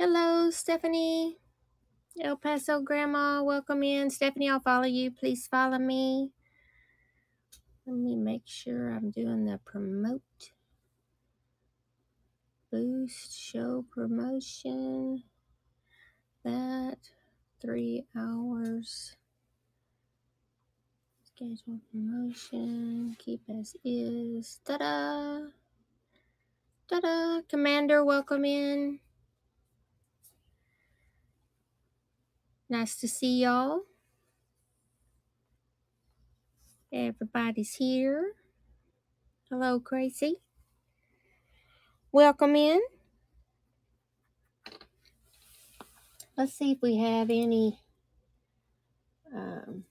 Hello, Stephanie. El Paso Grandma, welcome in. Stephanie, I'll follow you. Please follow me. Let me make sure I'm doing the promote, boost, show promotion. That three hours. Schedule promotion. Keep as is. Ta da! Ta da! Commander, welcome in. Nice to see y'all. Everybody's here. Hello, Crazy. Welcome in. Let's see if we have any. Um,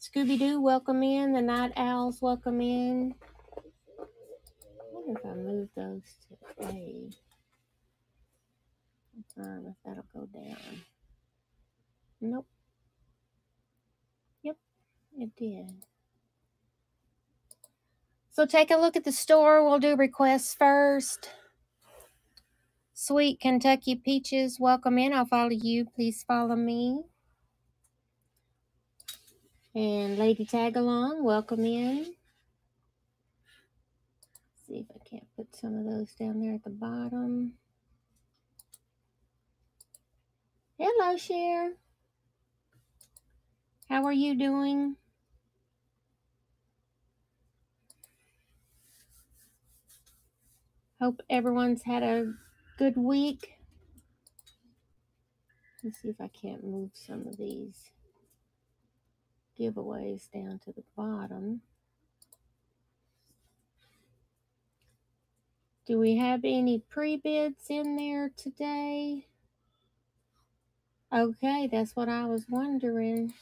Scooby Doo, welcome in. The Night Owls, welcome in. I wonder if I move those to A. Confirm if that'll go down. Nope. Yep, it did. So take a look at the store. We'll do requests first. Sweet Kentucky Peaches, welcome in. I'll follow you. Please follow me. And Lady Tagalong, welcome in. See if I can't put some of those down there at the bottom. Hello, Cher. How are you doing? Hope everyone's had a good week. Let's see if I can't move some of these giveaways down to the bottom. Do we have any pre-bids in there today? Okay, that's what I was wondering.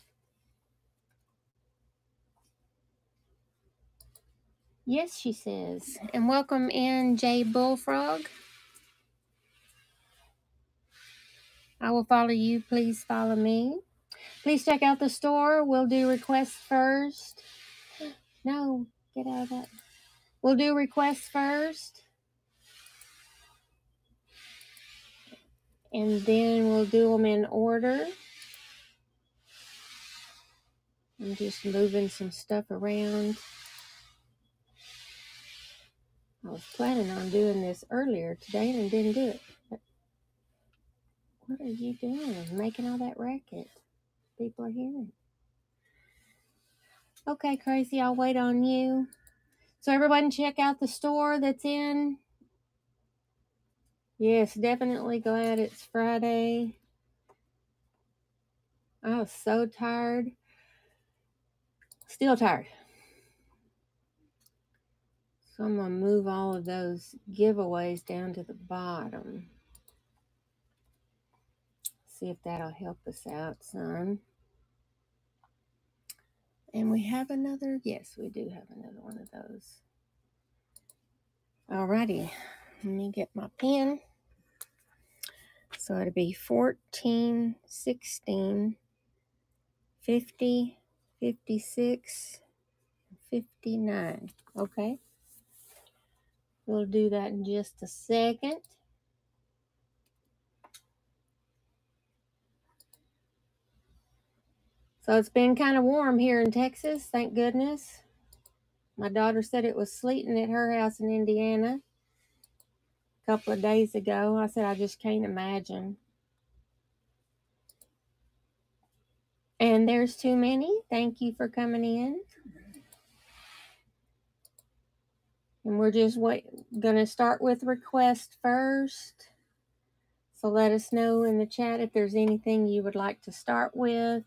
Yes, she says. And welcome in, Jay Bullfrog. I will follow you. Please follow me. Please check out the store. We'll do requests first. No, get out of that. We'll do requests first. And then we'll do them in order. I'm just moving some stuff around. I was planning on doing this earlier today and didn't do it. What are you doing? Making all that racket. People are hearing. Okay, crazy. I'll wait on you. So everyone check out the store that's in. Yes, definitely glad it's Friday. I was so tired. Still tired. So I'm going to move all of those giveaways down to the bottom. See if that'll help us out some. And we have another, yes, we do have another one of those. Alrighty, let me get my pen. So it'll be 14, 16, 50, 56, 59. Okay. We'll do that in just a second. So it's been kind of warm here in Texas, thank goodness. My daughter said it was sleeting at her house in Indiana a couple of days ago. I said, I just can't imagine. And there's too many. Thank you for coming in. And we're just wait, gonna start with request first. So let us know in the chat if there's anything you would like to start with.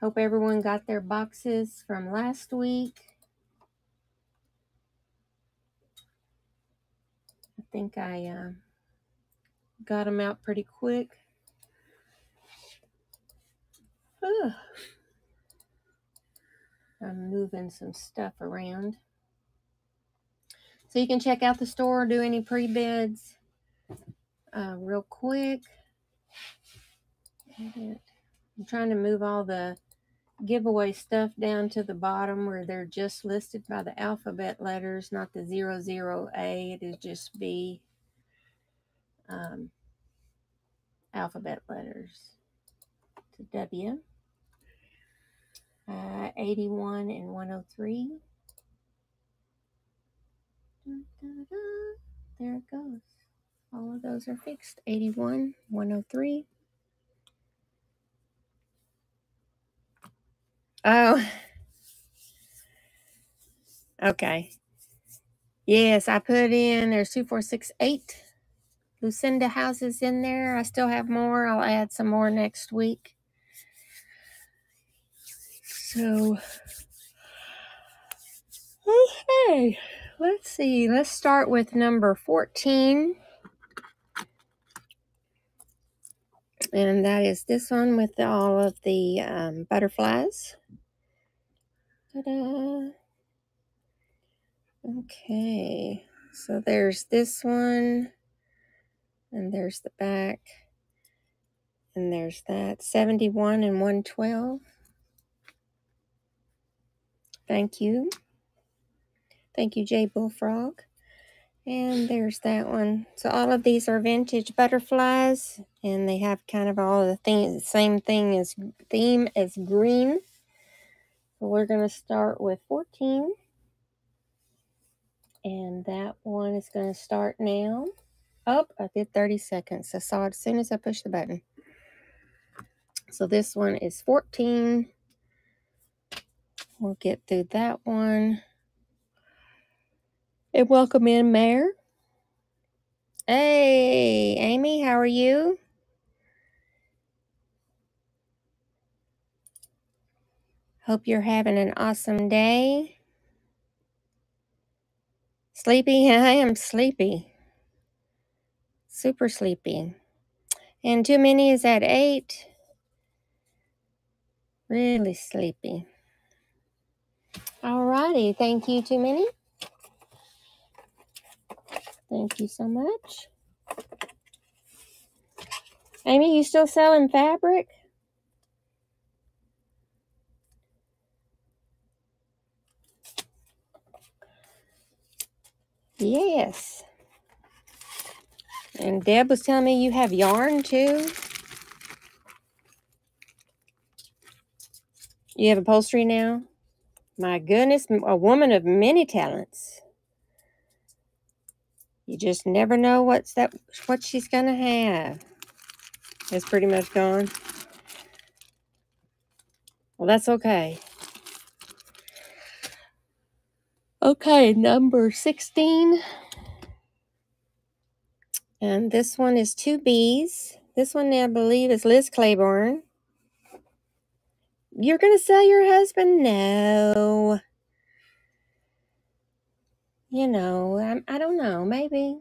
Hope everyone got their boxes from last week. I think I uh, got them out pretty quick. Ugh. I'm moving some stuff around. So you can check out the store, do any pre-bids uh, real quick. I'm trying to move all the giveaway stuff down to the bottom where they're just listed by the alphabet letters, not the zero zero A. It is just B. um, alphabet letters to W. Uh, 81 and 103. Dun, dun. There it goes. All of those are fixed. 81, 103. Oh, okay. Yes, I put in, there's 2468 Lucinda houses in there. I still have more. I'll add some more next week. So, okay, let's see. Let's start with number 14. And that is this one with all of the um, butterflies. Ta-da. Okay, so there's this one, and there's the back, and there's that 71 and 112. Thank you. Thank you, Jay Bullfrog. And there's that one. So all of these are vintage butterflies, and they have kind of all the thing, same thing as theme as green. So we're going to start with 14. And that one is going to start now. Oh, I did 30 seconds. I saw it as soon as I pushed the button. So this one is 14. We'll get through that one. And welcome in, Mayor. Hey, Amy, how are you? Hope you're having an awesome day. Sleepy? I am sleepy. Super sleepy. And too many is at eight. Really sleepy. Alrighty. Thank you, too many. Thank you so much. Amy, you still selling fabric? Yes. And Deb was telling me you have yarn too. You have upholstery now? My goodness, a woman of many talents. You just never know what's that what she's gonna have. It's pretty much gone. Well, that's okay. Okay, number 16. And this one is two B's. This one, I believe, is Liz Claiborne. You're gonna sell your husband? No. You know, I, I don't know. Maybe.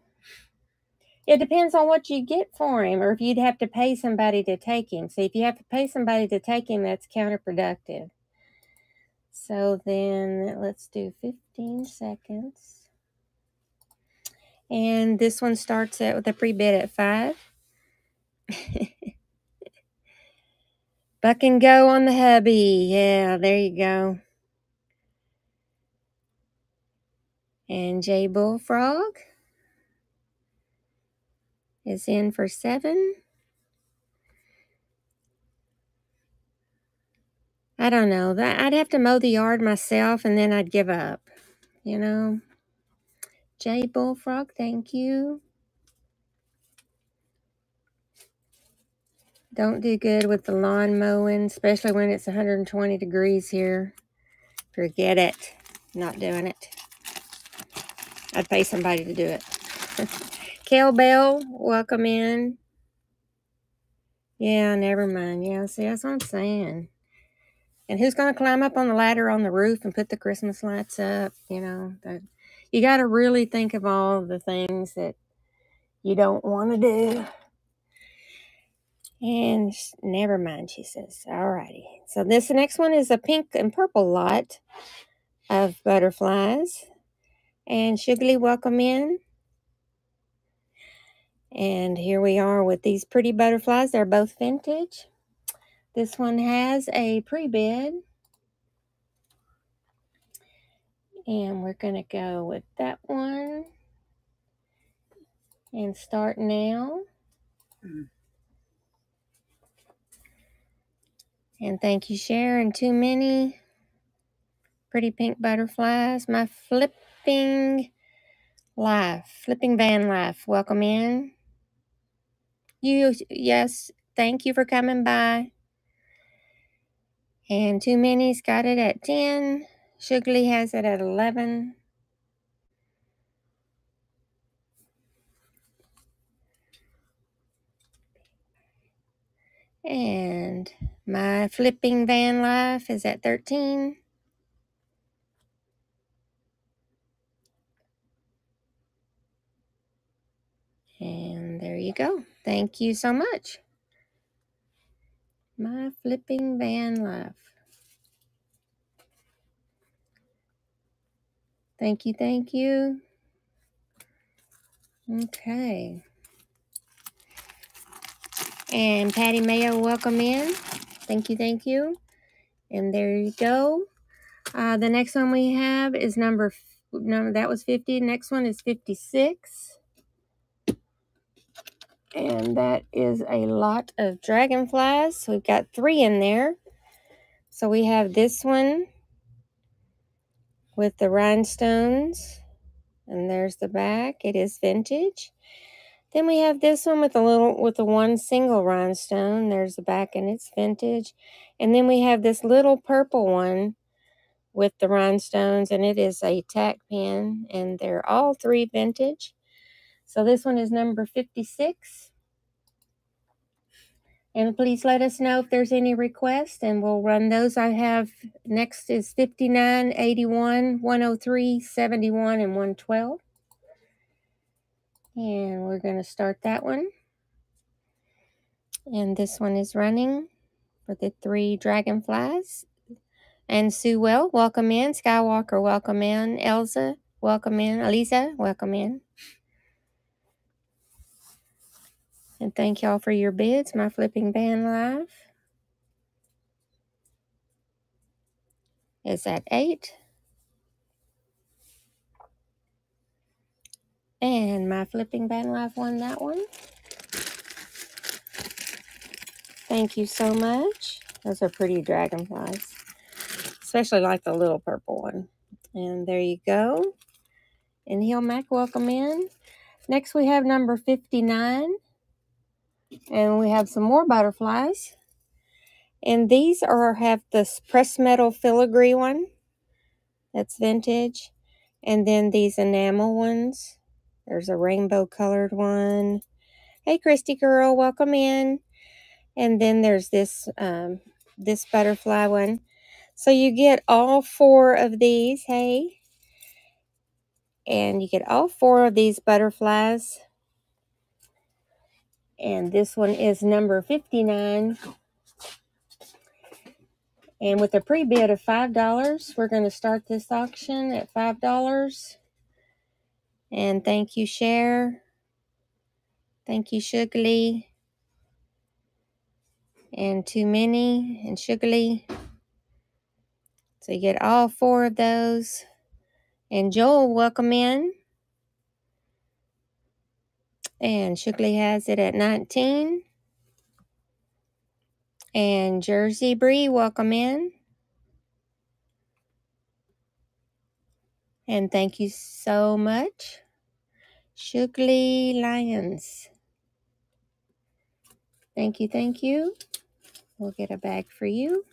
It depends on what you get for him, or if you'd have to pay somebody to take him. See, if you have to pay somebody to take him, that's counterproductive. So then let's do 15 seconds. And this one starts at with a pre bid at five. Buck and go on the hubby. Yeah, there you go. And Jay Bullfrog is in for seven. I don't know. I'd have to mow the yard myself and then I'd give up. You know. Jay Bullfrog, thank you. Don't do good with the lawn mowing, especially when it's 120 degrees here. Forget it. Not doing it. I'd pay somebody to do it. Kel Bell, welcome in. Yeah, never mind. Yeah, see, that's what I'm saying. And who's going to climb up on the ladder on the roof and put the Christmas lights up? You know, that, you got to really think of all the things that you don't want to do. And never mind, she says. Alrighty. So this next one is a pink and purple lot of butterflies. And Sugarly, welcome in. And here we are with these pretty butterflies. They're both vintage. This one has a pre-bid. And we're going to go with that one. and start now. Mm. And thank you, Sharon. Too many pretty pink butterflies. My flipping life, flipping van life. Welcome in. You, yes, thank you for coming by. And Too Many's got it at 10. Sugarly has it at 11. And my flipping van life is at 13. And there you go. Thank you so much. My flipping van life. Thank you, thank you. Okay. And Patty Mayo, welcome in. Thank you, thank you. And there you go. Uh, the next one we have is number, no, that was 50. Next one is 56. And that is a lot of dragonflies. We've got three in there. So we have this one with the rhinestones. And there's the back. It is vintage. Then we have this one with a little with the one single rhinestone. There's the back and it's vintage. And then we have this little purple one with the rhinestones and it is a tack pin and they're all three vintage. So this one is number 56. And please let us know if there's any requests and we'll run those. I have next is 59, 81, 103, 71, and 112. And we're going to start that one. And this one is running for the three dragonflies. And Sue Well, welcome in. Skywalker, welcome in. Elsa, welcome in. Elisa, welcome in. And thank y'all for your bids. My flipping van life is at eight. And my flipping van life won that one. Thank you so much. Those are pretty dragonflies, especially like the little purple one. And there you go. And Mac, welcome in. Next, we have number 59. And we have some more butterflies. And these are have this pressed metal filigree one. That's vintage. And then these enamel ones. There's a rainbow colored one. Hey, Christy girl, welcome in. And then there's this um, this butterfly one. So you get all four of these. Hey, and you get all four of these butterflies. And this one is number 59. And with a pre-bid of $5, we're going to start this auction at $5. And thank you, Cher. Thank you, Sugarly. And Too Many and Sugarly. So you get all four of those. And Joel, welcome in. And Sugarly has it at 19. And Jersey Bree, welcome in. And thank you so much. Sugarly Lions. Thank you, thank you. We'll get a bag for you.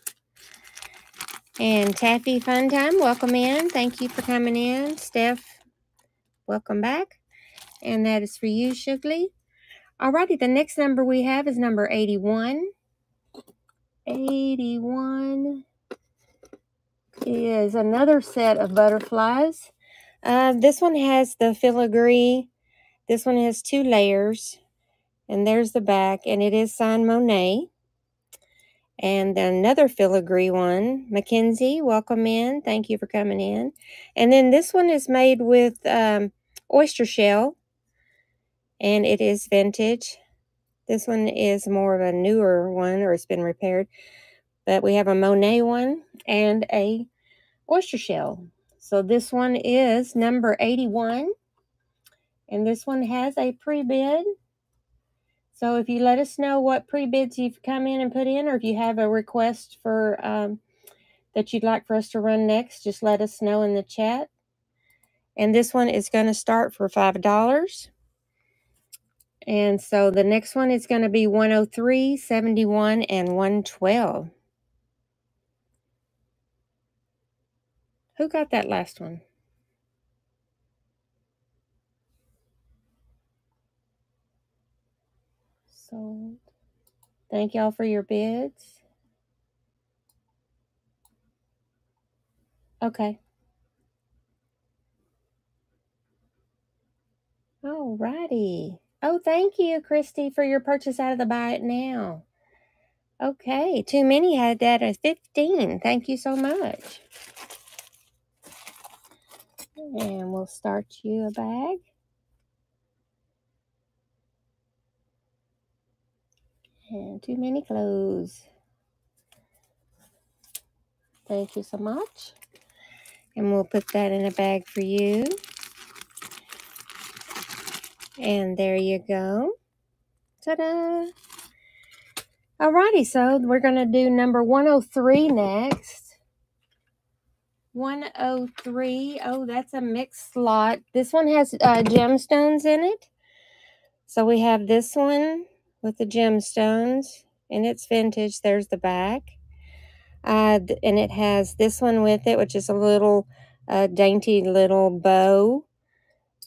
And Taffy Fun Time, welcome in. Thank you for coming in. Steph, welcome back. And that is for you, Sugarly. Alrighty, the next number we have is number 81. 81 is another set of butterflies. Uh, this one has the filigree. This one has two layers. And there's the back. And it is signed Monet. And then another filigree one. Mackenzie, welcome in. Thank you for coming in. And then this one is made with um, oyster shell. And it is vintage. This one is more of a newer one, or it's been repaired. But we have a Monet one and a oyster shell. So this one is number 81. And this one has a pre-bid. So if you let us know what pre-bids you've come in and put in, or if you have a request for um, that you'd like for us to run next, just let us know in the chat. And this one is going to start for $5. And so the next one is going to be 103, 71, and 112. Who got that last one? Sold. Thank y'all for your bids. Okay. All righty. Oh, thank you, Christy, for your purchase out of the buy it now. Okay. Too many had that at 15. Thank you so much. And we'll start you a bag. And too many clothes. Thank you so much. And we'll put that in a bag for you. And there you go. Ta-da! Alrighty, so we're going to do number 103 next. 103. Oh, that's a mixed slot. This one has uh, gemstones in it. So we have this one with the gemstones, and it's vintage. There's the back. Uh, and it has this one with it, which is a little uh, dainty little bow.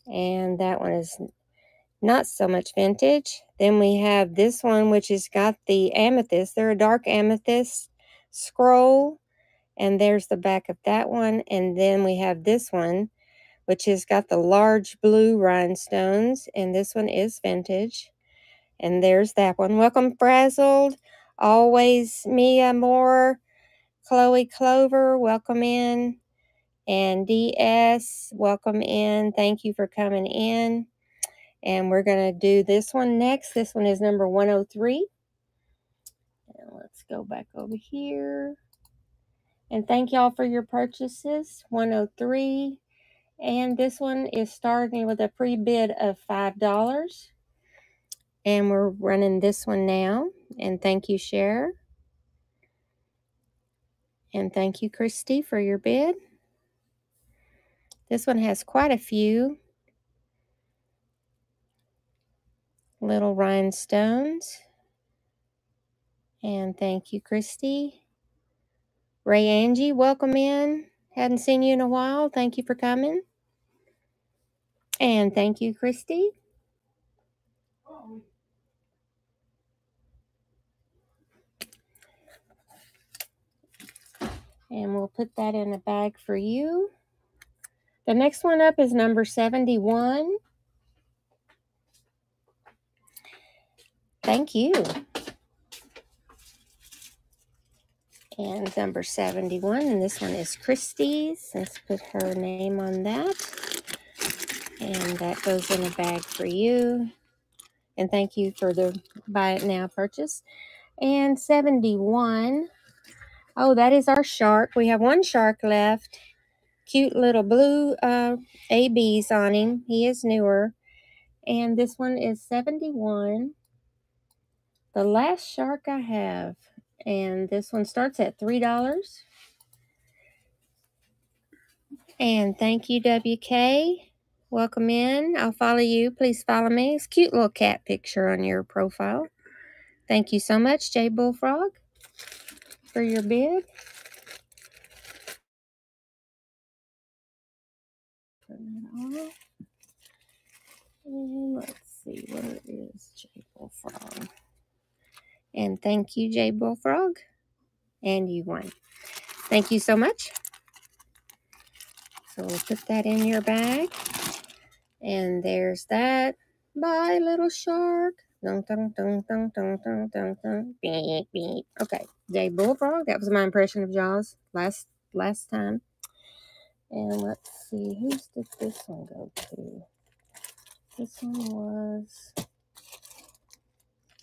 And that one is not so much vintage. Then we have this one, which has got the amethyst. They're a dark amethyst scroll. And there's the back of that one. And then we have this one, which has got the large blue rhinestones. And this one is vintage. And there's that one. Welcome, Frazzled. Always Mia Moore. Chloe Clover, welcome in. And DS, welcome in. Thank you for coming in. And we're going to do this one next. This one is number 103. And let's go back over here. And thank y'all for your purchases. 103. And this one is starting with a pre-bid of $5. And we're running this one now. And thank you, Cher. And thank you, Christy, for your bid. This one has quite a few little rhinestones. And thank you, Christy. Ray Angie, welcome in. Hadn't seen you in a while. Thank you for coming. And thank you, Christy. And we'll put that in a bag for you. The next one up is number 71. Thank you. And number 71, and this one is Christie's. Let's put her name on that. And that goes in a bag for you. And thank you for the buy it now purchase. And 71. Oh, that is our shark. We have one shark left. Cute little blue uh, ABs on him. He is newer. And this one is 71. The last shark I have. And this one starts at $3. And thank you, WK. Welcome in. I'll follow you. Please follow me. It's cute little cat picture on your profile. Thank you so much, Jay Bullfrog, for your bid. And let's see, where is Jay Bullfrog? And thank you, Jay Bullfrog. And you won. Thank you so much. So we'll put that in your bag. And there's that. Bye, little shark. Dun, dun, dun, dun, dun, dun, dun, dun. Beep, beep. Okay, Jay Bullfrog. That was my impression of Jaws last last time. And let's see, who's did this one go to? This one was,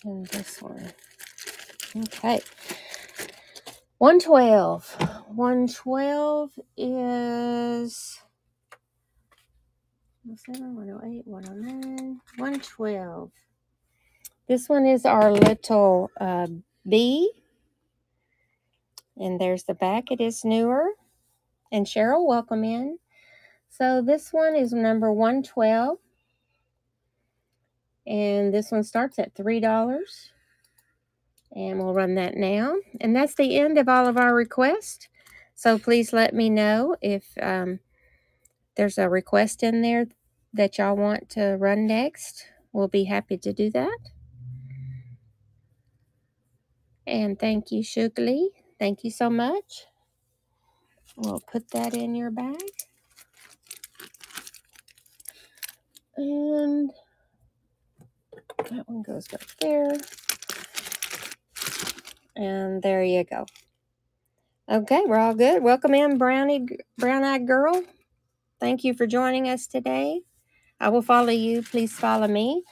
and this one. Okay. 112. 112 is 107, 108, 109, 112. This one is our little uh, bee. And there's the back. It is newer. And Cheryl, welcome in. So this one is number 112. And this one starts at $3. And we'll run that now. And that's the end of all of our requests. So please let me know if um, there's a request in there that y'all want to run next. We'll be happy to do that. And thank you, Sugly. Thank you so much. We'll put that in your bag. And that one goes back there. And there you go. Okay, we're all good. Welcome in, Brownie, Brown Eyed Girl. Thank you for joining us today. I will follow you. Please follow me.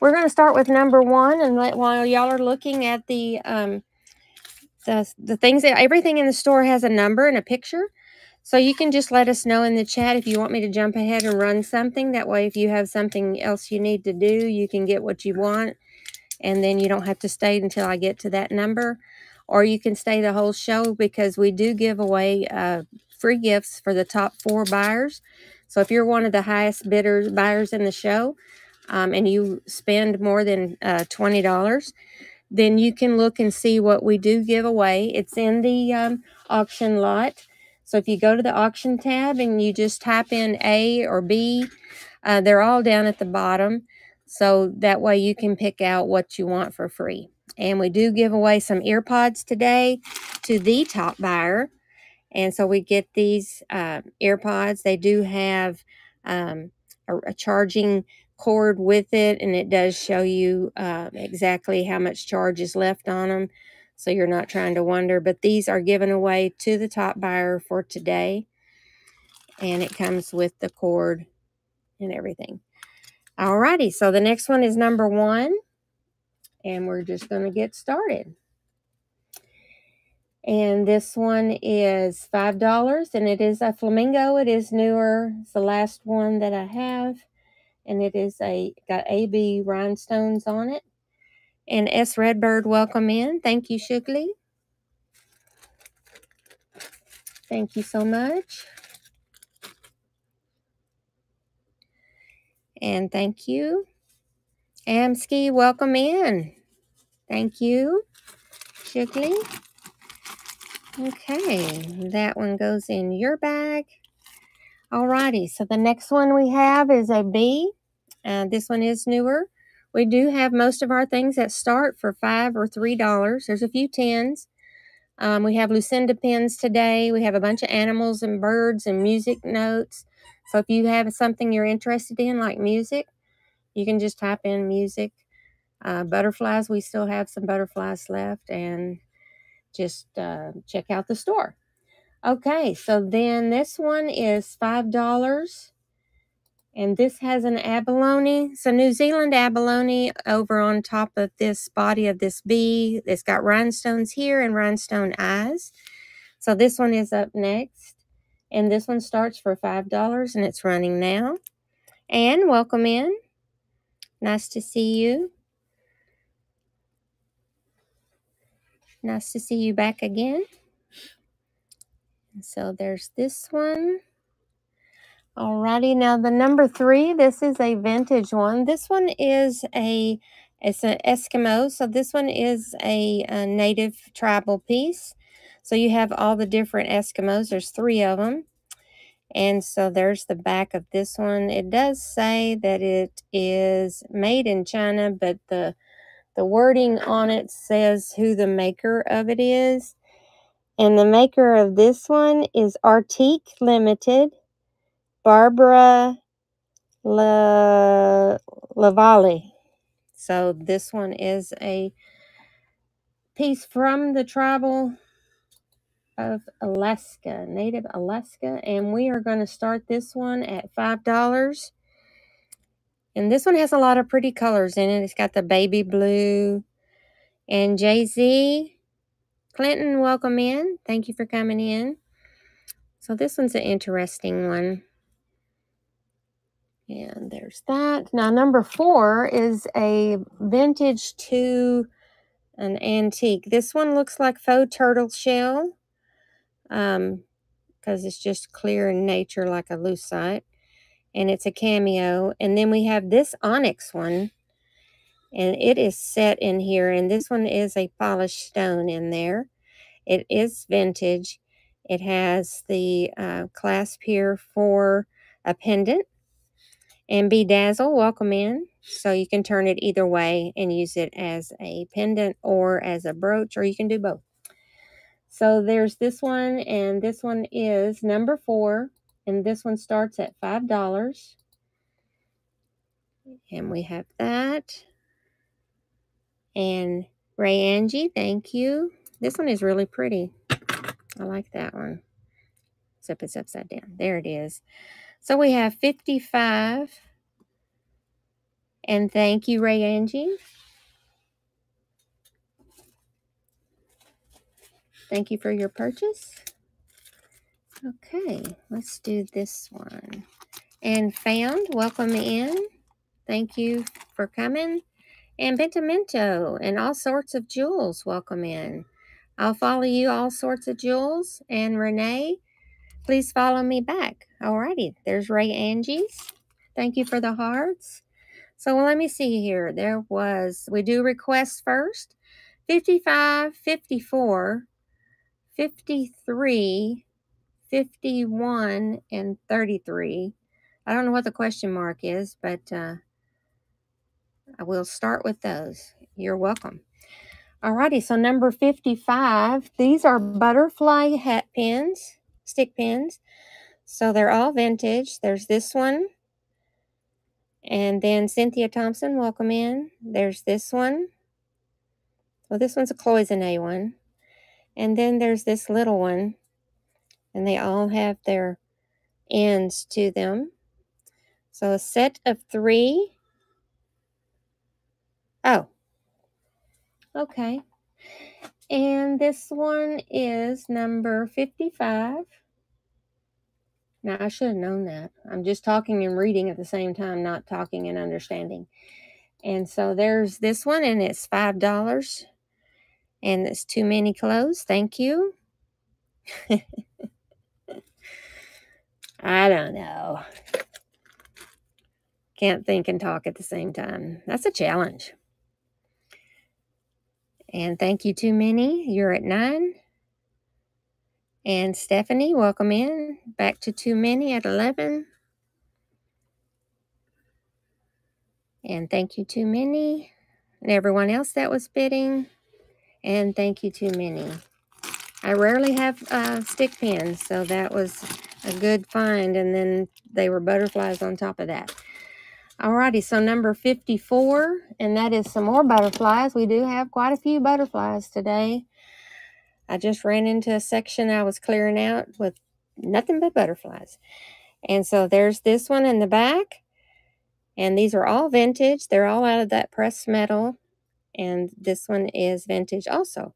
We're going to start with number one, and let, while y'all are looking at the um, the the things that everything in the store has a number and a picture, so you can just let us know in the chat if you want me to jump ahead and run something. That way, if you have something else you need to do, you can get what you want, and then you don't have to stay until I get to that number or you can stay the whole show because we do give away uh, free gifts for the top four buyers. So if you're one of the highest bidders buyers in the show um, and you spend more than uh, $20, then you can look and see what we do give away. It's in the um, auction lot. So if you go to the auction tab and you just type in A or B, uh, they're all down at the bottom. So that way you can pick out what you want for free. And we do give away some earpods today to the top buyer. And so we get these uh, earpods. They do have um, a, a, charging cord with it, and it does show you uh, exactly how much charge is left on them. So you're not trying to wonder. But these are given away to the top buyer for today. And it comes with the cord and everything. Alrighty, so the next one is number one and we're just going to get started. And this one is $5 and it is a flamingo. It is newer. It's the last one that I have. And it is a got AB rhinestones on it. And S Redbird, welcome in. Thank you, Sugly. Thank you so much. And thank you. Amski, welcome in. Thank you, Sugly. Okay, that one goes in your bag. Alrighty, so the next one we have is a B. Uh, this one is newer. We do have most of our things that start for 5 or $3. There's a few tens. Um, we have Lucinda pins today. We have a bunch of animals and birds and music notes. So if you have something you're interested in, like music, you can just type in music. Uh, butterflies, we still have some butterflies left, and just uh, check out the store. Okay, so then this one is $5. And this has an abalone. So New Zealand abalone over on top of this body of this bee. It's got rhinestones here and rhinestone eyes. So this one is up next. And this one starts for $5 and it's running now. And welcome in. Nice to see you. Nice to see you back again. So there's this one. Alrighty, now the number three, this is a vintage one. This one is a, it's an Eskimo. So this one is a, a native tribal piece. So you have all the different Eskimos. There's three of them. And so there's the back of this one. It does say that it is made in China, but the the wording on it says who the maker of it is. And the maker of this one is Artique Limited, Barbara La Lavallee. So this one is a piece from the tribal of Alaska, native Alaska. And we are going to start this one at $5. And this one has a lot of pretty colors in it. It's got the baby blue. And Jay-Z, Clinton, welcome in. Thank you for coming in. So this one's an interesting one. And there's that. Now, number four is a vintage to an antique. This one looks like faux turtle shell um, because it's just clear in nature like a lucite. And it's a cameo. And then we have this onyx one. And it is set in here. And this one is a polished stone in there. It is vintage. It has the uh, clasp here for a pendant. And Bedazzle, welcome in. So you can turn it either way and use it as a pendant or as a brooch, or you can do both. So there's this one, and this one is number four, and this one starts at $5. And we have that. And Ray Angie, thank you. This one is really pretty. I like that one. Except it's upside down. There it is. So we have 55. And thank you, Ray Angie. Thank you for your purchase. Okay, let's do this one. And found, welcome in. Thank you for coming. And Pentimento and all sorts of jewels, welcome in. I'll follow you, all sorts of jewels. And Renee, please follow me back. Alrighty, there's Ray Angie's. Thank you for the hearts. So well, let me see here. There was, we do requests first. 55, 54, 53, 51, and 33. I don't know what the question mark is, but uh, I will start with those. You're welcome. Alrighty, so number 55, these are butterfly hat pins, stick pins. So they're all vintage. There's this one. And then Cynthia Thompson, welcome in. There's this one. Well, this one's a cloisonne one. And then there's this little one. And they all have their ends to them. So a set of three. Oh, Okay. And this one is number 55. Now, I should have known that. I'm just talking and reading at the same time, not talking and understanding. And so there's this one, and it's $5. And it's too many clothes. Thank you. I don't know. Can't think and talk at the same time. That's a challenge. And thank you to Minnie. You're at nine. And Stephanie, welcome in. Back to too many at 11. And thank you to Minnie and everyone else that was bidding. And thank you to Minnie. I rarely have uh, stick pins, so that was a good find. And then they were butterflies on top of that. Alrighty, so number 54, and that is some more butterflies. We do have quite a few butterflies today. I just ran into a section I was clearing out with nothing but butterflies. And so there's this one in the back. And these are all vintage. They're all out of that pressed metal. And this one is vintage also.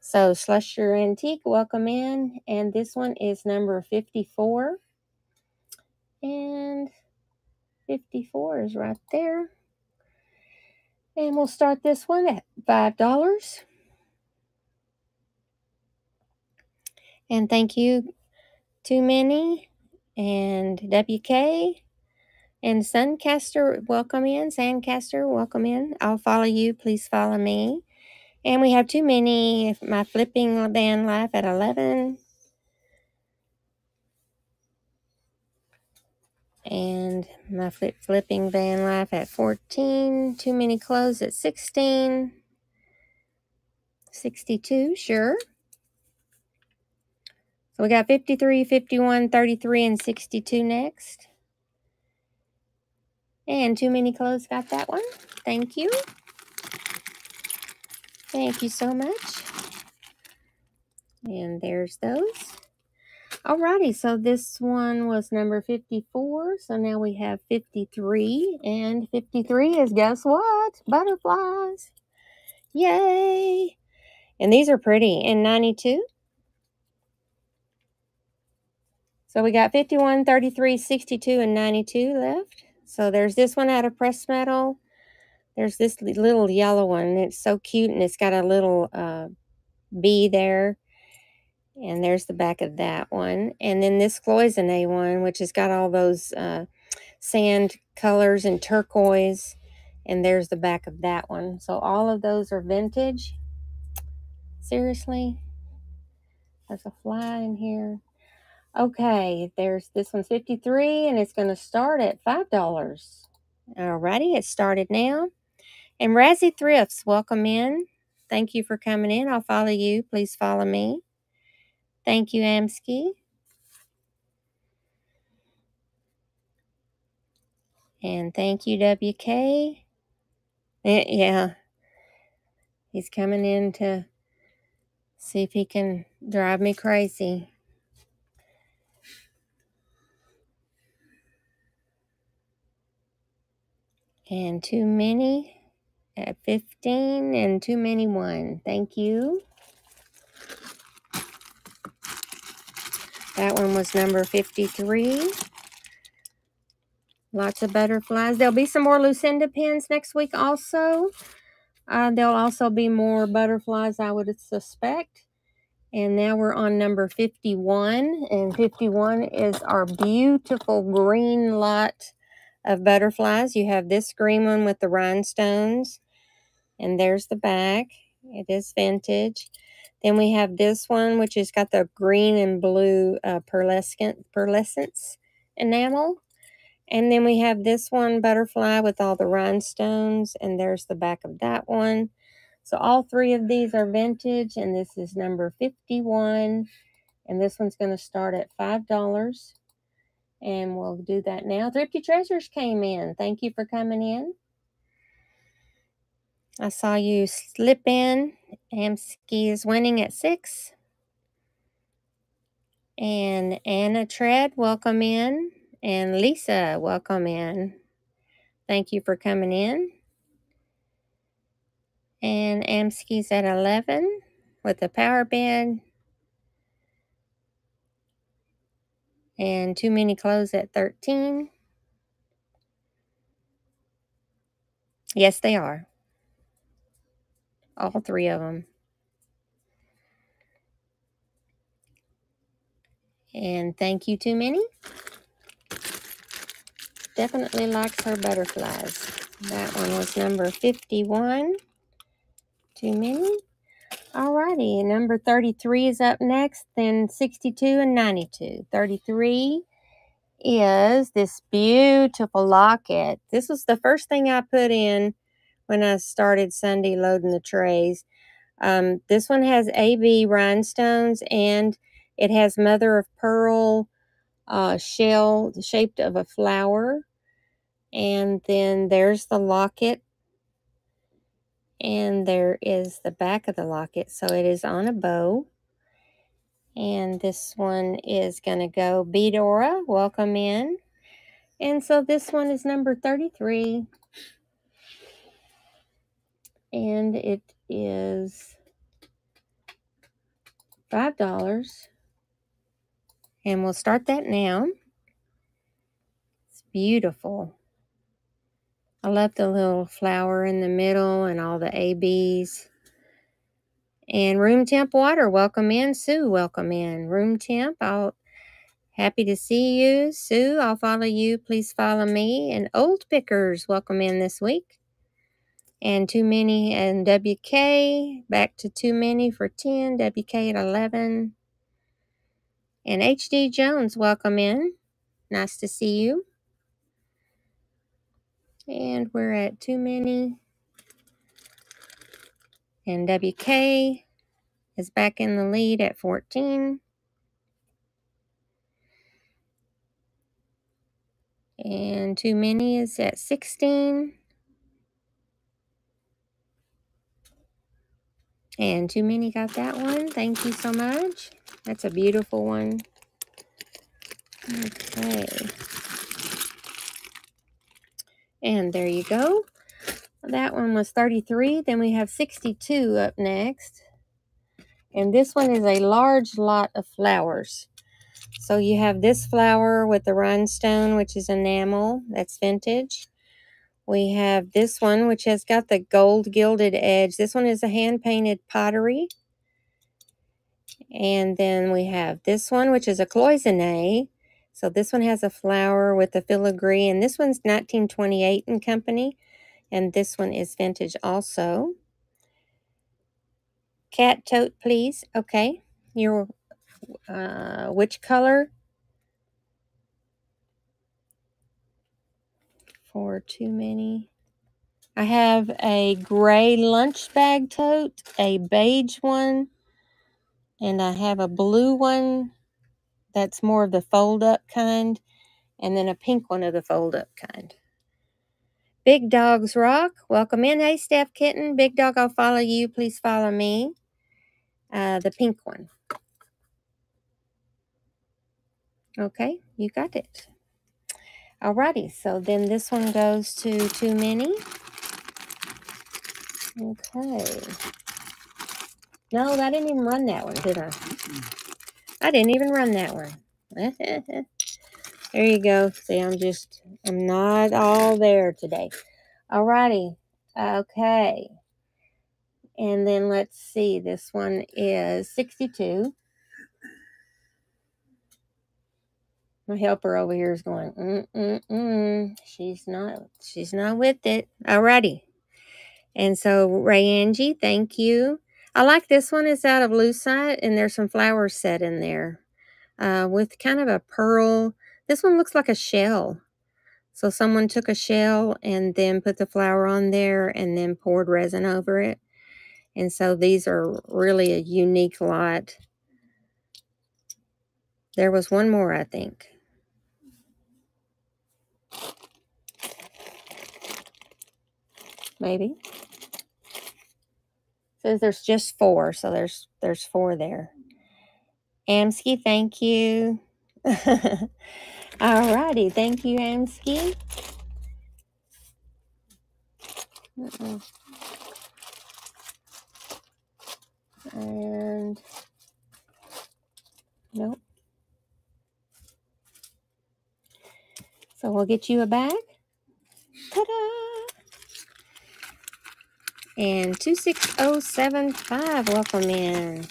So Slusher Antique, welcome in. And this one is number 54. And 54 is right there. And we'll start this one at $5. And thank you to Minnie and WK and Suncaster. Welcome in. Sandcaster, welcome in. I'll follow you. Please follow me. And we have too many. If my flipping van life at 11. And my flip flipping van life at 14 too many clothes at 16 62 sure. So we got 53 51 33 and 62 next. And too many clothes got that one. Thank you. Thank you so much. And there's those Alrighty, so this one was number 54. So now we have 53. And 53 is guess what? Butterflies. Yay! And these are pretty. And 92. So we got 51, 33, 62, and 92 left. So there's this one out of pressed metal. There's this little yellow one. It's so cute and it's got a little uh, bee there. And there's the back of that one. And then this cloisonne one, which has got all those uh, sand colors and turquoise. And there's the back of that one. So all of those are vintage. Seriously? There's a fly in here. Okay, there's this one's 53 and it's going to start at $5. Alrighty, it started now. And Razzie Thrifts, welcome in. Thank you for coming in. I'll follow you. Please follow me. Thank you, Amsky. And thank you, WK. Eh, yeah. He's coming in to see if he can drive me crazy. And too many at 15 and too many one. Thank you. That one was number 53. Lots of butterflies. There'll be some more Lucinda pins next week also. Uh, there'll also be more butterflies, I would suspect. And now we're on number 51. And 51 is our beautiful green lot of butterflies. You have this green one with the rhinestones. And there's the back. It is vintage. Then we have this one, which has got the green and blue uh, pearlescent, pearlescence enamel. And then we have this one, butterfly, with all the rhinestones. And there's the back of that one. So all three of these are vintage. And this is number 51. And this one's going to start at $5. And we'll do that now. Thrifty Treasures came in. Thank you for coming in. I saw you slip in. Amski is winning at six. And Anna Tread, welcome in. And Lisa, welcome in. Thank you for coming in. And Amsky's at 11 with the power bid. And too many clothes at 13. Yes, they are. All three of them. And thank you, Too Many. Definitely likes her butterflies. That one was number 51. Too many. Alrighty, number 33 is up next, then 62 and 92. 33 is this beautiful locket. This was the first thing I put in when I started Sunday loading the trays. Um, this one has AB rhinestones and it has mother of pearl uh, shell shaped of a flower. And then there's the locket. And there is the back of the locket. So it is on a bow. And this one is going to go Beadora. Welcome in. And so this one is number 33 and it is five dollars. And we'll start that now. It's beautiful. I love the little flower in the middle and all the ABs and room temp water welcome in. Sue welcome in. Room temp I'll happy to see you. Sue I'll follow you. Please follow me. And old pickers welcome in this week and too many and WK back to too many for 10, WK at 11. And HD Jones, welcome in. Nice to see you. And we're at too many. And WK is back in the lead at 14. And too many is at 16. And too many got that one. Thank you so much. That's a beautiful one. Okay. And there you go. That one was 33. Then we have 62 up next. And this one is a large lot of flowers. So you have this flower with the rhinestone, which is enamel. That's vintage. We have this one, which has got the gold gilded edge. This one is a hand-painted pottery. And then we have this one, which is a cloisonne. So this one has a flower with a filigree. And this one's 1928 and Company. And this one is vintage also. Cat tote, please. Okay. Your, uh, which color? For too many. I have a gray lunch bag tote, a beige one, and I have a blue one that's more of the fold up kind, and then a pink one of the fold up kind. Big Dogs Rock, welcome in. Hey, Steph Kitten. Big Dog, I'll follow you. Please follow me. Uh, the pink one. Okay, you got it. Alrighty, so then this one goes to too many. Okay. No, I didn't even run that one, did I? I didn't even run that one. there you go. See, I'm just, I'm not all there today. Alrighty. Okay. And then let's see, this one is 62. My helper over here is going, mm, mm, mm. She's not, she's not with it. already. And so, Ray Angie, thank you. I like this one. It's out of lucite, and there's some flowers set in there uh, with kind of a pearl. This one looks like a shell. So someone took a shell and then put the flower on there and then poured resin over it. And so these are really a unique lot. There was one more, I think. Maybe. Says there's just four, so there's there's four there. Amsky, thank you. All righty, thank you, Amsky. Uh -uh. And nope. So we'll get you a bag. Ta-da! And 26075, welcome in.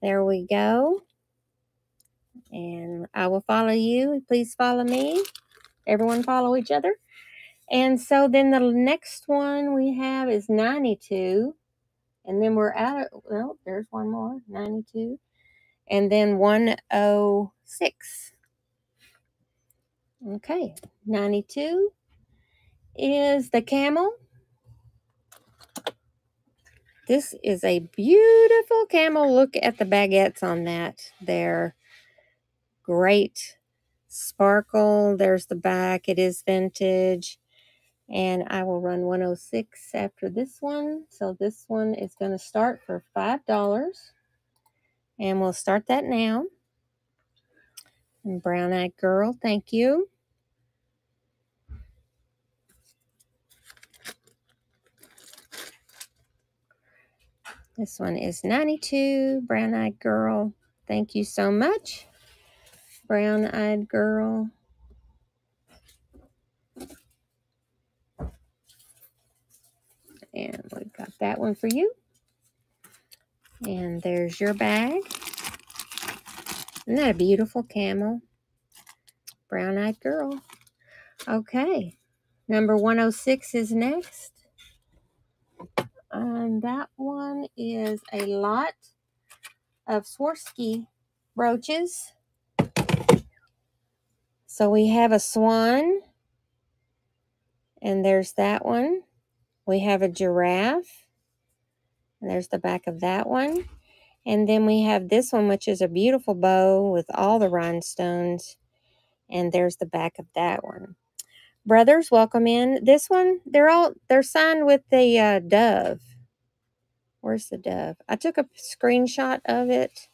There we go. And I will follow you. Please follow me. Everyone follow each other. And so then the next one we have is 92. And then we're out of, well, there's one more, 92. And then 106. Okay, 92 is the camel. This is a beautiful camel. Look at the baguettes on that. They're great sparkle. There's the back. It is vintage. And I will run 106 after this one. So this one is going to start for $5. And we'll start that now. And Brown Eyed Girl, thank you. This one is 92, Brown Eyed Girl. Thank you so much, Brown Eyed Girl. And we've got that one for you. And there's your bag. Isn't that a beautiful camel? Brown Eyed Girl. Okay. Number 106 is next. And that one is a lot of Swarovski brooches. So we have a swan. And there's that one. We have a giraffe. And there's the back of that one. And then we have this one, which is a beautiful bow with all the rhinestones. And there's the back of that one brothers welcome in this one they're all they're signed with the uh, dove where's the dove i took a screenshot of it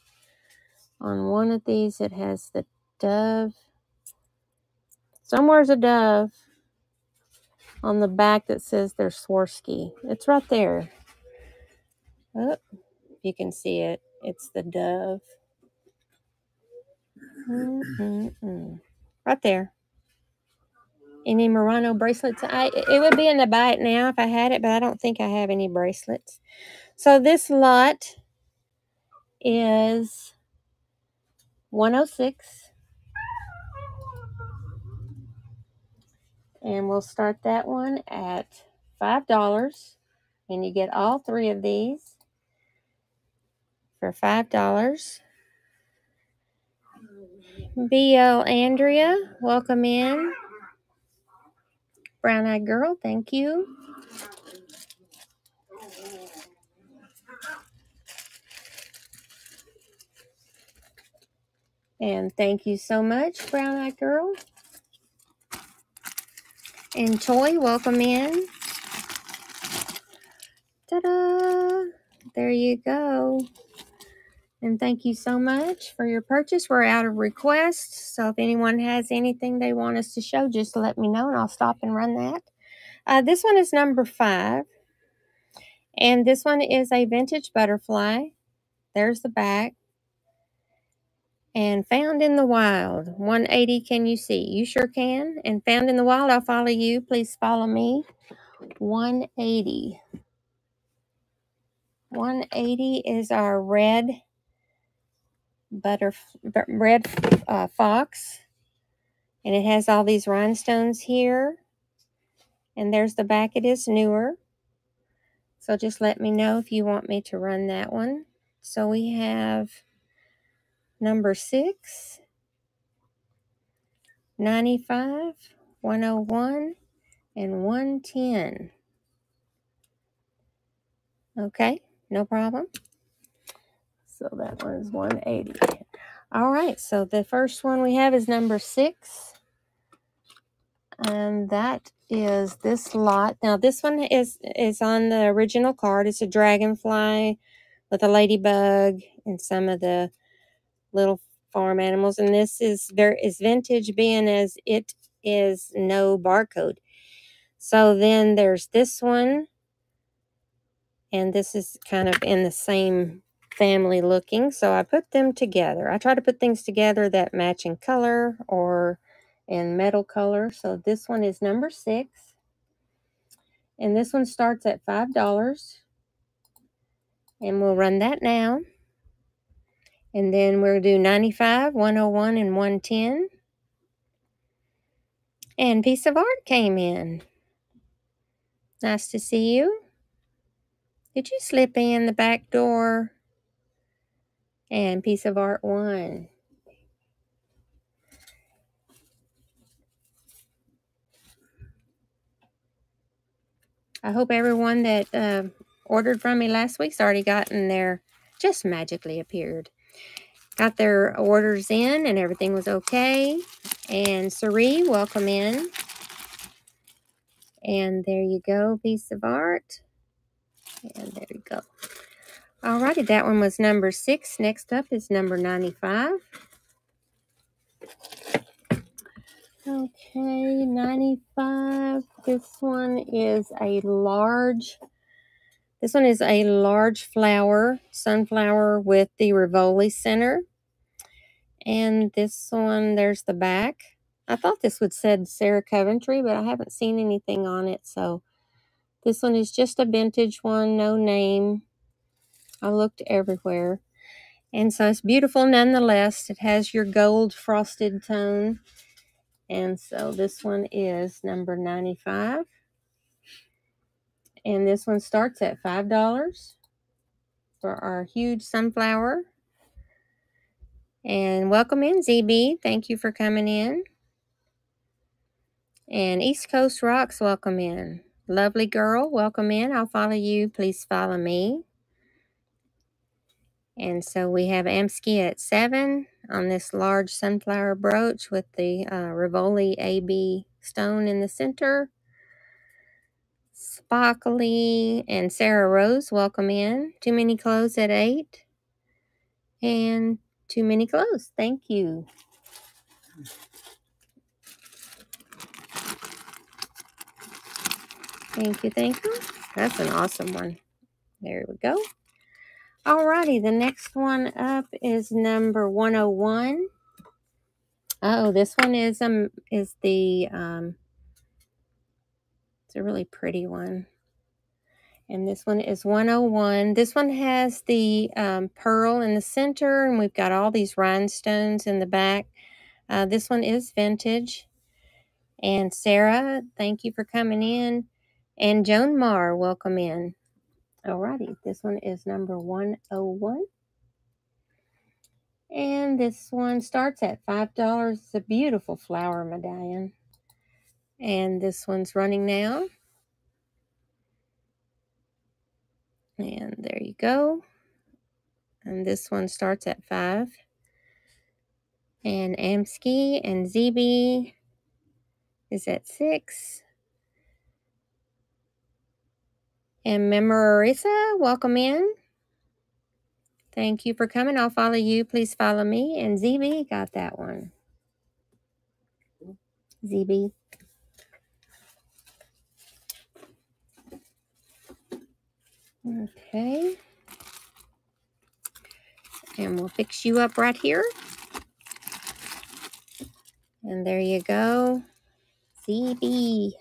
on one of these it has the dove somewhere's a dove on the back that says they're Swarovski. It's right there. Oh, you can see it. It's the dove. Mm-mm-mm. Right there. Any Murano bracelets? I it would be in the buy it now if I had it, but I don't think I have any bracelets. So this lot is 106 and we'll start that one at five dollars and you get all three of these for five dollars bl andrea welcome in brown eyed girl thank you and thank you so much brown eyed girl and toy welcome in Ta-da! There you go. And thank you so much for your purchase. We're out of requests. So if anyone has anything they want us to show, just let me know and I'll stop and run that. Uh, this one is number five. And this one is a vintage butterfly. There's the back. And found in the wild. 180, can you see? You sure can. And found in the wild, I'll follow you. Please follow me. 180. 180 is our red butter red uh, fox. And it has all these rhinestones here. And there's the back it is newer. So just let me know if you want me to run that one. So we have number six. 95 101 and 110 okay no problem so that one is 180. All right, so the first one we have is number six. And that is this lot. Now this one is is on the original card. It's a dragonfly with a ladybug and some of the little farm animals. And this is there is vintage being as it is no barcode. So then there's this one. And this is kind of in the same family looking. So I put them together. I try to put things together that match in color or in metal color. So this one is number six. And this one starts at $5. And we'll run that now. And then we'll do 95, 101, and 110. And piece of art came in. Nice to see you. Did you slip in the back door? And piece of art one. I hope everyone that uh, ordered from me last week's already gotten their, just magically appeared. Got their orders in and everything was okay. And Sari, welcome in. And there you go, piece of art. And there you go. Alrighty, that one was number six. Next up is number 95. Okay, 95. This one is a large, this one is a large flower, sunflower with the Rivoli center. And this one, there's the back. I thought this would said Sarah Coventry, but I haven't seen anything on it. So this one is just a vintage one, no name. I looked everywhere. And so it's beautiful nonetheless. It has your gold frosted tone. And so this one is number 95. And this one starts at $5 for our huge sunflower. And welcome in, ZB. Thank you for coming in. And East Coast Rocks, welcome in. Lovely girl, welcome in. I'll follow you. Please follow me. And so we have Amsky at 7 on this large sunflower brooch with the uh, Rivoli AB stone in the center. Sparkly and Sarah Rose, welcome in. Too many clothes at 8. And too many clothes. Thank you. Thank you, thank you. That's an awesome one. There we go. Alrighty, the next one up is number 101. Oh, this one is um is the um it's a really pretty one. And this one is 101. This one has the um, pearl in the center, and we've got all these rhinestones in the back. Uh, this one is vintage. And Sarah, thank you for coming in. And Joan Marr, welcome in. Alrighty, this one is number 101. And this one starts at $5. It's a beautiful flower medallion. And this one's running now. And there you go. And this one starts at 5 And Amsky and ZB is at 6 And Memorissa, welcome in. Thank you for coming. I'll follow you. Please follow me. And ZB got that one. ZB. Okay. And we'll fix you up right here. And there you go. ZB.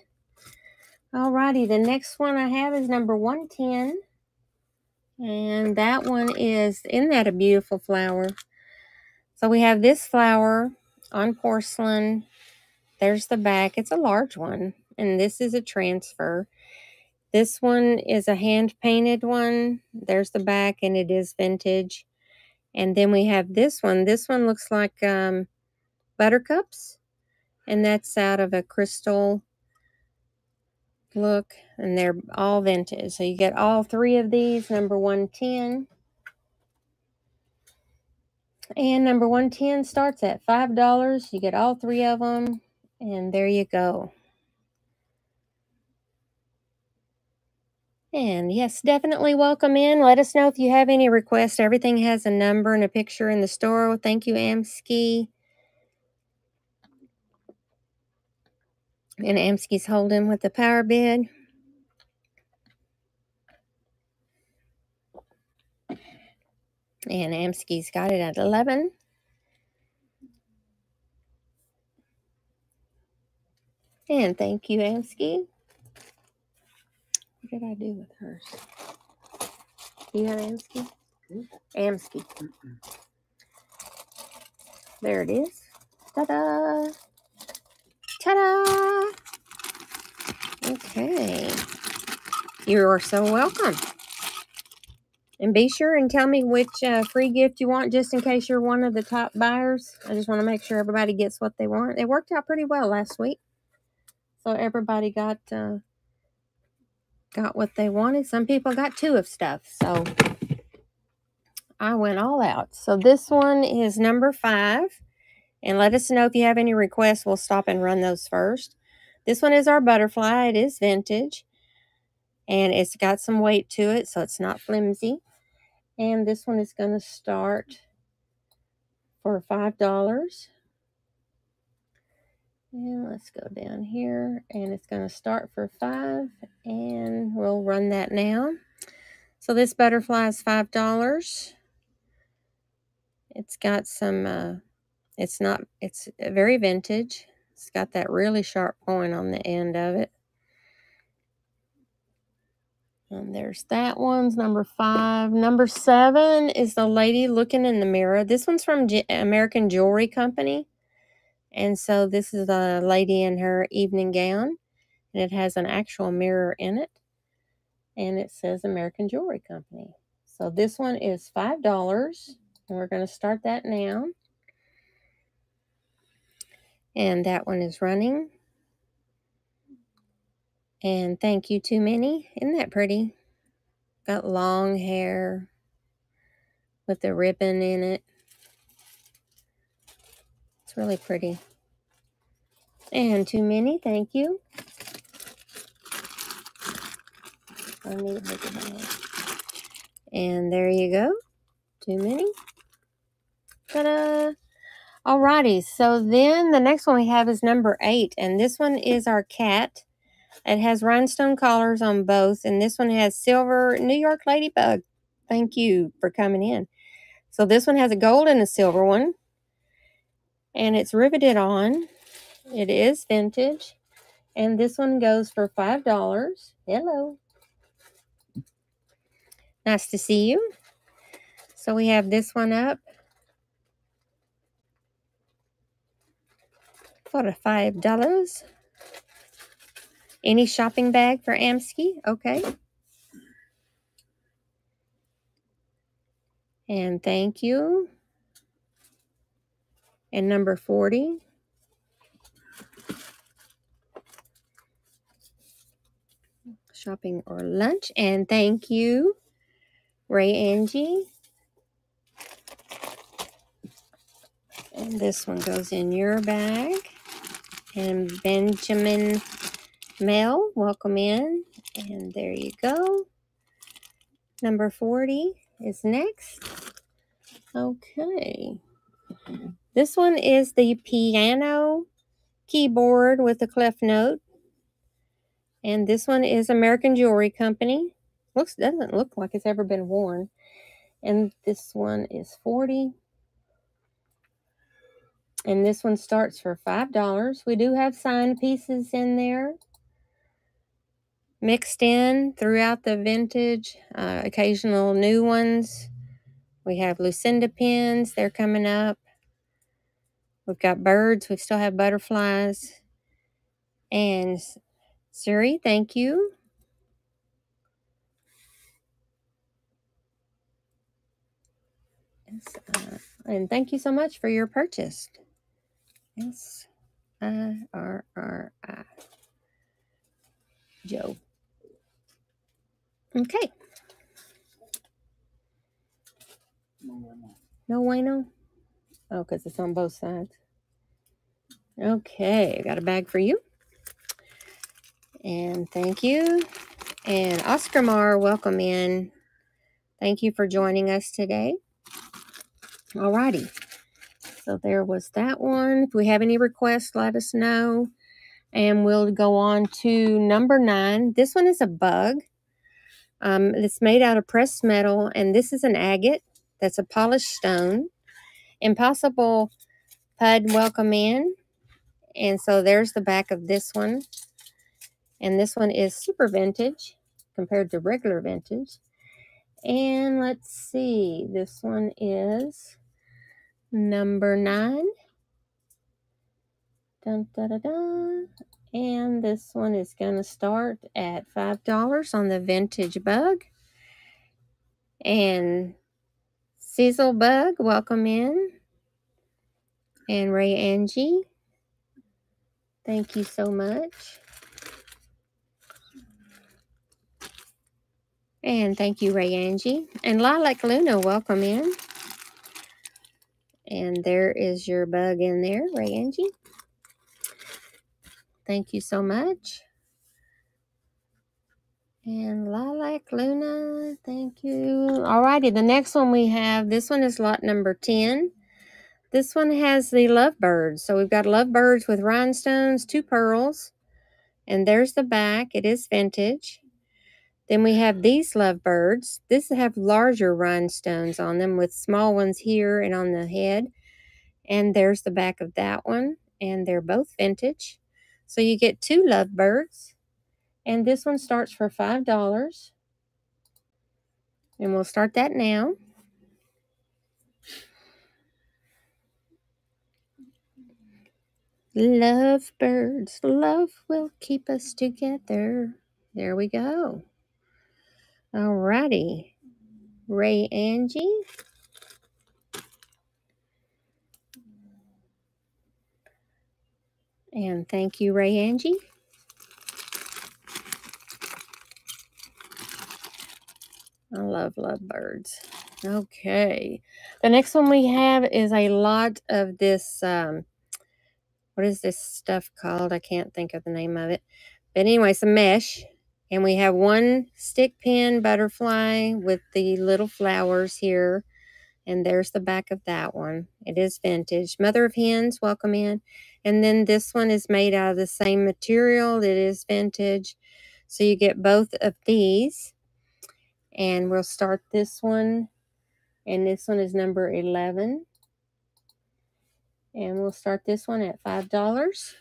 Alrighty, the next one I have is number 110. And that one is, isn't that a beautiful flower? So we have this flower on porcelain. There's the back. It's a large one. And this is a transfer. This one is a hand painted one. There's the back and it is vintage. And then we have this one. This one looks like um, buttercups. And that's out of a crystal look. And they're all vintage. So you get all three of these, number 110. And number 110 starts at $5. You get all three of them. And there you go. And yes, definitely welcome in. Let us know if you have any requests. Everything has a number and a picture in the store. Thank you, Amsky. And Amsky's holding with the power bid. And Amsky's got it at 11. And thank you, Amsky. What did I do with hers? You have Amsky? Amsky. There it is. Ta-da! Ta-da! Okay. You are so welcome. And be sure and tell me which uh, free gift you want just in case you're one of the top buyers. I just want to make sure everybody gets what they want. It worked out pretty well last week. So everybody got uh, got what they wanted. Some people got two of stuff. So I went all out. So this one is number five. And let us know if you have any requests. We'll stop and run those first. This one is our butterfly. It is vintage. And it's got some weight to it, so it's not flimsy. And this one is going to start for $5. And let's go down here and it's going to start for five and we'll run that now. So this butterfly is $5. It's got some, uh, it's not, it's very vintage. It's got that really sharp point on the end of it. And there's that one's number five. Number seven is the lady looking in the mirror. This one's from American Jewelry Company. And so this is a lady in her evening gown. And it has an actual mirror in it. And it says American Jewelry Company. So this one is $5. And we're going to start that now. And that one is running. And thank you, Too Many. Isn't that pretty? Got long hair with a ribbon in it. It's really pretty. And Too Many, thank you. And there you go. Too Many. Ta-da! Alrighty, so then the next one we have is number eight, and this one is our cat. It has rhinestone collars on both, and this one has silver New York Ladybug. Thank you for coming in. So this one has a gold and a silver one. and it's riveted on. It is vintage. And this one goes for $5. Hello. Nice to see you. So we have this one up for $5. Any shopping bag for Amsky? Okay. And thank you. And number 40. Shopping or lunch. And thank you, Ray Angie. And this one goes in your bag. And Benjamin Mel, welcome in. And there you go. Number 40 is next. Okay. This one is the piano keyboard with a clef note. And this one is American Jewelry Company. Looks doesn't look like it's ever been worn. And this one is 40. And this one starts for $5. We do have signed pieces in there mixed in throughout the vintage, uh, occasional new ones. We have Lucinda pins, they're coming up. We've got birds, we still have butterflies. And Siri, thank you. Uh, and thank you so much for your purchase. S I R R I. Joe. Okay. No bueno? Oh, because it's on both sides. Okay, got a bag for you. And thank you. And Oscar Mar, welcome in. Thank you for joining us today. Alrighty. So there was that one. If we have any requests, let us know. And we'll go on to number nine. This one is a bug. Um, it's made out of pressed metal, and this is an agate. That's a polished stone. Impossible Pud Welcome In. And so there's the back of this one. And this one is super vintage compared to regular vintage. And let's see, this one is number nine. Dun, da, da, da. And this one is going to start at $5 on the Vintage Bug. And Sizzle Bug, welcome in. And Ray Angie, thank you so much. And thank you, Ray Angie. And Lilac Luna, welcome in. And there is your bug in there, Ray Angie. Thank you so much. And Lilac Luna, thank you. Alrighty, the next one we have, this one is lot number 10. This one has the lovebirds. So we've got lovebirds with rhinestones, two pearls. And there's the back. It is vintage. Then we have these lovebirds. This have larger rhinestones on them with small ones here and on the head. And there's the back of that one. And they're both vintage. So you get two lovebirds. And this one starts for $5. And we'll start that now. Love birds, love will keep us together. There we go. Alrighty. Ray Angie. And thank you, Ray Angie. I love lovebirds. Okay. The next one we have is a lot of this. Um, what is this stuff called? I can't think of the name of it. But anyway, some mesh. And we have one stick pin butterfly with the little flowers here. And there's the back of that one. It is vintage. Mother of Hens, welcome in. And then this one is made out of the same material. It is vintage. So you get both of these. And we'll start this one. And this one is number 11. And we'll start this one at $5.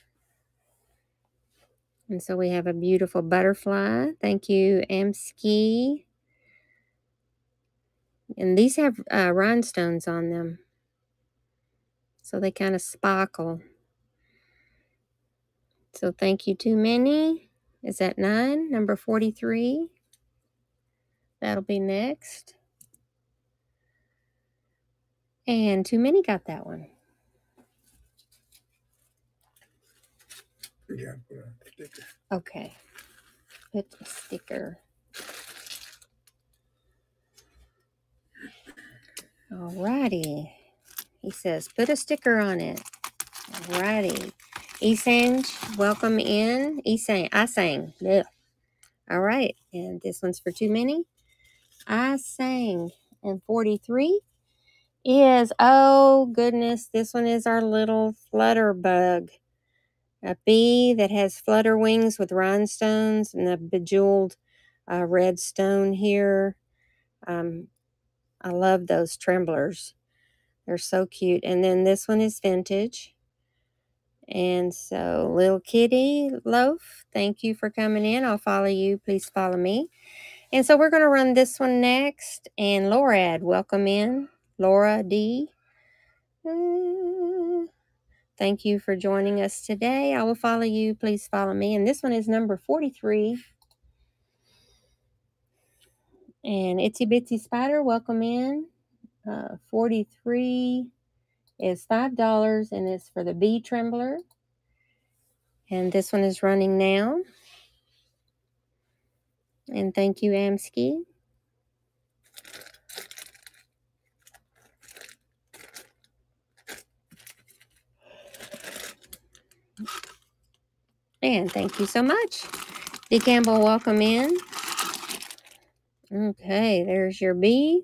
And so we have a beautiful butterfly. Thank you, Amski. And these have uh, rhinestones on them. So they kind of sparkle. So thank you, to Minnie. Is that nine? Number 43. That'll be next. And Too Many got that one. Yeah, sticker. Okay. Put a sticker. Alrighty. He says, put a sticker on it. Alrighty. Esange, welcome in. Esang, I sang. Yeah. All right. And this one's for too many. I sang. And 43 is, oh goodness, this one is our little flutter bug. A bee that has flutter wings with rhinestones and a bejeweled uh, red stone here. Um, I love those tremblers. They're so cute. And then this one is vintage. And so, little kitty loaf, thank you for coming in. I'll follow you. Please follow me. And so, we're going to run this one next. And Laurad, welcome in. Laura D. Uh, Thank you for joining us today. I will follow you. Please follow me. And this one is number 43. And Itsy Bitsy Spider, welcome in. Uh, 43 is $5 and it's for the bee trembler. And this one is running now. And thank you, Amski. And thank you so much. D. Campbell, welcome in. Okay, there's your bee.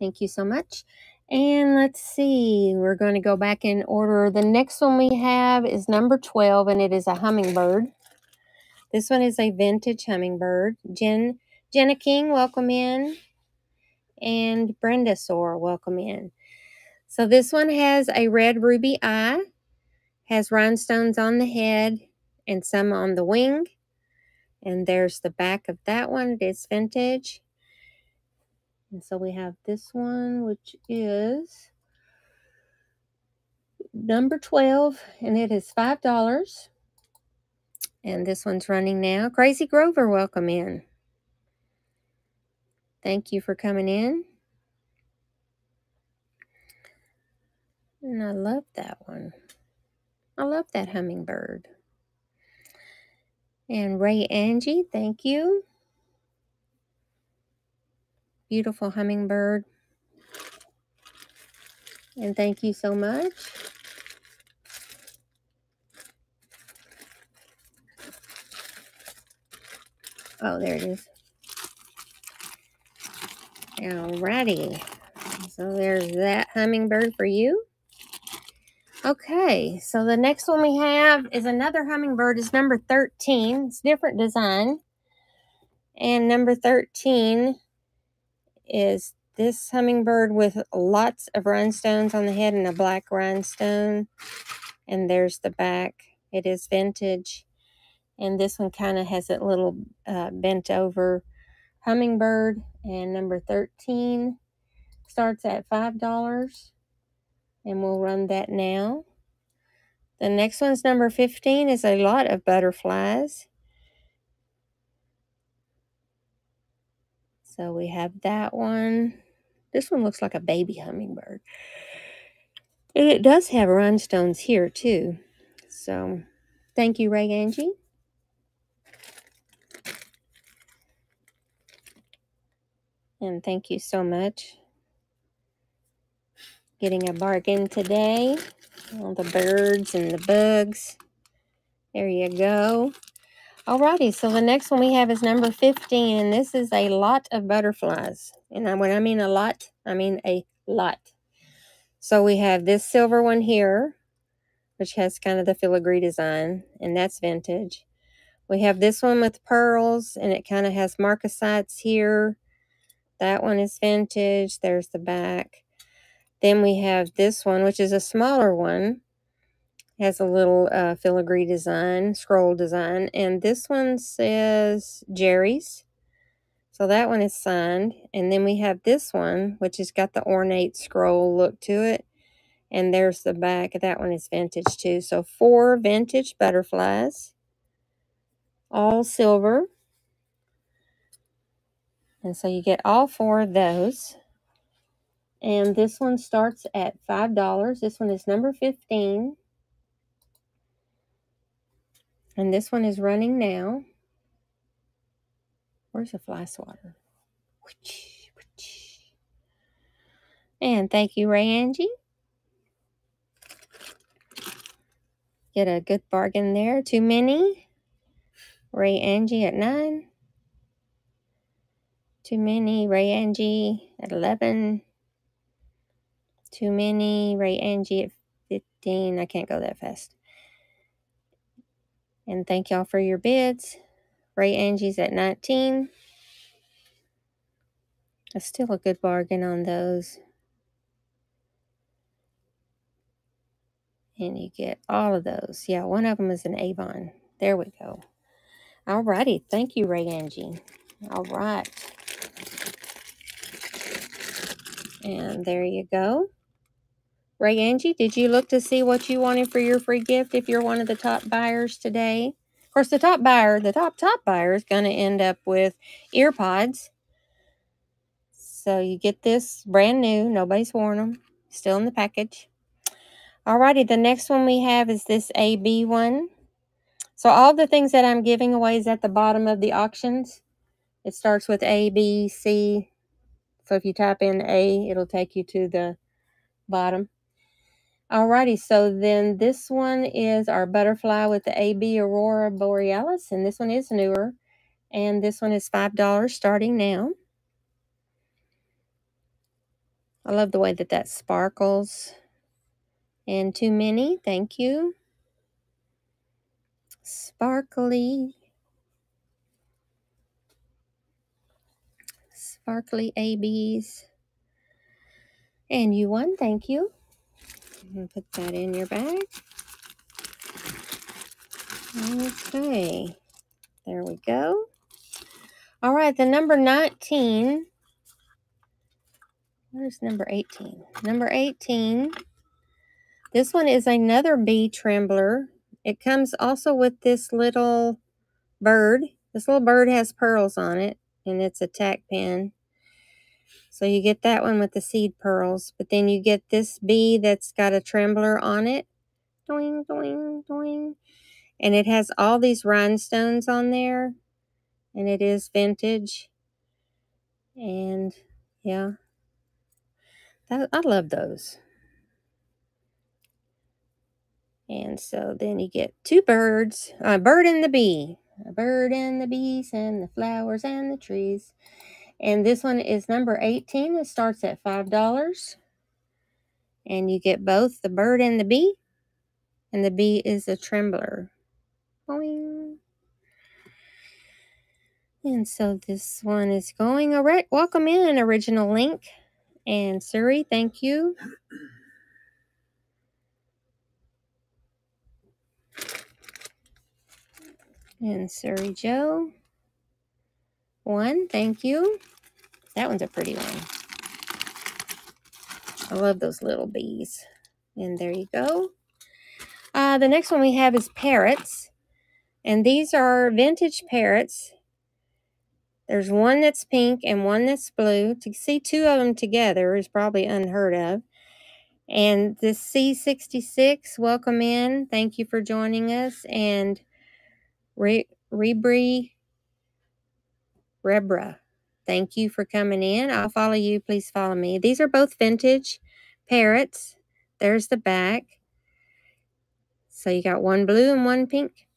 Thank you so much. And let's see, we're going to go back in order. The next one we have is number 12, and it is a hummingbird. This one is a vintage hummingbird. Jen, Jenna King, welcome in. And Brenda Soar, welcome in. So this one has a red ruby eye, has rhinestones on the head and some on the wing. And there's the back of that one. It is vintage. And so we have this one, which is number 12, and it is $5. And this one's running now. Crazy Grover, welcome in. Thank you for coming in. And I love that one. I love that hummingbird. And Ray Angie, thank you. Beautiful hummingbird. And thank you so much. Oh, there it is. Alrighty. So there's that hummingbird for you. Okay, so the next one we have is another hummingbird. Is number 13. It's different design. And number 13 is this hummingbird with lots of rhinestones on the head and a black rhinestone. And there's the back. It is vintage. And this one kind of has a little uh, bent over hummingbird. And number 13 starts at $5. And we'll run that now. The next one's number 15 is a lot of butterflies. So we have that one. This one looks like a baby hummingbird. And it does have rhinestones here too. So thank you, Ray Angie. And thank you so much. Getting a bargain today. All the birds and the bugs. There you go. Alrighty, so the next one we have is number 15, and this is a lot of butterflies. And when I mean a lot, I mean a lot. So we have this silver one here, which has kind of the filigree design, and that's vintage. We have this one with pearls, and it kind of has marcasites here. That one is vintage. There's the back. Then we have this one, which is a smaller one. Has a little uh, filigree design, scroll design. And this one says Gerry's. So that one is signed. And then we have this one, which has got the ornate scroll look to it. And there's the back. Of that one is vintage too. So four vintage butterflies, all silver. And so you get all four of those. And this one starts at $5. This one is number 15. And this one is running now. Where's the fly swatter? And thank you, Ray Angie. Get a good bargain there. Too many. Ray Angie at 9. Too many. Ray Angie at 11. Too many. Ray Angie at 15. I can't go that fast. And thank y'all for your bids. Ray Angie's at 19. That's still a good bargain on those. And you get all of those. Yeah, one of them is an Avon. There we go. All righty. Thank you, Ray Angie. All right. And there you go. Ray Angie, did you look to see what you wanted for your free gift if you're one of the top buyers today? Of course, the top buyer, the top top buyer is going to end up with ear pods. So you get this brand new. Nobody's worn them. Still in the package. Alrighty, the next one we have is this AB one. So all the things that I'm giving away is at the bottom of the auctions. It starts with A, B, C. So if you type in A, it'll take you to the bottom. Alrighty, so then this one is our butterfly with the AB Aurora Borealis, and this one is newer. And this one is $5 starting now. I love the way that that sparkles. And too many, thank you. Sparkly, sparkly ABs. And you won, thank you. Put that in your bag. Okay, there we go. All right, the number 19. Where's number 18? Number 18. This one is another bee trembler. It comes also with this little bird. This little bird has pearls on it, and it's a tack pin. So you get that one with the seed pearls, but then you get this bee that's got a trembler on it. Doing, doing, doing. And it has all these rhinestones on there, and it is vintage. And yeah, that, I love those. And so then you get two birds, a bird and the bee, a bird and the bees and the flowers and the trees. And this one is number 18. It starts at $5. And you get both the bird and the bee. And the bee is a trembler. Boing. And so this one is going. All right. Welcome in, original link. And Suri, thank you. And Suri Joe. One, thank you. That one's a pretty one. I love those little bees. And there you go. Uh, the next one we have is parrots. And these are vintage parrots. There's one that's pink and one that's blue. To see two of them together is probably unheard of. And the C66, welcome in. Thank you for joining us. And Re- Rebri Rebra, thank you for coming in. I'll follow you. Please follow me. These are both vintage parrots. There's the back. So you got one blue and one pink.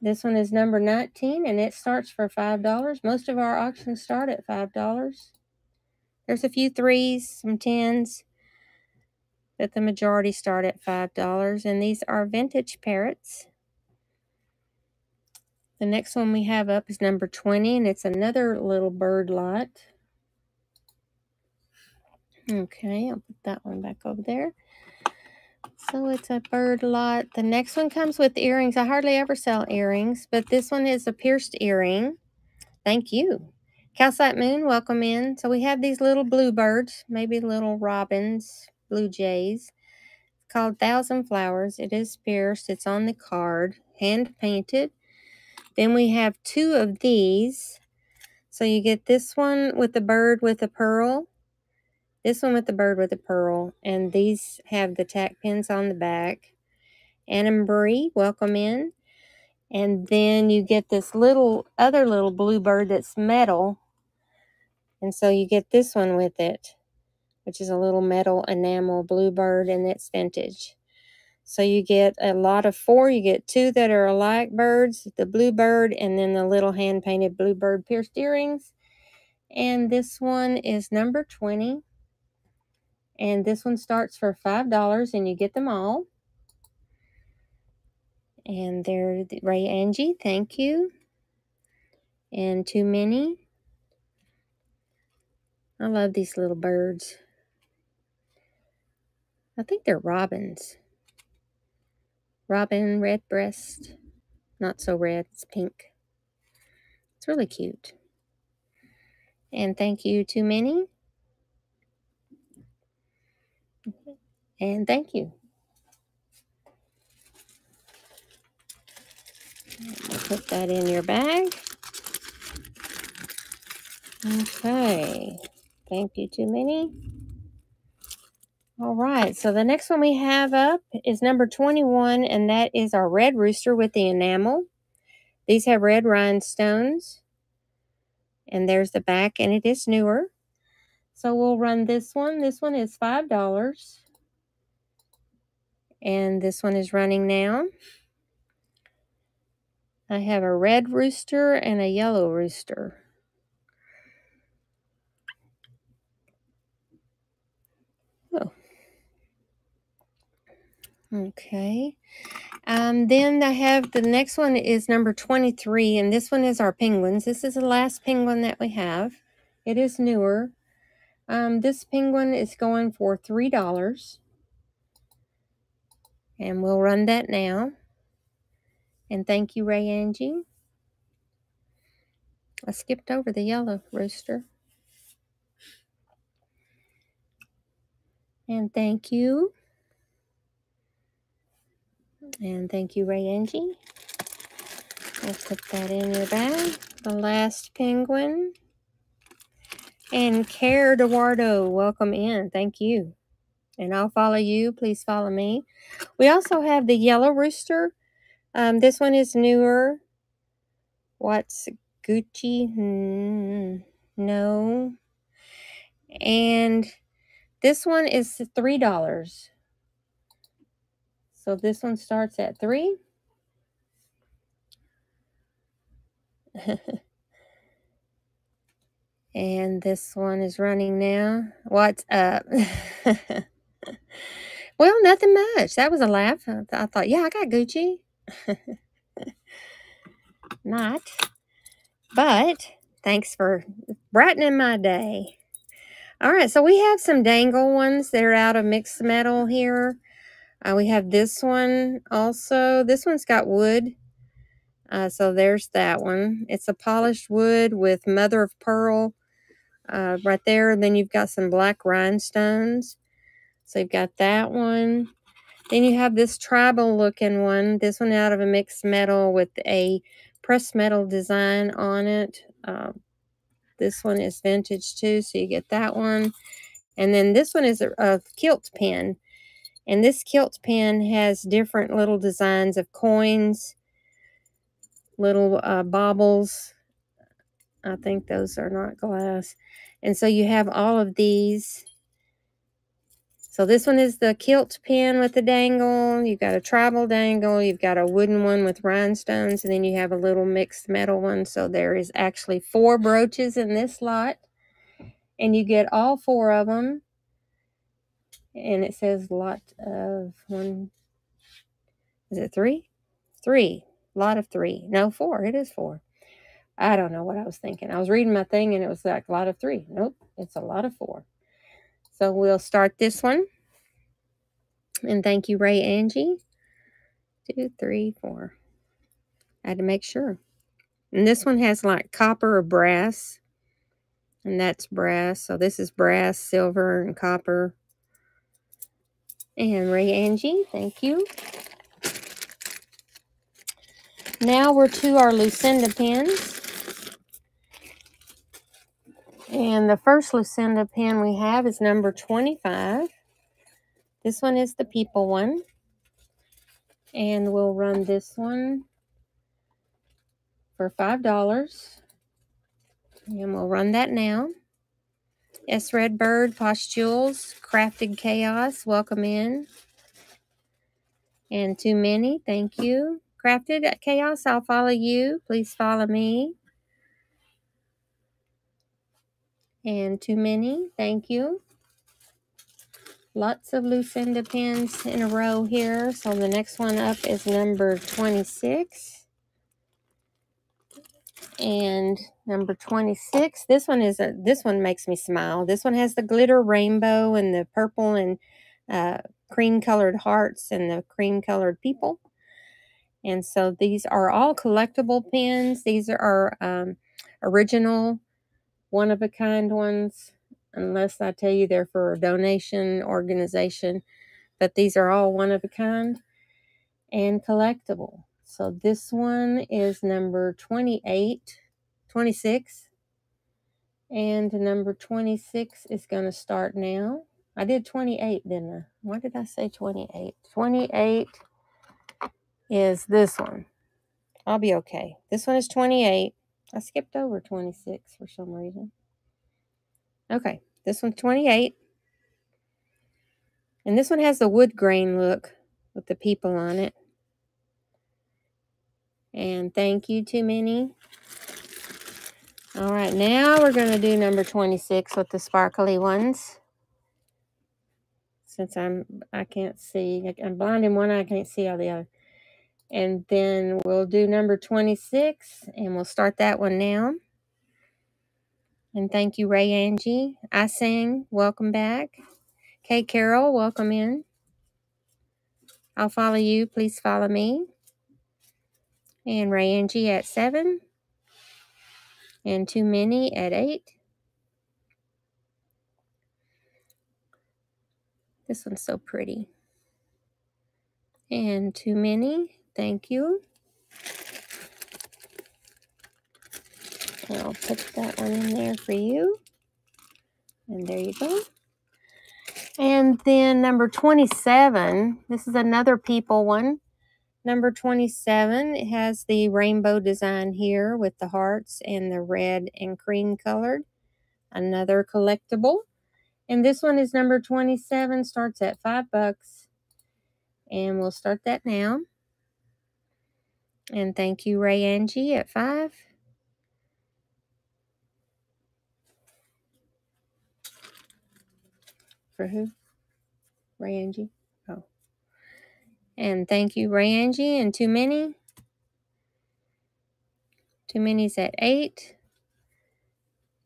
This one is number 19 and it starts for $5. Most of our auctions start at $5. There's a few threes, some tens, but the majority start at $5. And these are vintage parrots. The next one we have up is number 20 and it's another little bird lot. Okay, I'll put that one back over there. So it's a bird lot. The next one comes with earrings. I hardly ever sell earrings, but this one is a pierced earring. Thank you. Calcite Moon, welcome in. So we have these little bluebirds, maybe little robins, blue jays, called Thousand Flowers. It is pierced. It's on the card, hand painted. Then we have two of these. So you get this one with the bird with a pearl, this one with the bird with a pearl, and these have the tack pins on the back. Anna Marie, welcome in. And then you get this little other little blue bird that's metal. And so you get this one with it, which is a little metal enamel bluebird and it's vintage. So you get a lot of four. You get two that are alike birds, the bluebird, and then the little hand painted bluebird pierced earrings. And this one is number 20. And this one starts for $5 and you get them all. And they're Ray Angie, thank you. And too many. I love these little birds. I think they're robins. Robin redbreast. Not so red, it's pink. It's really cute. And thank you, to many. And thank you. Put that in your bag. Okay. Thank you, to many. All right. So the next one we have up is number 21, and that is our red rooster with the enamel. These have red rhinestones. And there's the back, and it is newer. So we'll run this one. This one is $5. And this one is running now. I have a red rooster and a yellow rooster. Okay. Um, then I have the next one is number 23, and this one is our penguins. This is the last penguin that we have. It is newer. Um, this penguin is going for $3. And we'll run that now. And thank you, Ray Angie. I skipped over the yellow rooster. And thank you. And thank you, Ray Angie. I'll put that in your bag. The last penguin. And Care Eduardo, welcome in. Thank you. And I'll follow you. Please follow me. We also have the yellow rooster. Um, this one is newer. What's Gucci? Hmm, no. And this one is $3. So this one starts at 3 and this one is running now. What's up? well, nothing much. That was a laugh. I, I thought, yeah, I got Gucci. Not. But thanks for brightening my day. All right, so we have some dangle ones that are out of mixed metal here. Uh, we have this one also. This one's got wood. Uh, so there's that one. It's a polished wood with mother of pearl uh, right there. And then you've got some black rhinestones. So you've got that one. Then you have this tribal looking one. This one out of a mixed metal with a pressed metal design on it. Uh, this one is vintage too, so you get that one. And then this one is a, a kilt pin. And this kilt pin has different little designs of coins, little uh, baubles. I think those are not glass. And so you have all of these. So this one is the kilt pin with the dangle. You've got a tribal dangle. You've got a wooden one with rhinestones. And then you have a little mixed metal one. So there is actually four brooches in this lot. And you get all four of them and it says lot of one is it three three lot of three no four it is four i don't know what i was thinking i was reading my thing and it was like lot of three nope it's a lot of four So we'll start this one. And thank you, Ray Angie. Two, three, four. I had to make sure. And this one has like copper or brass. And that's brass. So this is brass, silver, and copper. And Ray Angie, thank you. Now we're to our Lucinda pins. And the first Lucinda pin we have is number 25. This one is the people one. And we'll run this one for $5. And we'll run that now. S. Redbird, Pustules, Crafted Chaos, welcome in. And too many, thank you. Crafted Chaos, I'll follow you. Please follow me. And too many, thank you. Lots of Lucinda pins in a row here. So the next one up is number 26. And number 26, this one is a, this one makes me smile. This one has the glitter rainbow and the purple and uh, cream colored hearts and the cream colored people. And so these are all collectible pins. These are um, original, one of a kind ones, unless I tell you they're for a donation organization. But these are all one of a kind and collectible. So this one is number 28, 26. And number 26 is going to start now. I did 28, didn't I? Why did I say 28? 28 is this one. I'll be okay. This one is 28. I skipped over 26 for some reason. Okay, this one's 28. And this one has the wood grain look with the people on it. And thank you, too many. All right, now we're going to do number 26 with the sparkly ones. Since I'm, I can't see, I'm blind in one eye, I can't see all the other. And then we'll do number 26 and we'll start that one now. And thank you, Ray Angie. I sing, welcome back. Kay Carol, welcome in. I'll follow you. Please follow me. And Ray Angie at 7. And Too Many at 8. This one's so pretty. And Too Many Thank you. I'll put that one in there for you. And there you go. And then number 27, this is another people one. Number 27, it has the rainbow design here with the hearts and the red and cream colored. Another collectible. And this one is number 27, starts at five bucks. And we'll start that now. And thank you, Ray Angie at five. For who? Ray Angie? And thank you, Ray Angie, and too many. Too many's at eight.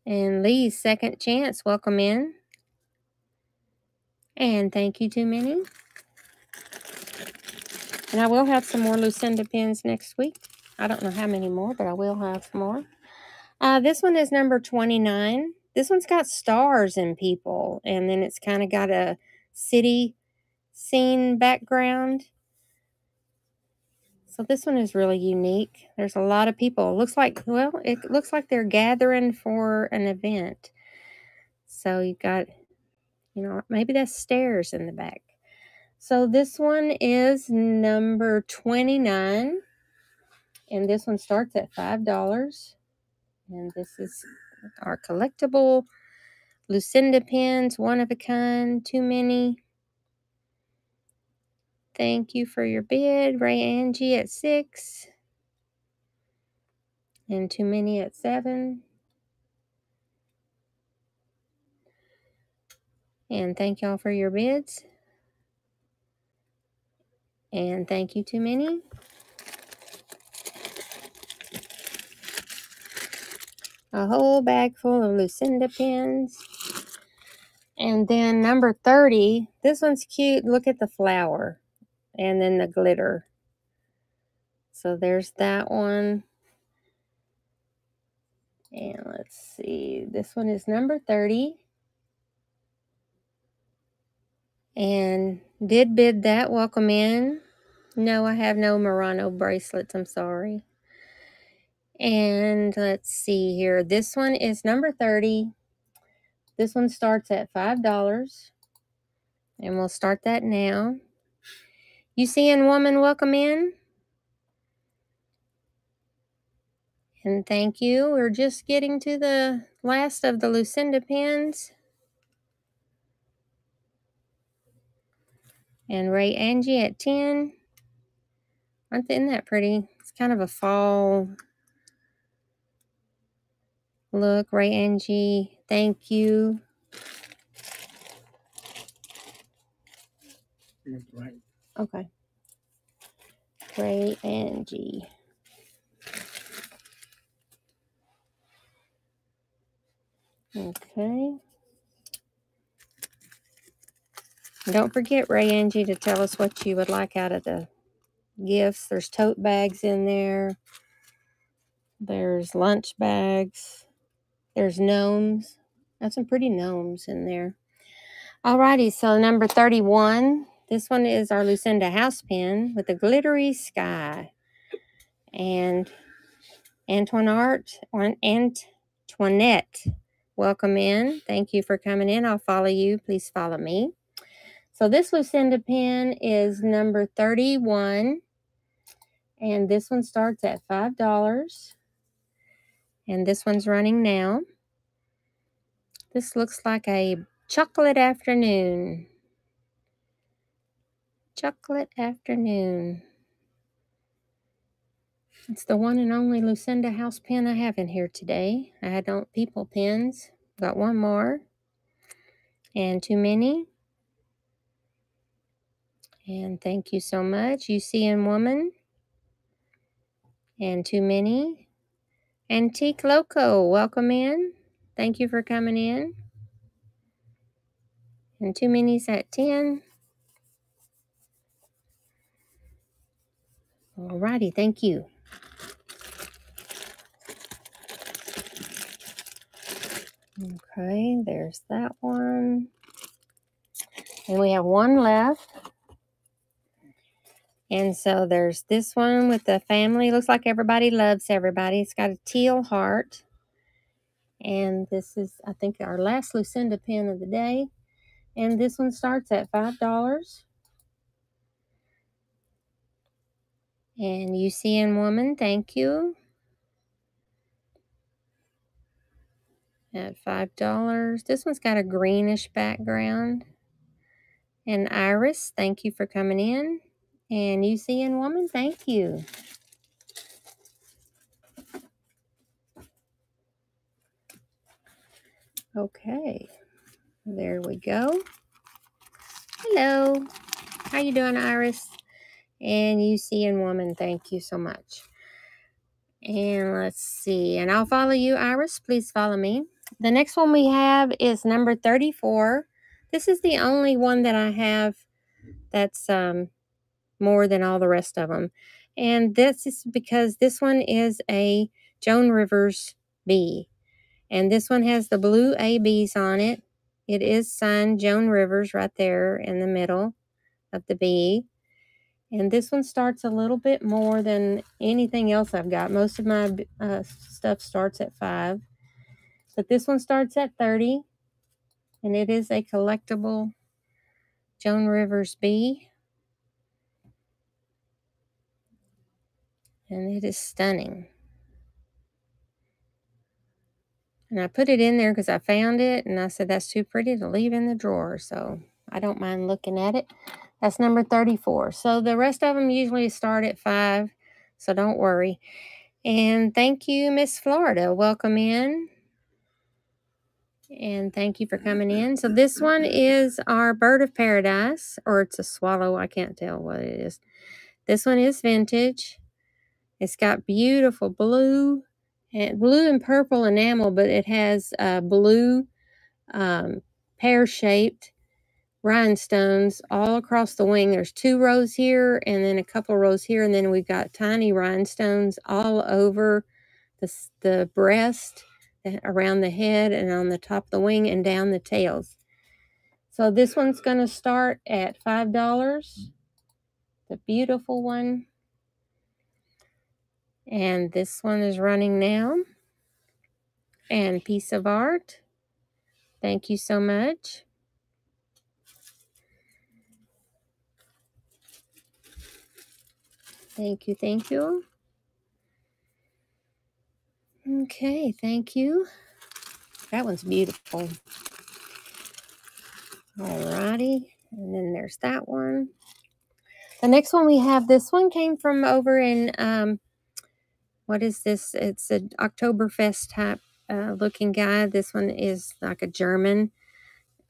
And Lee's second chance, welcome in. And thank you, too many. And I will have some more Lucinda pins next week. I don't know how many more, but I will have more. Uh, this one is number 29. This one's got stars and people, and then it's kind of got a city scene background. So this one is really unique. There's a lot of people. It looks like, well, it looks like they're gathering for an event. So you got, you know, maybe that's stairs in the back. So this one is number 29. And this one starts at $5. And this is our collectible Lucinda pins, one of a kind, too many. Thank you for your bid. Ray Angie at 6. And too many at 7. And thank y'all for your bids. And thank you, Too Many. A whole bag full of Lucinda pins. And then number 30, this one's cute. Look at the flower and then the glitter. So there's that one. And let's see, this one is number 30. And did bid that. Welcome in. No, I have no Murano bracelets. I'm sorry. And let's see here. This one is number 30. This one starts at $5. And we'll start that now. You seeing woman, welcome in. And thank you. We're just getting to the last of the Lucinda pins. And Ray Angie at 10. Aren't they, isn't that pretty? It's kind of a fall look. Ray Angie, thank you. Right. Okay. Ray Angie. Okay. Don't forget, Ray Angie, to tell us what you would like out of the gifts. There's tote bags in there. There's lunch bags. There's gnomes. Got some pretty gnomes in there. Alrighty, so number 31. This one is our Lucinda house pin with a glittery sky. And Antoinette, or Antoinette, welcome in. Thank you for coming in. I'll follow you. Please follow me. So this Lucinda pin is number 31. And this one starts at $5. And this one's running now. This looks like a chocolate afternoon. Chocolate afternoon. It's the one and only Lucinda house pin I have in here today. I don't people pins. Got one more. And too many. And thank you so much. You seeing woman. And too many. Antique Loco, welcome in. Thank you for coming in. And too many's at 10. Alrighty, thank you. Okay, there's that one. And we have one left. And so there's this one with the family. Looks like everybody loves everybody. It's got a teal heart. And this is, I think, our last Lucinda pin of the day. And this one starts at $5. And you seeing woman, thank you. At $5. This one's got a greenish background. And Iris, thank you for coming in. And you seeing woman, thank you. Okay, there we go. Hello, how you doing, Iris? And you seeing woman, thank you so much. And let's see, and I'll follow you, Iris. Please follow me. The next one we have is number 34. This is the only one that I have that's um, more than all the rest of them. And this is because this one is a Joan Rivers bee. And this one has the blue ABs on it. It is signed Joan Rivers right there in the middle of the bee. And this one starts a little bit more than anything else I've got. Most of my uh, stuff starts at 5. But this one starts at 30. And it is a collectible Joan Rivers bee. And it is stunning. And I put it in there because I found it and I said that's too pretty to leave in the drawer. So I don't mind looking at it. That's number 34. So the rest of them usually start at 5. So don't worry. And thank you, Miss Florida. Welcome in. And thank you for coming in. So this one is our bird of paradise, or it's a swallow. I can't tell what it is. This one is vintage. It's got beautiful blue and blue and purple enamel, but it has uh, blue um, pear-shaped rhinestones all across the wing. There's two rows here and then a couple rows here. And then we've got tiny rhinestones all over the, the breast, around the head and on the top of the wing and down the tails. So this one's going to start at $5. The beautiful one. And this one is running now. And piece of art. Thank you so much. Thank you, thank you. Okay, thank you. That one's beautiful. Alrighty. And then there's that one. The next one we have, this one came from over in, um, what is this? It's an Oktoberfest type uh, looking guy. This one is like a German,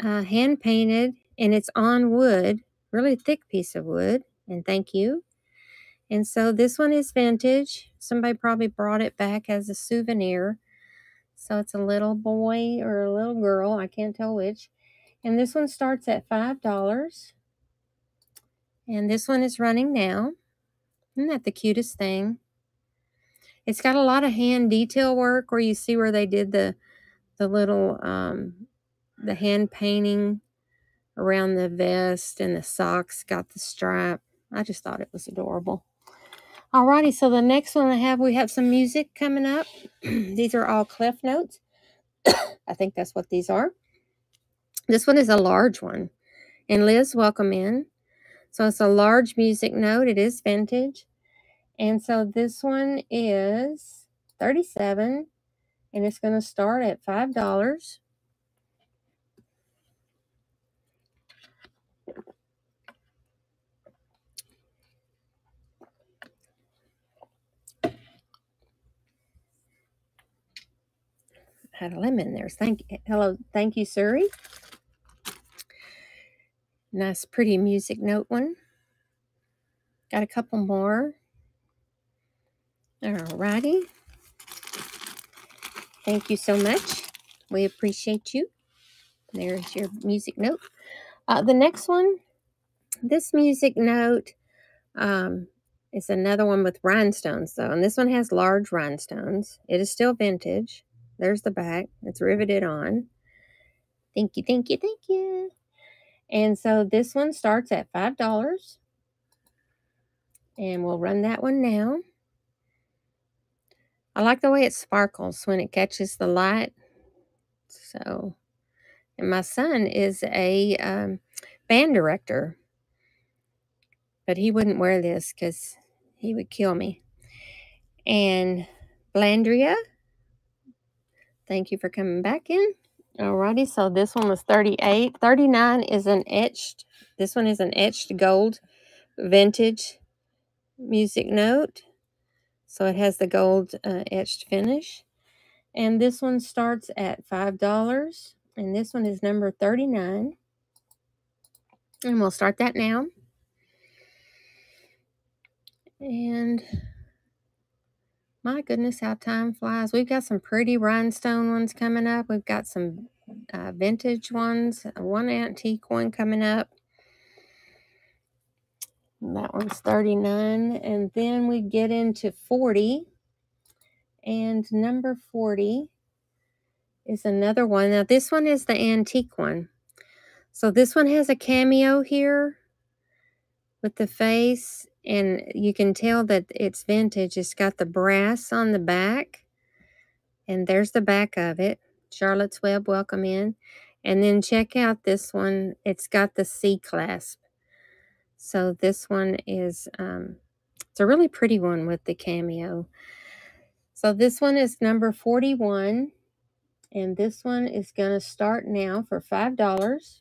uh, hand painted, and it's on wood, really thick piece of wood. And thank you. And so this one is vintage. Somebody probably brought it back as a souvenir. So it's a little boy or a little girl. I can't tell which. And this one starts at $5. And this one is running now. Isn't that the cutest thing? It's got a lot of hand detail work where you see where they did the the little um the hand painting around the vest and the socks got the stripe. I just thought it was adorable. Alrighty, so the next one I have, we have some music coming up. these are all clef notes. I think that's what these are. This one is a large one. And Liz, welcome in. So it's a large music note. It is vintage. And so this one is 37 and it's going to start at $5. Had a lemon there. Thank hello, thank you, Suri. Nice pretty music note one. Got a couple more. Alrighty. Thank you so much. We appreciate you. There's your music note. Uh, the next one, this music note um, is another one with rhinestones, though. And this one has large rhinestones. It is still vintage. There's the back. It's riveted on. Thank you, thank you, thank you. And so this one starts at $5. And we'll run that one now. I like the way it sparkles when it catches the light. So, and my son is a um, band director, but he wouldn't wear this because he would kill me. And Blandria, thank you for coming back in. Alrighty, so this one was 38. 39 is an etched, this one is an etched gold vintage music note. So it has the gold uh, etched finish. And this one starts at $5. And this one is number 39. And we'll start that now. And my goodness, how time flies. We've got some pretty rhinestone ones coming up. We've got some uh, vintage ones, uh, one antique one coming up. And That one's 39. And then we get into 40. And number 40 is another one. Now, this one is the antique one. So this one has a cameo here with the face, and you can tell that it's vintage. It's got the brass on the back, and there's the back of it. Charlotte's Web, welcome in. And then check out this one. It's got the C clasp. So this one is, um, it's a really pretty one with the cameo. So this one is number 41. And this one is going to start now for $5.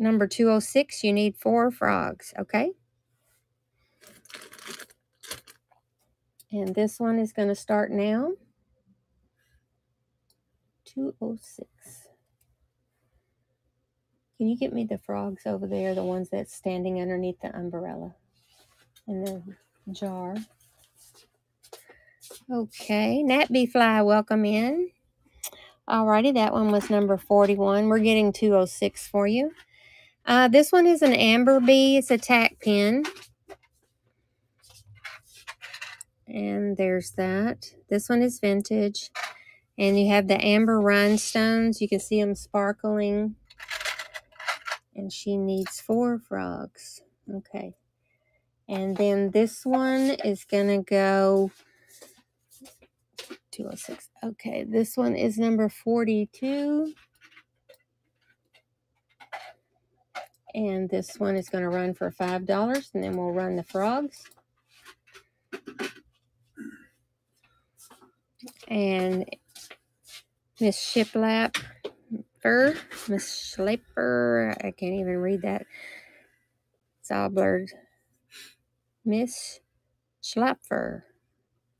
Number 206, you need four frogs, okay? And this one is going to start now. 206. Can you get me the frogs over there, the ones that's standing underneath the umbrella in the jar? Okay, Nat B. Fly, welcome in. Alrighty, that one was number 41. We're getting 206 for you. Uh, this one is an amber bee. It's a tack pin. And there's that. This one is vintage. And you have the amber rhinestones. You can see them sparkling. And she needs four frogs. Okay. And then this one is going to go 206. Okay, this one is number 42. And this one is going to run for $5. And then we'll run the frogs. And Miss Shiplap Fur, Miss Schlepper, I can't even read that. It's all blurred. Miss Schlapfer.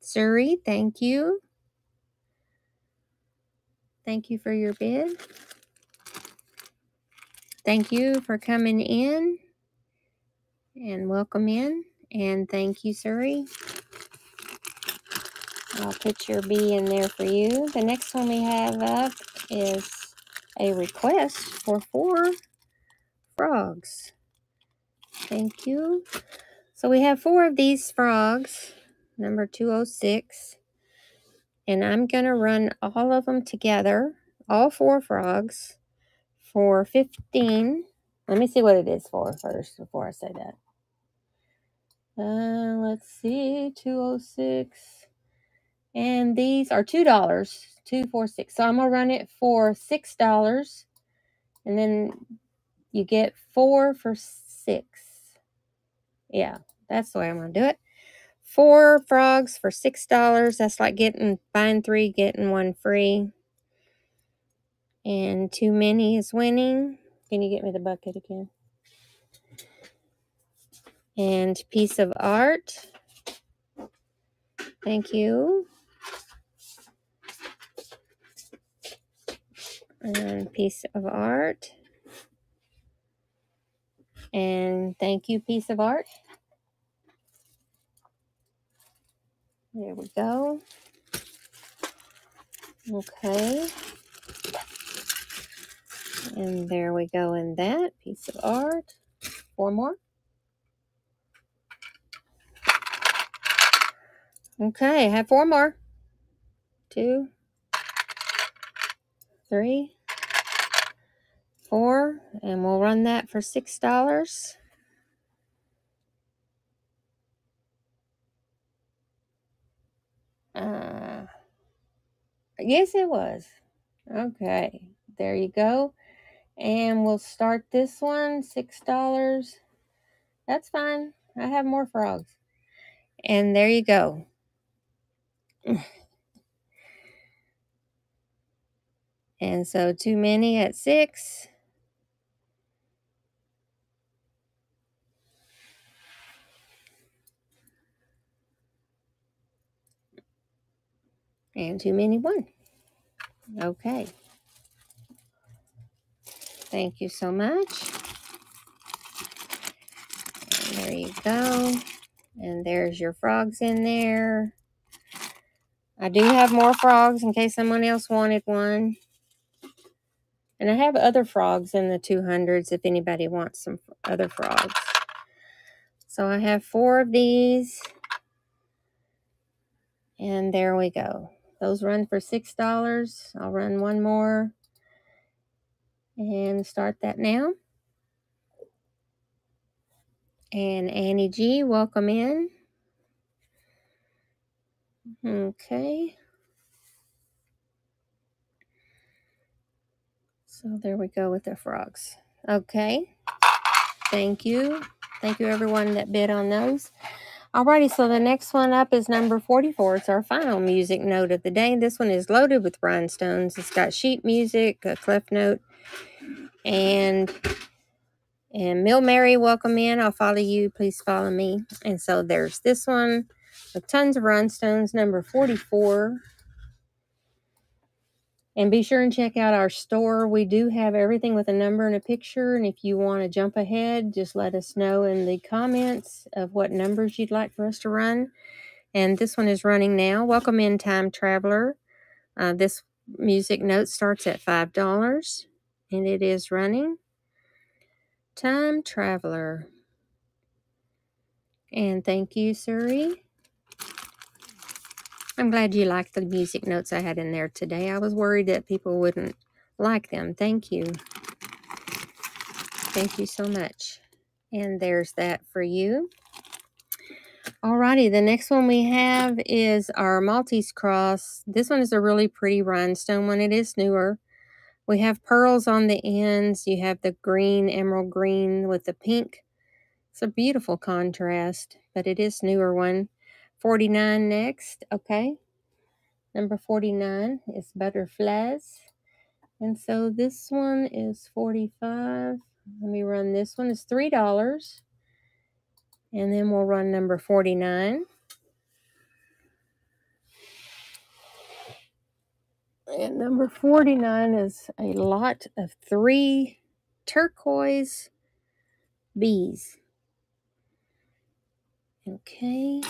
Surrey, thank you. Thank you for your bid. Thank you for coming in and welcome in. And thank you, Surrey. I'll put your B in there for you. The next one we have up is a request for four frogs. Thank you. So we have four of these frogs, number 206. And I'm going to run all of them together, all four frogs, for 15. Let me see what it is for first before I say that. Uh, let's see, 206. And these are $2, 246. So I'm going to run it for $6. And then you get four for six. Yeah, that's the way I'm going to do it. Four frogs for $6. That's like getting, buying three, getting one free. And too many is winning. Can you get me the bucket again? And piece of art. Thank you. And piece of art. And thank you, piece of art. There we go. Okay. And there we go in that piece of art. Four more. Okay, I have four more. Two, three, four, and we'll run that for six dollars. Uh, yes, it was. Okay, there you go. And we'll start this one, six dollars. That's fine. I have more frogs. And there you go. And so too many at six. And too many one. Okay. Thank you so much. And there you go. And there's your frogs in there. I do have more frogs in case someone else wanted one. And I have other frogs in the 200s if anybody wants some other frogs. So I have four of these. And there we go. Those run for $6. I'll run one more and start that now. And Annie G, welcome in. Okay. So there we go with the frogs. Okay. Thank you. Thank you everyone that bid on those. Alrighty, so the next one up is number 44. It's our final music note of the day. This one is loaded with rhinestones. It's got sheet music, a clef note, and and Mill Mary, welcome in. I'll follow you. Please follow me. And so there's this one with tons of rhinestones, number 44. And be sure and check out our store. We do have everything with a number and a picture. And if you want to jump ahead, just let us know in the comments of what numbers you'd like for us to run. And this one is running now. Welcome in, Time Traveler. Uh, this music note starts at $5 and it is running Time Traveler. And thank you, Suri. I'm glad you liked the music notes I had in there today. I was worried that people wouldn't like them. Thank you. Thank you so much. And there's that for you. Alrighty, the next one we have is our Maltese Cross. This one is a really pretty rhinestone one. It is newer. We have pearls on the ends. You have the green, emerald green with the pink. It's a beautiful contrast, but it is newer one. 49 next, okay. Number 49 is Butterflies. And so this one is 45. Let me run this one. It's $3. And then we'll run number 49. And number 49 is a lot of three turquoise bees. Okay.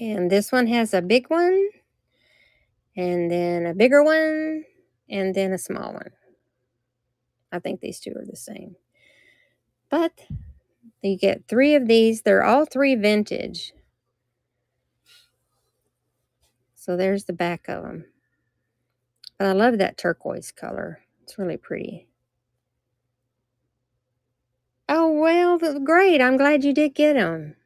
And this one has a big one, and then a bigger one, and then a small one. I think these two are the same. But you get three of these. They're all three vintage. So there's the back of them. But I love that turquoise color. It's really pretty. Oh, well, great. I'm glad you did get them.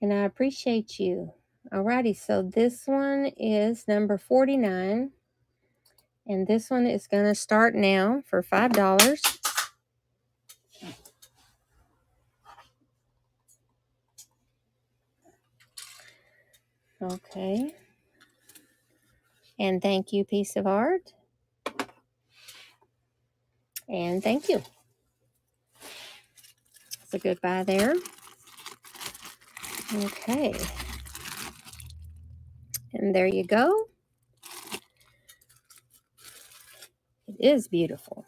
And I appreciate you. Alrighty, so this one is number 49. And this one is going to start now for $5. Okay. And thank you, piece of art. And thank you. So goodbye there. Okay. And there you go. It is beautiful.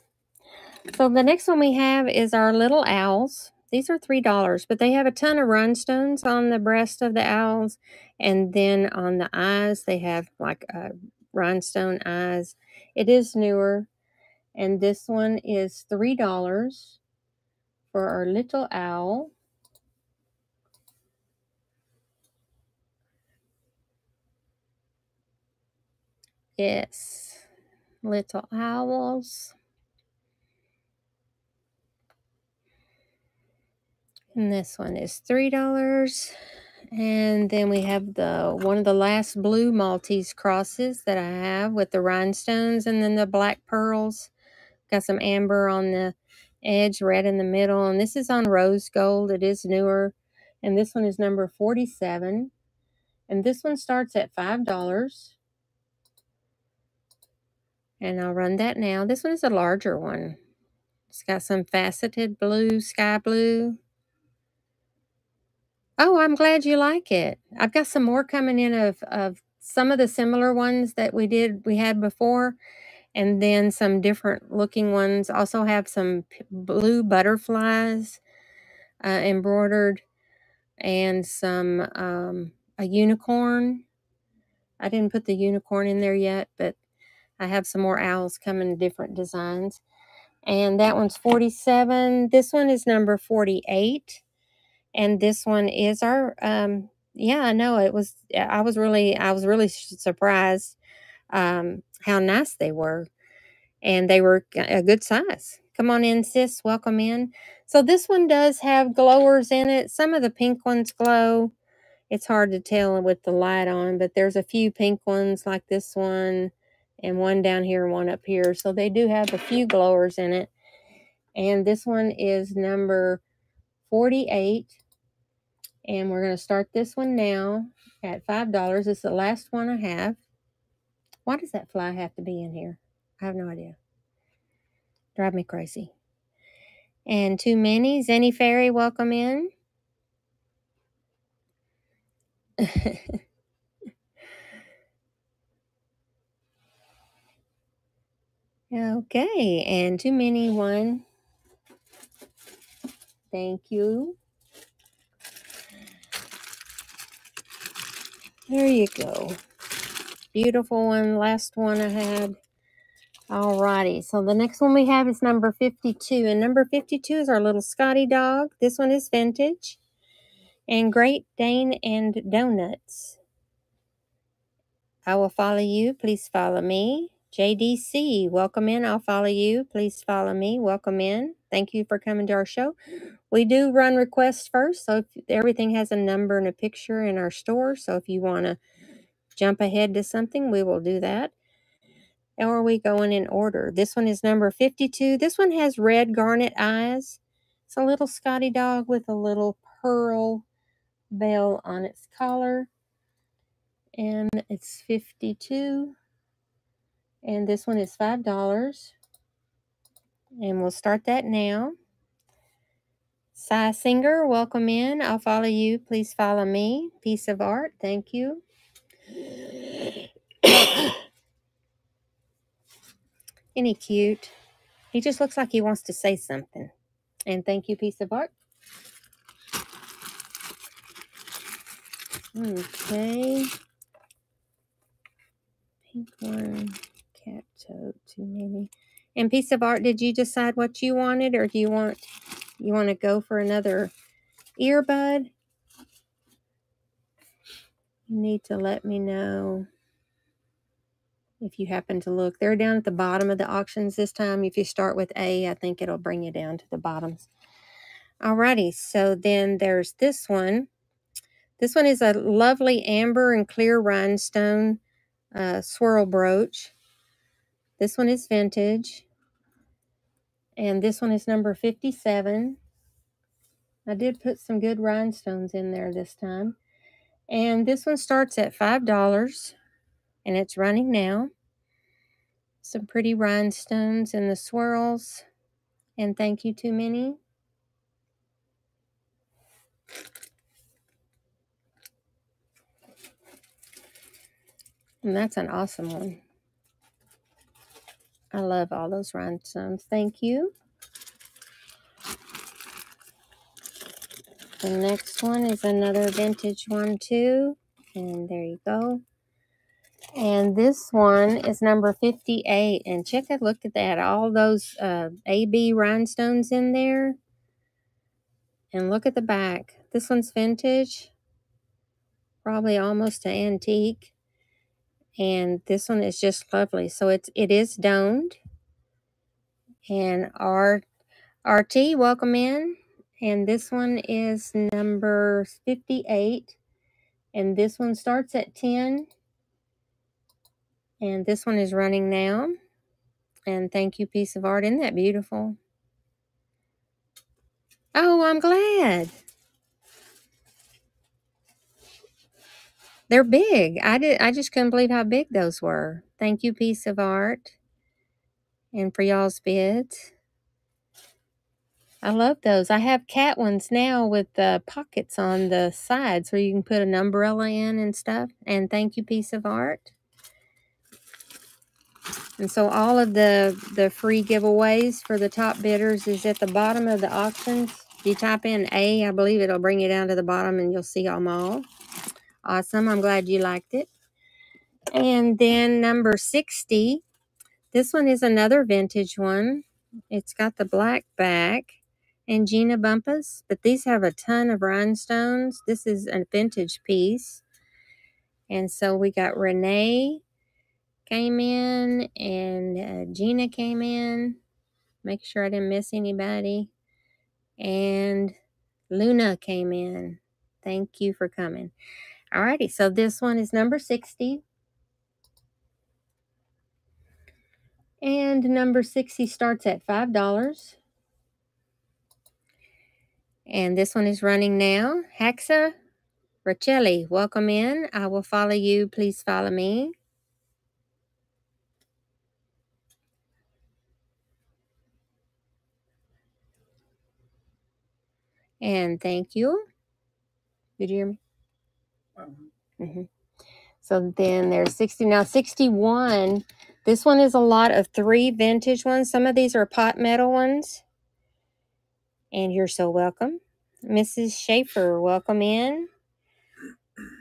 So the next one we have is our little owls. These are $3, but they have a ton of rhinestones on the breast of the owls. And then on the eyes, they have like uh, rhinestone eyes. It is newer. And this one is $3 for our little owl. Yes, little owls. And this one is $3. And then we have the one of the last blue Maltese crosses that I have with the rhinestones and then the black pearls. Got some amber on the edge, red in the middle. And this is on rose gold. It is newer. And this one is number 47. And this one starts at $5. And I'll run that now. This one is a larger one. It's got some faceted blue, sky blue, Oh, I'm glad you like it. I've got some more coming in of, of some of the similar ones that we did, we had before, and then some different looking ones. Also have some blue butterflies uh, embroidered and some, um, a unicorn. I didn't put the unicorn in there yet, but I have some more owls coming in different designs. And that one's 47. This one is number 48 and this one is our um yeah i know it was i was really i was really surprised um how nice they were and they were a good size. Come on in sis welcome in. So this one does have glowers in it. Some of the pink ones glow. It's hard to tell with the light on but there's a few pink ones like this one and one down here and one up here. So they do have a few glowers in it. And this one is number 48 and we're going to start this one now at $5. It's the last one I have. Why does that fly have to be in here? I have no idea. Drive me crazy. And too many. Zenny Fairy, welcome in. okay, and too many one. Thank you. There you go. Beautiful one. Last one I had. Alrighty. So the next one we have is number 52. And number 52 is our little Scotty dog. This one is vintage. And Great Dane and Donuts. I will follow you. Please follow me. JDC, welcome in. I'll follow you. Please follow me. Welcome in. Thank you for coming to our show. We do run requests first. So everything has a number and a picture in our store. So if you want to jump ahead to something, we will do that. Or are we going in order? This one is number 52. This one has red garnet eyes. It's a little Scotty dog with a little pearl bell on its collar. And it's 52. And this one is $5. And we'll start that now. Cy Singer, welcome in. I'll follow you. Please follow me. Piece of art. Thank you. He cute? He just looks like he wants to say something. And thank you, piece of art. Okay. Pink one, cat toad, too many. And piece of art, did you decide what you wanted or do you want you want to go for another earbud? You need to let me know if you happen to look. They're down at the bottom of the auctions this time. If you start with A, I think it'll bring you down to the bottoms. Alrighty, so then there's this one. This one is a lovely amber and clear rhinestone uh, swirl brooch. This one is vintage. And this one is number 57. I did put some good rhinestones in there this time. And this one starts at $5 and it's running now. Some pretty rhinestones in the swirls. And thank you, Too Many. And that's an awesome one. I love all those rhinestones. Thank you. The next one is another vintage one too. And there you go. And this one is number 58. And check a look at that. All those uh, AB rhinestones in there. And look at the back. This one's vintage. Probably almost an antique. And this one is just lovely. So it's it is domed. And R RT, welcome in. And this one is number 58. And this one starts at 10. And this one is running now. And thank you, piece of art. Isn't that beautiful? Oh, I'm glad. They're big. I did I just couldn't believe how big those were. Thank you, piece of art. And for y'all's bids. I love those. I have cat ones now with the pockets on the sides where you can put an umbrella in and stuff. And thank you, piece of art. And so all of the, the free giveaways for the top bidders is at the bottom of the auctions. If you type in A, I believe it'll bring you down to the bottom and you'll see them all. Awesome. I'm glad you liked it. And then number 60. This one is another vintage one. It's got the black back and Gina Bumpus, but these have a ton of rhinestones. This is a vintage piece. And so we got Renee came in and uh, Gina came in. Make sure I didn't miss anybody. And Luna came in. Thank you for coming. Alrighty, so this one is number 60. And number 60 starts at $5. And this one is running now. Hexa Rachelli, welcome in. I will follow you. Please follow me. And thank you. Did you hear me? Hmm So then there's 60. Now 61. This one is a lot of three vintage ones. Some of these are pot metal ones. And you're so welcome. Mrs. Schaefer, welcome in.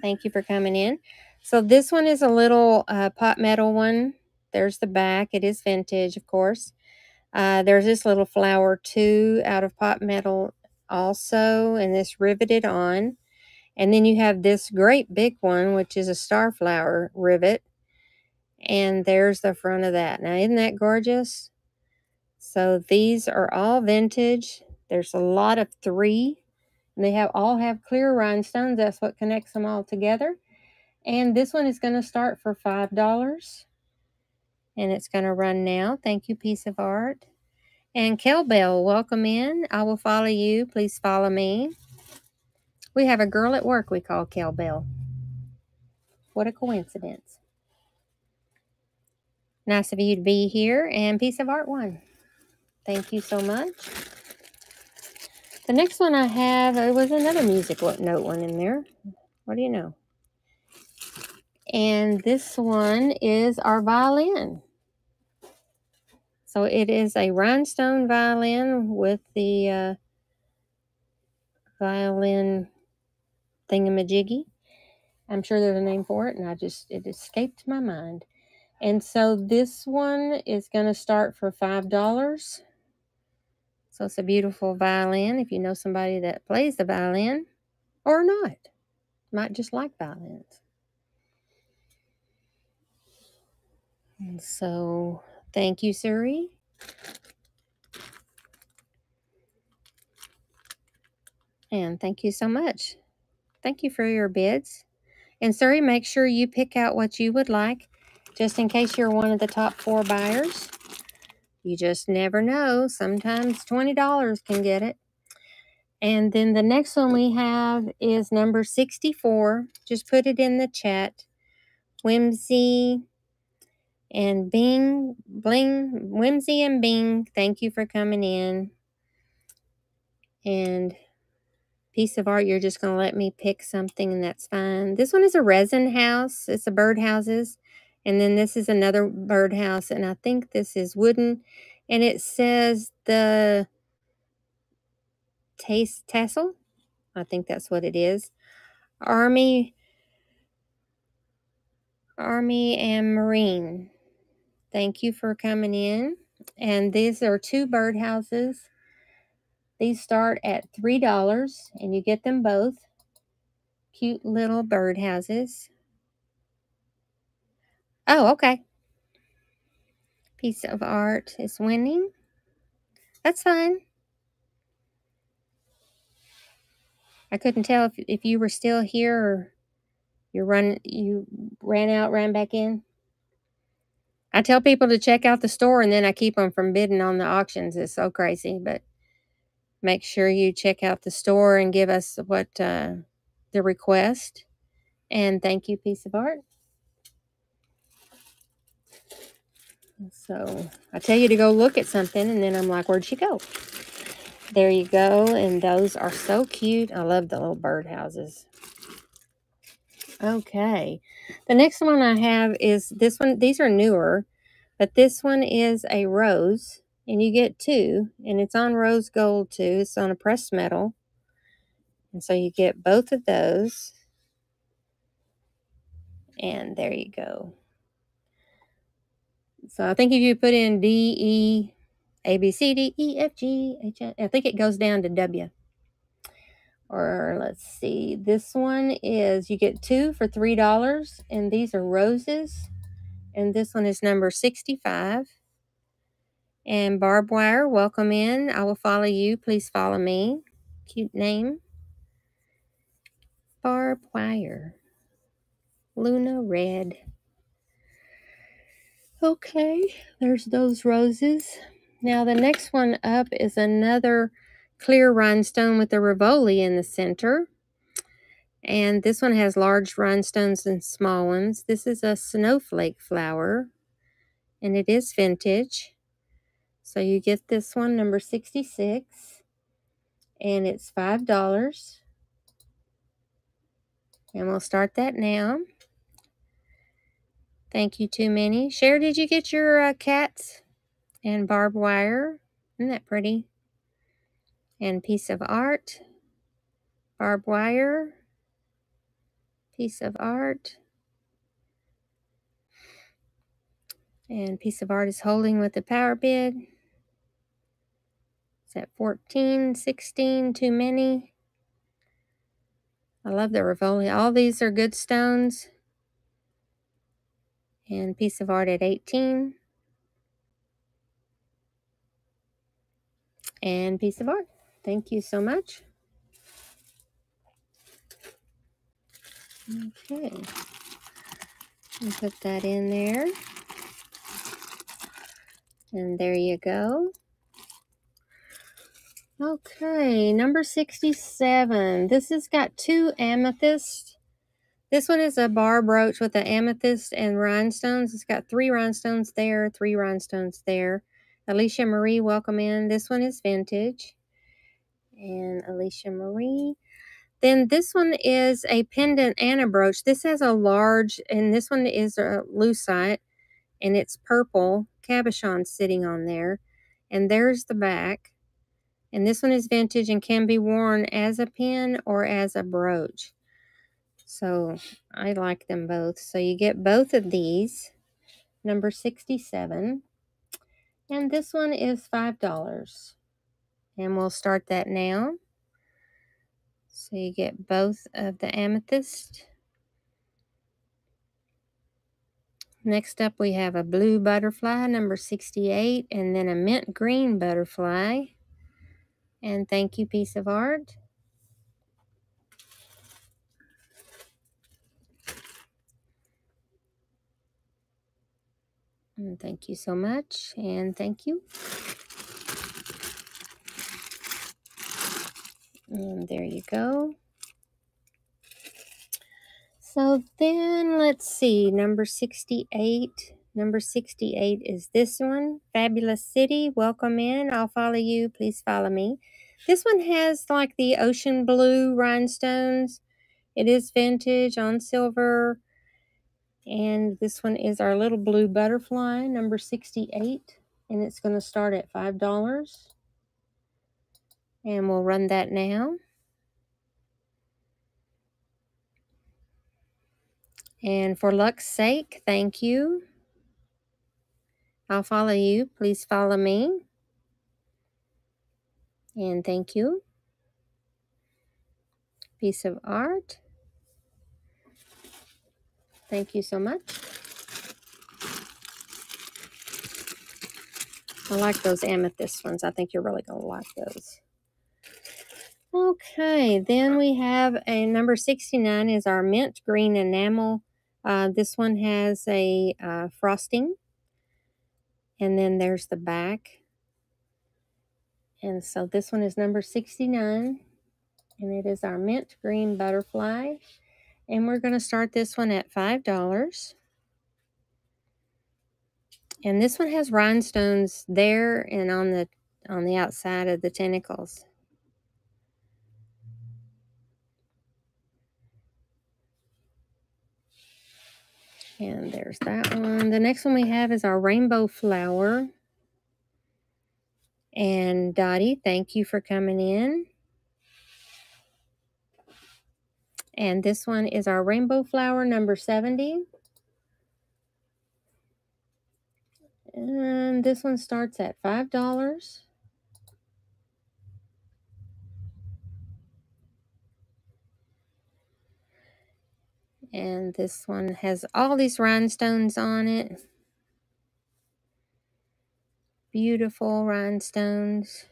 Thank you for coming in. So this one is a little uh, pot metal one. There's the back. It is vintage, of course. Uh, there's this little flower too out of pot metal also, and this riveted on. And then you have this great big one, which is a star flower rivet. And there's the front of that. Now, isn't that gorgeous? So these are all vintage. There's a lot of three. And they have all have clear rhinestones. That's what connects them all together. And this one is going to start for $5. And it's going to run now. Thank you, piece of art. And Kelbell, welcome in. I will follow you. Please follow me. We have a girl at work we call Kelbell. What a coincidence. Nice of you to be here. And piece of art one. Thank you so much. The next one I have, there was another music note one in there. What do you know? And this one is our violin. So it is a rhinestone violin with the uh, violin thingamajiggy. I'm sure there's a name for it, and I just, it escaped my mind. And so this one is going to start for $5. So it's a beautiful violin if you know somebody that plays the violin or not. Might just like violins. And so thank you, Suri. And thank you so much. Thank you for your bids. And Suri, make sure you pick out what you would like just in case you're one of the top four buyers. You just never know. Sometimes $20 can get it. And then the next one we have is number 64. Just put it in the chat. Whimsy and Bing, Bling, Whimsy and Bing, thank you for coming in. And piece of art, you're just going to let me pick something and that's fine. This one is a resin house. It's a birdhouses. And then this is another birdhouse, and I think this is wooden. And it says the taste tassel. I think that's what it is. Army, Army and Marine. Thank you for coming in. And these are two birdhouses. These start at $3 and you get them both. Cute little birdhouses. Oh, okay. Piece of art is winning. That's fine. I couldn't tell if, if you were still here or you run you ran out, ran back in. I tell people to check out the store and then I keep them from bidding on the auctions. It's so crazy, but make sure you check out the store and give us what uh, the request. And thank you, piece of art. So I tell you to go look at something, and then I'm like, where'd she go? There you go. And those are so cute. I love the little birdhouses. Okay. The next one I have is this one. These are newer, but this one is a rose, and you get two, and it's on rose gold too. It's on a pressed metal. And so you get both of those. And there you go. So I think if you put in D, E, A, B, C, D, E, F, G, H, I think it goes down to W. Or let's see, this one is you get two for $3, and these are roses. And this one is number 65. And barbed wire, welcome in. I will follow you. Please follow me. Cute name. Barbed wire. Luna red. Okay, there's those roses. Now the next one up is another clear rhinestone with a Rivoli in the center. And this one has large rhinestones and small ones. This is a snowflake flower, and it is vintage. So you get this one, number 66, and it's $5. And we'll start that now. Thank you, too many. Cher, did you get your uh, cats and barbed wire? Isn't that pretty? And piece of art, barbed wire, Piece of art. And piece of art is holding with the power bid. It's at 14, 16, too many. I love the Rivoli. All these are good stones. And piece of art at 18. And piece of art. Thank you so much. Okay. And put that in there. And there you go. Okay, number 67. This has got two amethysts. This one is a bar brooch with the amethyst and rhinestones. It's got three rhinestones there, three rhinestones there. Alicia Marie, welcome in. This one is vintage. And Alicia Marie. Then this one is a pendant and a brooch. This has a large, and this one is a lucite, and it's purple cabochon sitting on there. And there's the back. And this one is vintage and can be worn as a pin or as a brooch. So I like them both. So you get both of these, number 67. And this one is $5. And we'll start that now. So you get both of the amethyst. Next up we have a blue butterfly, number 68, and then a mint green butterfly. And thank you, piece of art. And thank you so much, and thank you. And there you go. So then let's see, number 68. Number 68 is this one, Fabulous City. Welcome in. I'll follow you. Please follow me. This one has like the ocean blue rhinestones. It is vintage on silver. And this one is our little blue butterfly, number 68. And it's going to start at $5. And we'll run that now. And for luck's sake, thank you. I'll follow you. Please follow me. And thank you. Piece of art. Thank you so much. I like those amethyst ones. I think you're really going to like those. Okay, then we have a number 69 is our mint green enamel. Uh, this one has a uh, frosting. And then there's the back. And so this one is number 69. And it is our mint green butterfly. And we're going to start this one at $5. And this one has rhinestones there and on the on the outside of the tentacles. And there's that one. The next one we have is our rainbow flower. And Dottie, thank you for coming in. And this one is our rainbow flower number 70. And this one starts at $5. And this one has all these rhinestones on it. Beautiful rhinestones.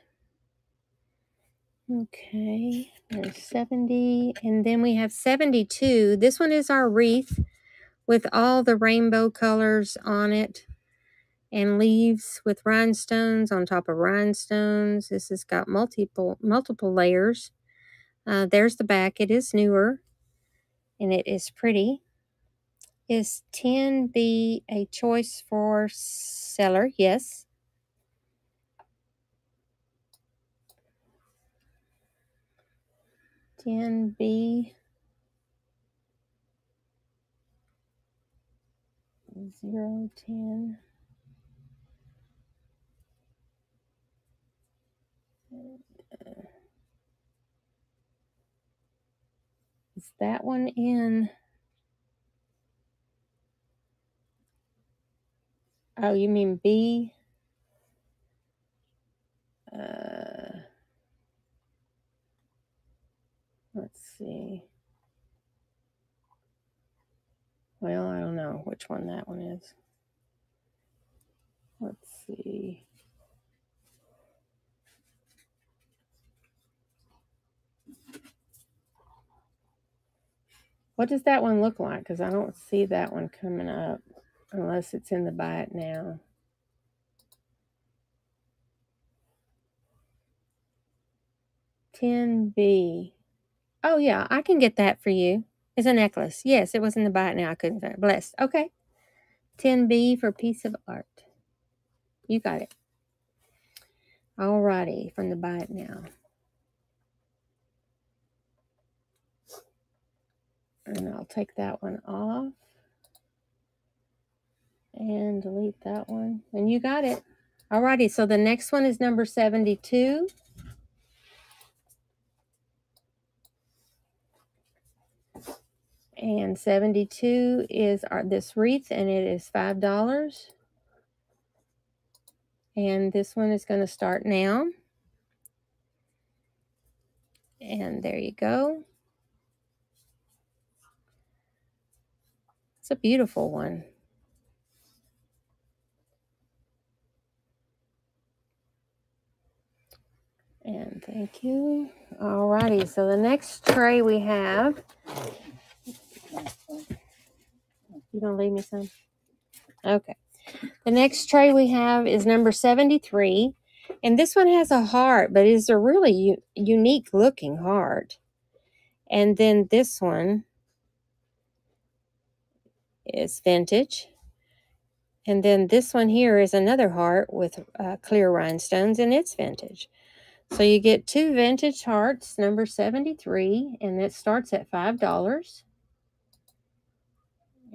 Okay, there's 70. And then we have 72. This one is our wreath with all the rainbow colors on it and leaves with rhinestones on top of rhinestones. This has got multiple multiple layers. Uh, there's the back. It is newer and it is pretty. Is 10B a choice for seller? Yes. Ten B zero ten. is that one in? Oh, you mean B? Uh, let's see. Well, I don't know which one that one is. Let's see. What does that one look like? Because I don't see that one coming up unless it's in the buy it now. Ten B. Oh yeah, I can get that for you. It's a necklace. Yes, it was in the buy it now. I couldn't find it. Blessed. Okay. Ten B for piece of art. You got it. Alrighty, from the buy it now. And I'll take that one off and delete that one. And you got it. Alrighty, so the next one is number 72. And 72 is our, this wreath, and it is $5. And this one is going to start now. And there you go. It's a beautiful one. And thank you. Alrighty, so the next tray we have. You gonna leave me some? Okay. The next tray we have is number 73. And this one has a heart, but it's a really unique looking heart. And then this one is vintage. And then this one here is another heart with uh, clear rhinestones, and it's vintage. So you get two vintage hearts, number 73, and it starts at $5.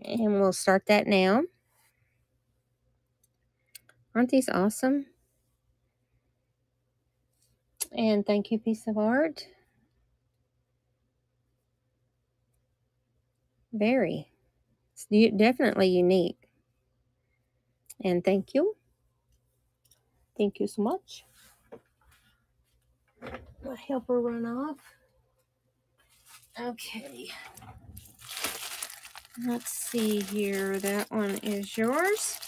And we'll start that now. Aren't these awesome? And thank you, piece of art. Very. It's definitely unique. And thank you. Thank you so much. My helper run off. Okay. Let's see here. That one is yours.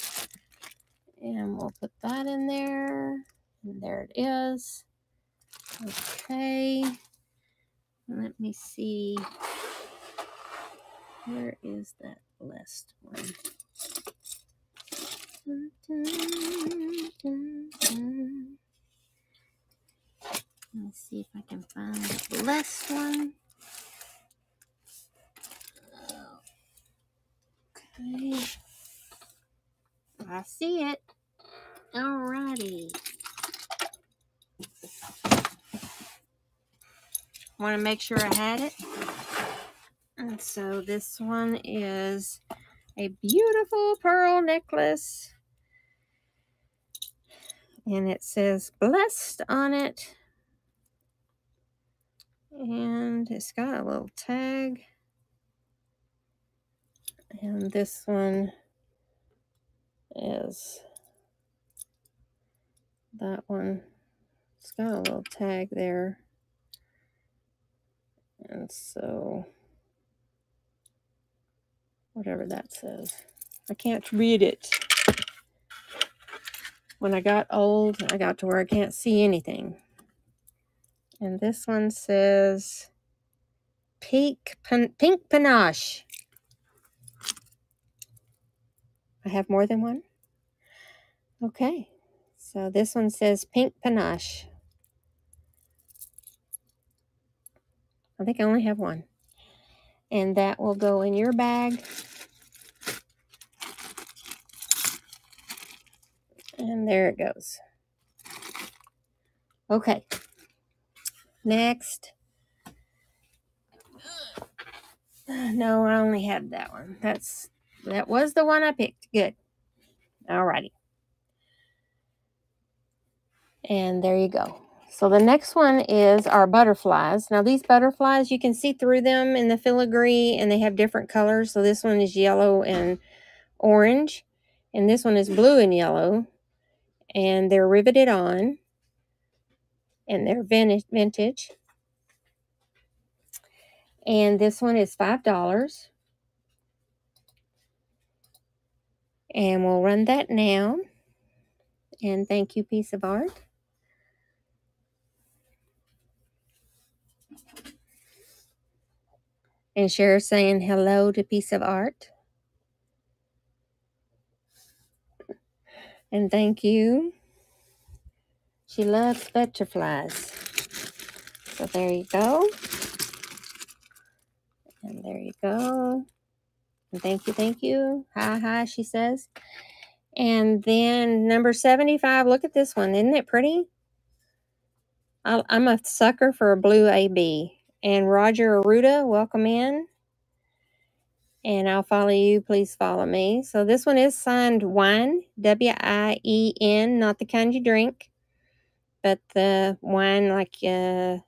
And we'll put that in there. And there it is. Okay. Let me see. Where is that list one? Dun, dun, dun, dun. Let me see if I can find the last one. Okay. I see it. Alrighty. Want to make sure I had it. And so this one is a beautiful pearl necklace. And it says blessed on it. And it's got a little tag. And this one is that one. It's got a little tag there. And so, whatever that says, I can't read it. When I got old, I got to where I can't see anything. And this one says pink, pan- pink panache. I have more than one? Okay. So this one says pink panache. I think I only have one. And that will go in your bag. And there it goes. Okay. Next. No, I only had that one. That's that was the one I picked. Good. Alrighty. And there you go. So the next one is our butterflies. Now these butterflies, you can see through them in the filigree and they have different colors. So this one is yellow and orange. And this one is blue and yellow. And they're riveted on. And they're vintage. And this one is $5. And we'll run that now. And thank you, piece of art. And Cher saying hello to piece of art. And thank you. She loves butterflies. So there you go. And there you go. And thank you, thank you. Hi, hi, she says. And then number 75, look at this one. Isn't it pretty? i am a sucker for a blue AB. And Roger Aruda, welcome in. And I'll follow you. Please follow me. So this one is signed wine, W-I-E-N, not the kind you drink, but the wine like uh,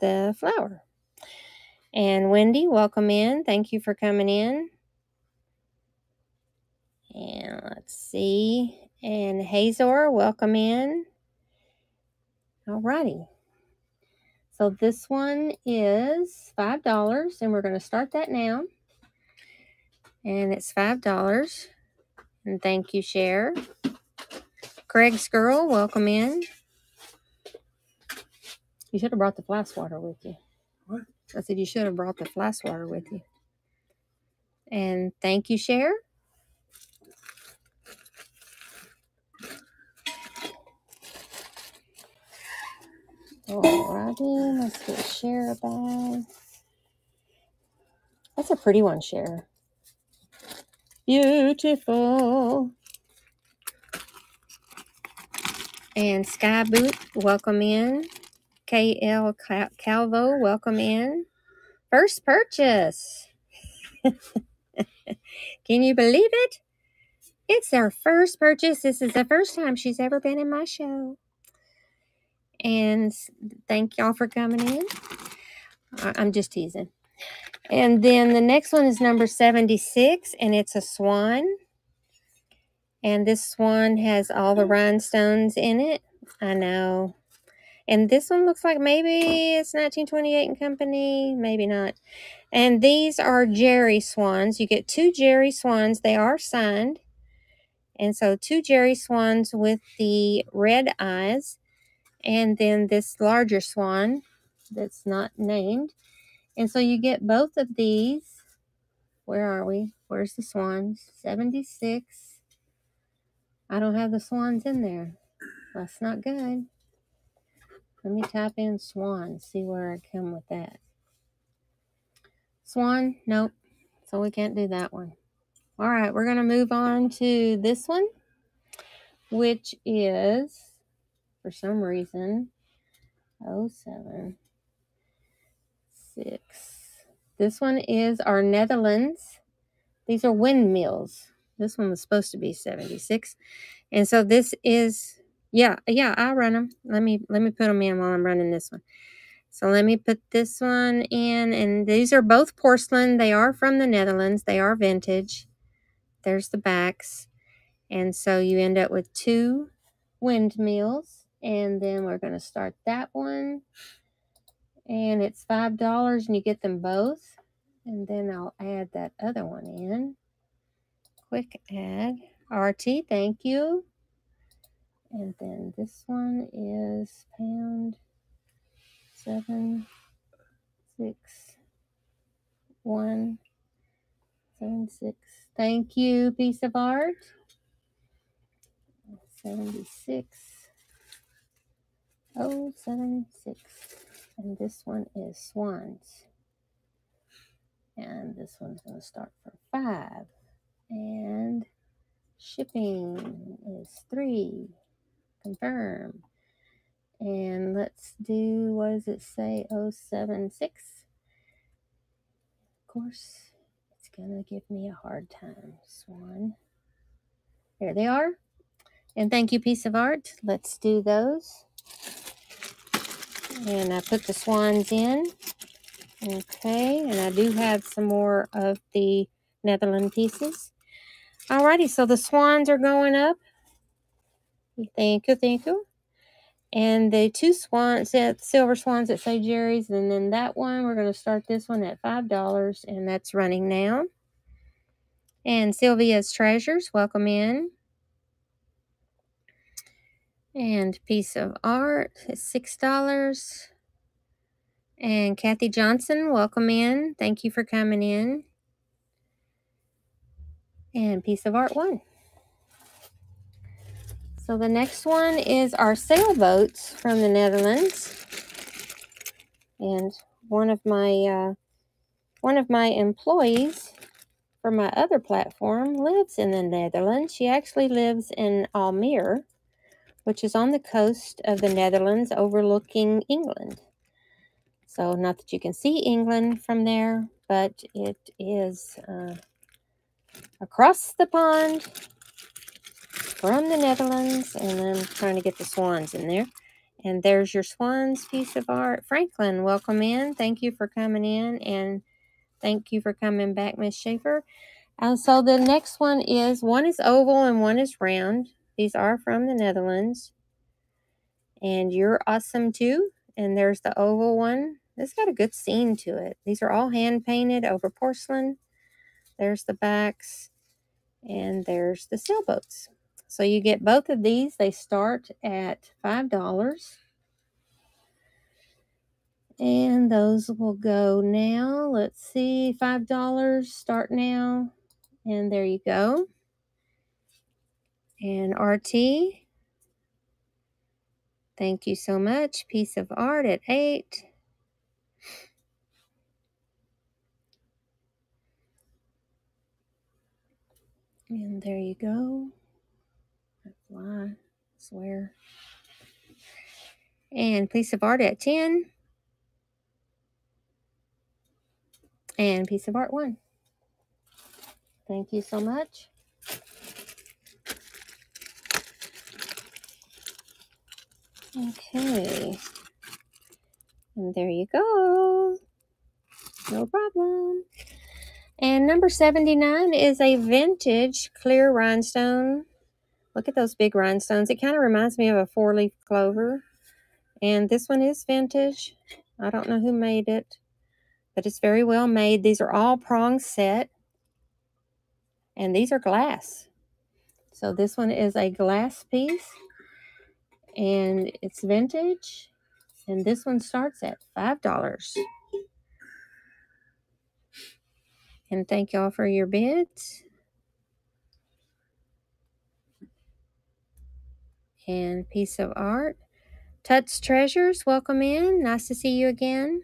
the flower. And Wendy, welcome in. Thank you for coming in. And let's see. And Hazor, welcome in. Alrighty. So this one is $5 and we're going to start that now. And it's $5. And thank you, Cher. Craig's girl, welcome in. You should have brought the flask water with you. What? I said you should have brought the flask water with you. And thank you, Cher. Alrighty, let's get Cher a bag. That's a pretty one, Cher. Beautiful. And Sky Boot, welcome in. KL Calvo, welcome in. First purchase. Can you believe it? It's her first purchase. This is the first time she's ever been in my show. And thank y'all for coming in. I'm just teasing. And then the next one is number 76, and it's a swan. And this swan has all the rhinestones in it. I know. And this one looks like maybe it's 1928 and Company, maybe not. And these are Gerry swans. You get two Gerry swans. They are signed. And so two Gerry swans with the red eyes and then this larger swan that's not named. And so you get both of these. Where are we? Where's the swans? 76. I don't have the swans in there. That's not good. Let me type in swan, see where I come with that. Swan, nope. So we can't do that one. All right, we're going to move on to this one, which is for some reason. Oh seven six. This one is our Netherlands. These are windmills. This one was supposed to be 76. And so this is, yeah, yeah, I'll run them. Let me, let me put them in while I'm running this one. So let me put this one in. And these are both porcelain. They are from the Netherlands. They are vintage. There's the backs. And so you end up with two windmills. And then we're going to start that one. And it's $5 and you get them both. And then I'll add that other one in. Quick add. RT, thank you. And then this one is pound seven, six, one, seven, six. Thank you, piece of art. 76. 076. And this one is swans. And this one's going to start for five. And shipping is three. Confirm. And let's do, what does it say? 076. Of course, it's going to give me a hard time. Swan. There they are. And thank you, piece of art. Let's do those. And I put the swans in. Okay, and I do have some more of the Netherland pieces. Alrighty, so the swans are going up. Thank you, thank you. And the two swans, silver swans at Say Gerry's, and then that one, we're going to start this one at $5, and that's running now. And Sylvia's Treasures, welcome in. And Piece of Art is $6. And Kathy Johnson, welcome in. Thank you for coming in. And Piece of Art 1. So the next one is our sailboats from the Netherlands. And one of my uh, one of my employees for my other platform lives in the Netherlands. She actually lives in Almere, which is on the coast of the Netherlands overlooking England. So not that you can see England from there, but it is uh, across the pond from the Netherlands, and I'm trying to get the swans in there. And there's your swans piece of art. Franklin, welcome in. Thank you for coming in, and thank you for coming back, Miss Schaefer. And so the next one is, one is oval and one is round. These are from the Netherlands. And you're awesome too. And there's the oval one. This got a good scene to it. These are all hand painted over porcelain. There's the backs. And there's the sailboats. So you get both of these. They start at $5. And those will go now. Let's see, $5 start now. And there you go. And RT, thank you so much. Piece of art at 8 And there you go fly, swear. And piece of art at 10. And piece of art 1. Thank you so much. Okay. And there you go. No problem. And number 79 is a vintage clear rhinestone Look at those big rhinestones. It kind of reminds me of a four-leaf clover. And this one is vintage. I don't know who made it, but it's very well made. These are all prong set. And these are glass. So this one is a glass piece. And it's vintage. And this one starts at $5. And thank y'all for your bids. and piece of art. Tuts Treasures, welcome in. Nice to see you again.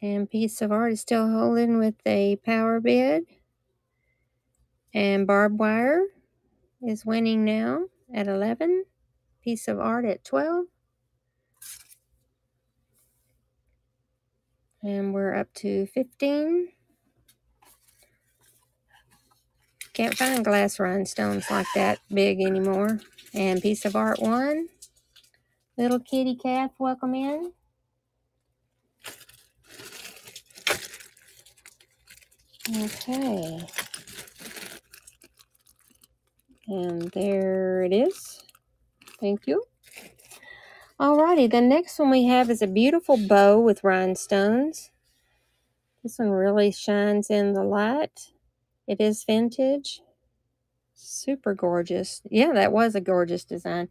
And piece of art is still holding with a power bid. And barbed wire is winning now at 11. Piece of art at 12. And we're up to 15. Can't find glass rhinestones like that big anymore. And piece of art one. Little kitty calf, welcome in. Okay. And there it is. Thank you. Alrighty, the next one we have is a beautiful bow with rhinestones. This one really shines in the light. It is vintage. Super gorgeous. Yeah, that was a gorgeous design.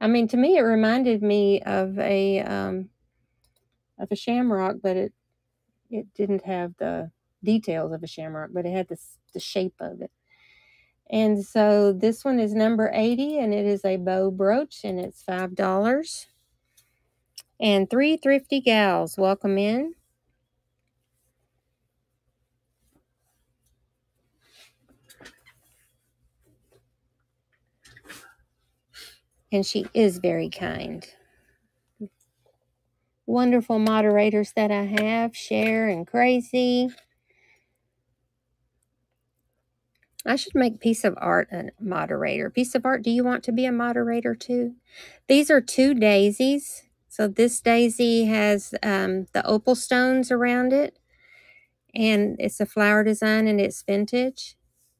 I mean, to me, it reminded me of a um, of a shamrock, but it it didn't have the details of a shamrock, but it had the the shape of it. And so this one is number 80, and it is a bow brooch, and it's $5. And three thrifty gals, welcome in. and she is very kind. Wonderful moderators that I have, Cher and Crazy. I should make Piece of Art a moderator. Piece of Art, do you want to be a moderator too? These are two daisies. So this daisy has um, the opal stones around it. And it's a flower design and it's vintage.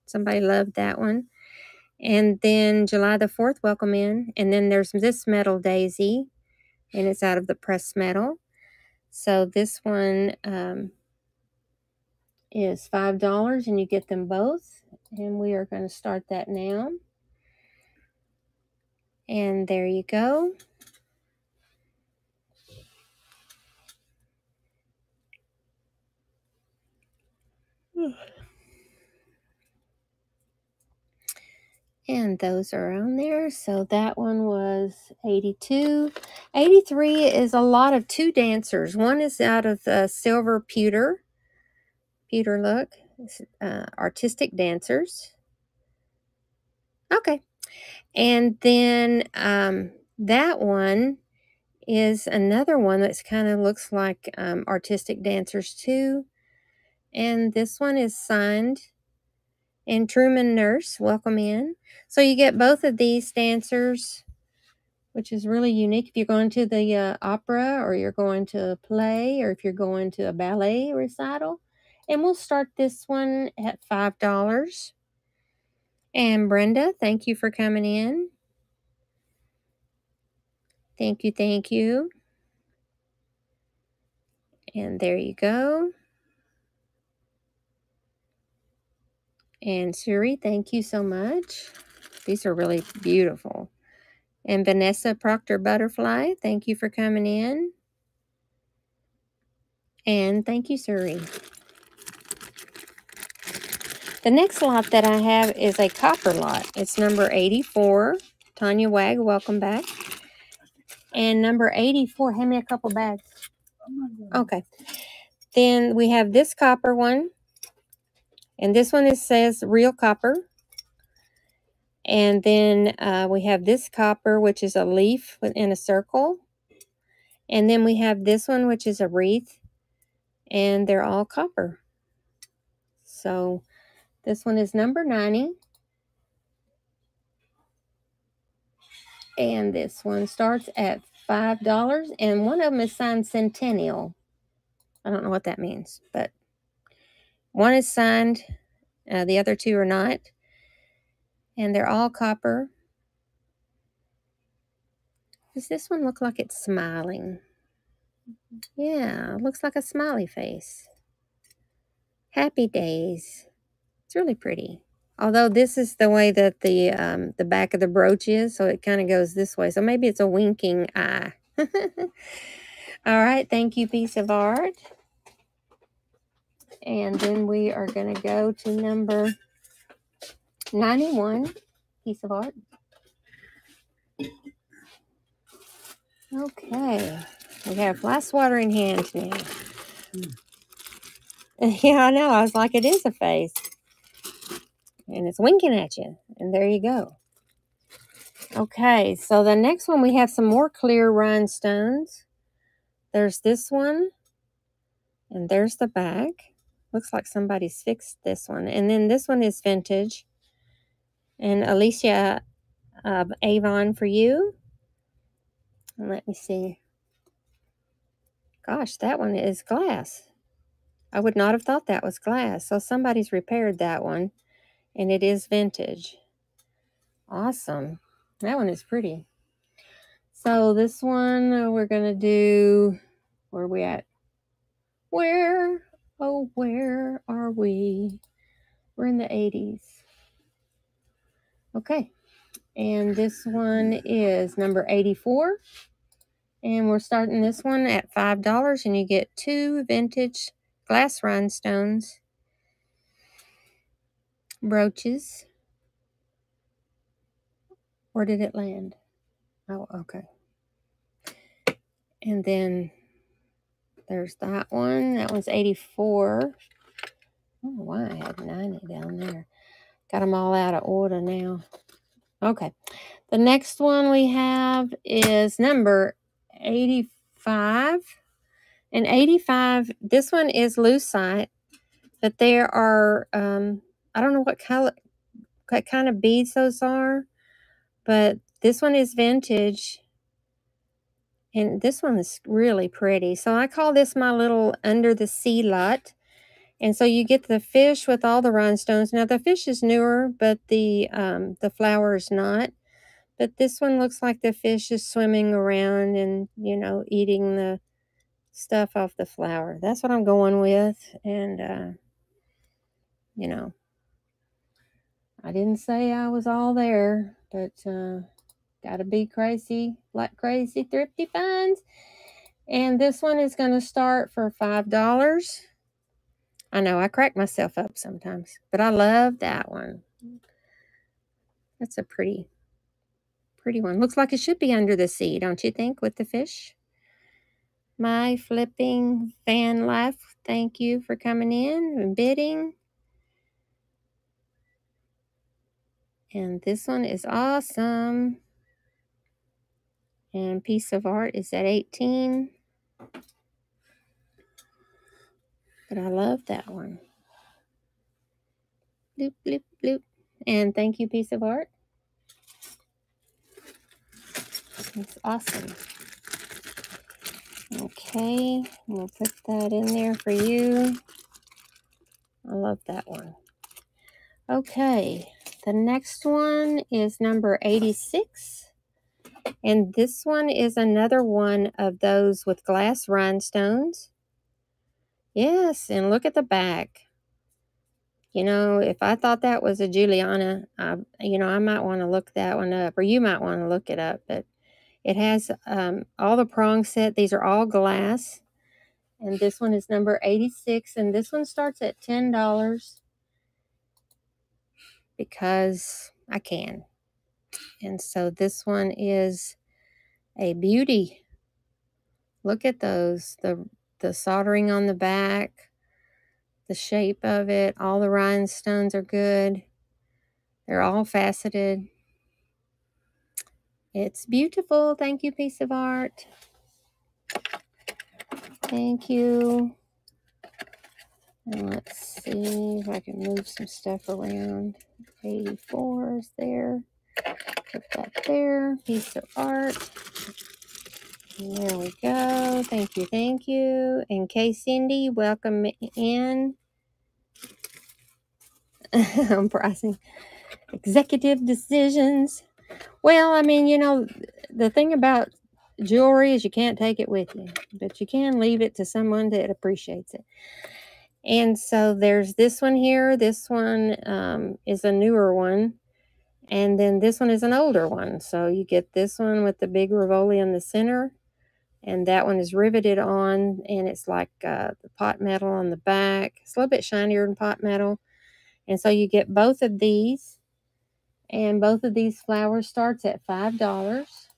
Somebody loved that one. And then July the 4th, welcome in. And then there's this metal daisy, and it's out of the pressed metal. So this one um, is $5, and you get them both. And we are going to start that now. And there you go. And those are on there. So that one was 82. 83 is a lot of two dancers. One is out of the silver pewter, pewter look, uh, artistic dancers. Okay. And then um, that one is another one that's kind of looks like um, artistic dancers too. And this one is signed and Truman Nurse, welcome in. So you get both of these dancers, which is really unique if you're going to the uh, opera or you're going to a play or if you're going to a ballet recital. And we'll start this one at $5. And Brenda, thank you for coming in. Thank you, thank you. And there you go. And Suri, thank you so much. These are really beautiful. And Vanessa Proctor Butterfly, thank you for coming in. And thank you, Suri. The next lot that I have is a copper lot. It's number 84. Tanya Wag, welcome back. And number 84, hand me a couple bags. Okay. Then we have this copper one. And this one it says real copper. And then uh, we have this copper, which is a leaf in a circle. And then we have this one, which is a wreath. And they're all copper. So this one is number 90. And this one starts at $5. And one of them is signed Centennial. I don't know what that means, but one is signed, uh, the other two are not. And they're all copper. Does this one look like it's smiling? Yeah, looks like a smiley face. Happy days. It's really pretty. Although this is the way that the um, the back of the brooch is, so it kind of goes this way. So maybe it's a winking eye. All right, thank you, piece of art. And then we are going to go to number 91, piece of art. Okay, we have glass water in hand now. Yeah, I know. I was like, it is a face. And it's winking at you. And there you go. Okay, so the next one we have some more clear rhinestones. There's this one. And there's the back. Looks like somebody's fixed this one. And then this one is vintage. And Alicia uh, Avon for you. And let me see. Gosh, that one is glass. I would not have thought that was glass. So somebody's repaired that one. And it is vintage. Awesome. That one is pretty. So this one uh, we're going to do, where are we at? Where Oh, where are we? We're in the 80s. Okay. And this one is number 84. And we're starting this one at $5 and you get two vintage glass rhinestones, brooches. Where did it land? Oh, okay. And then there's that one. That one's 84. I don't know why I had 90 down there. Got them all out of order now. Okay. The next one we have is number 85. And 85, this one is lucite, but there are, um, I don't know what color, what kind of beads those are, but this one is vintage and this one is really pretty. So I call this my little under the sea lot. And so you get the fish with all the rhinestones. Now the fish is newer, but the um, the flower is not. But this one looks like the fish is swimming around and, you know, eating the stuff off the flower. That's what I'm going with. And, uh, you know, I didn't say I was all there, but uh, gotta be crazy, like crazy thrifty finds. And this one is going to start for $5. I know I crack myself up sometimes, but I love that one. That's a pretty, pretty one. Looks like it should be under the sea, don't you think, with the fish? My flipping van life, thank you for coming in and bidding. And this one is awesome. And piece of art is at 18. But I love that one. Bloop, bloop, bloop. And thank you, piece of art. It's awesome. Okay, we'll put that in there for you. I love that one. Okay, the next one is number 86. And this one is another one of those with glass rhinestones. Yes, and look at the back. You know, if I thought that was a Juliana, I, you know, I might want to look that one up, or you might want to look it up. But it has um, all the prong set. These are all glass. And this one is number 86. And this one starts at $10 because I can. And so this one is a beauty. Look at those. The the soldering on the back, the shape of it, all the rhinestones are good. They're all faceted. It's beautiful. Thank you, piece of art. Thank you. And let's see if I can move some stuff around. 84 is there. Put that there. Piece of art. There we go. Thank you, thank you. And K Cindy, welcome in. I'm pricing executive decisions. Well, I mean, you know, the thing about jewelry is you can't take it with you, but you can leave it to someone that appreciates it. And so there's this one here. This one um, is a newer one. And then this one is an older one. So you get this one with the big Rivoli in the center and that one is riveted on and it's like uh, the pot metal on the back it's a little bit shinier than pot metal and so you get both of these and both of these flowers starts at five dollars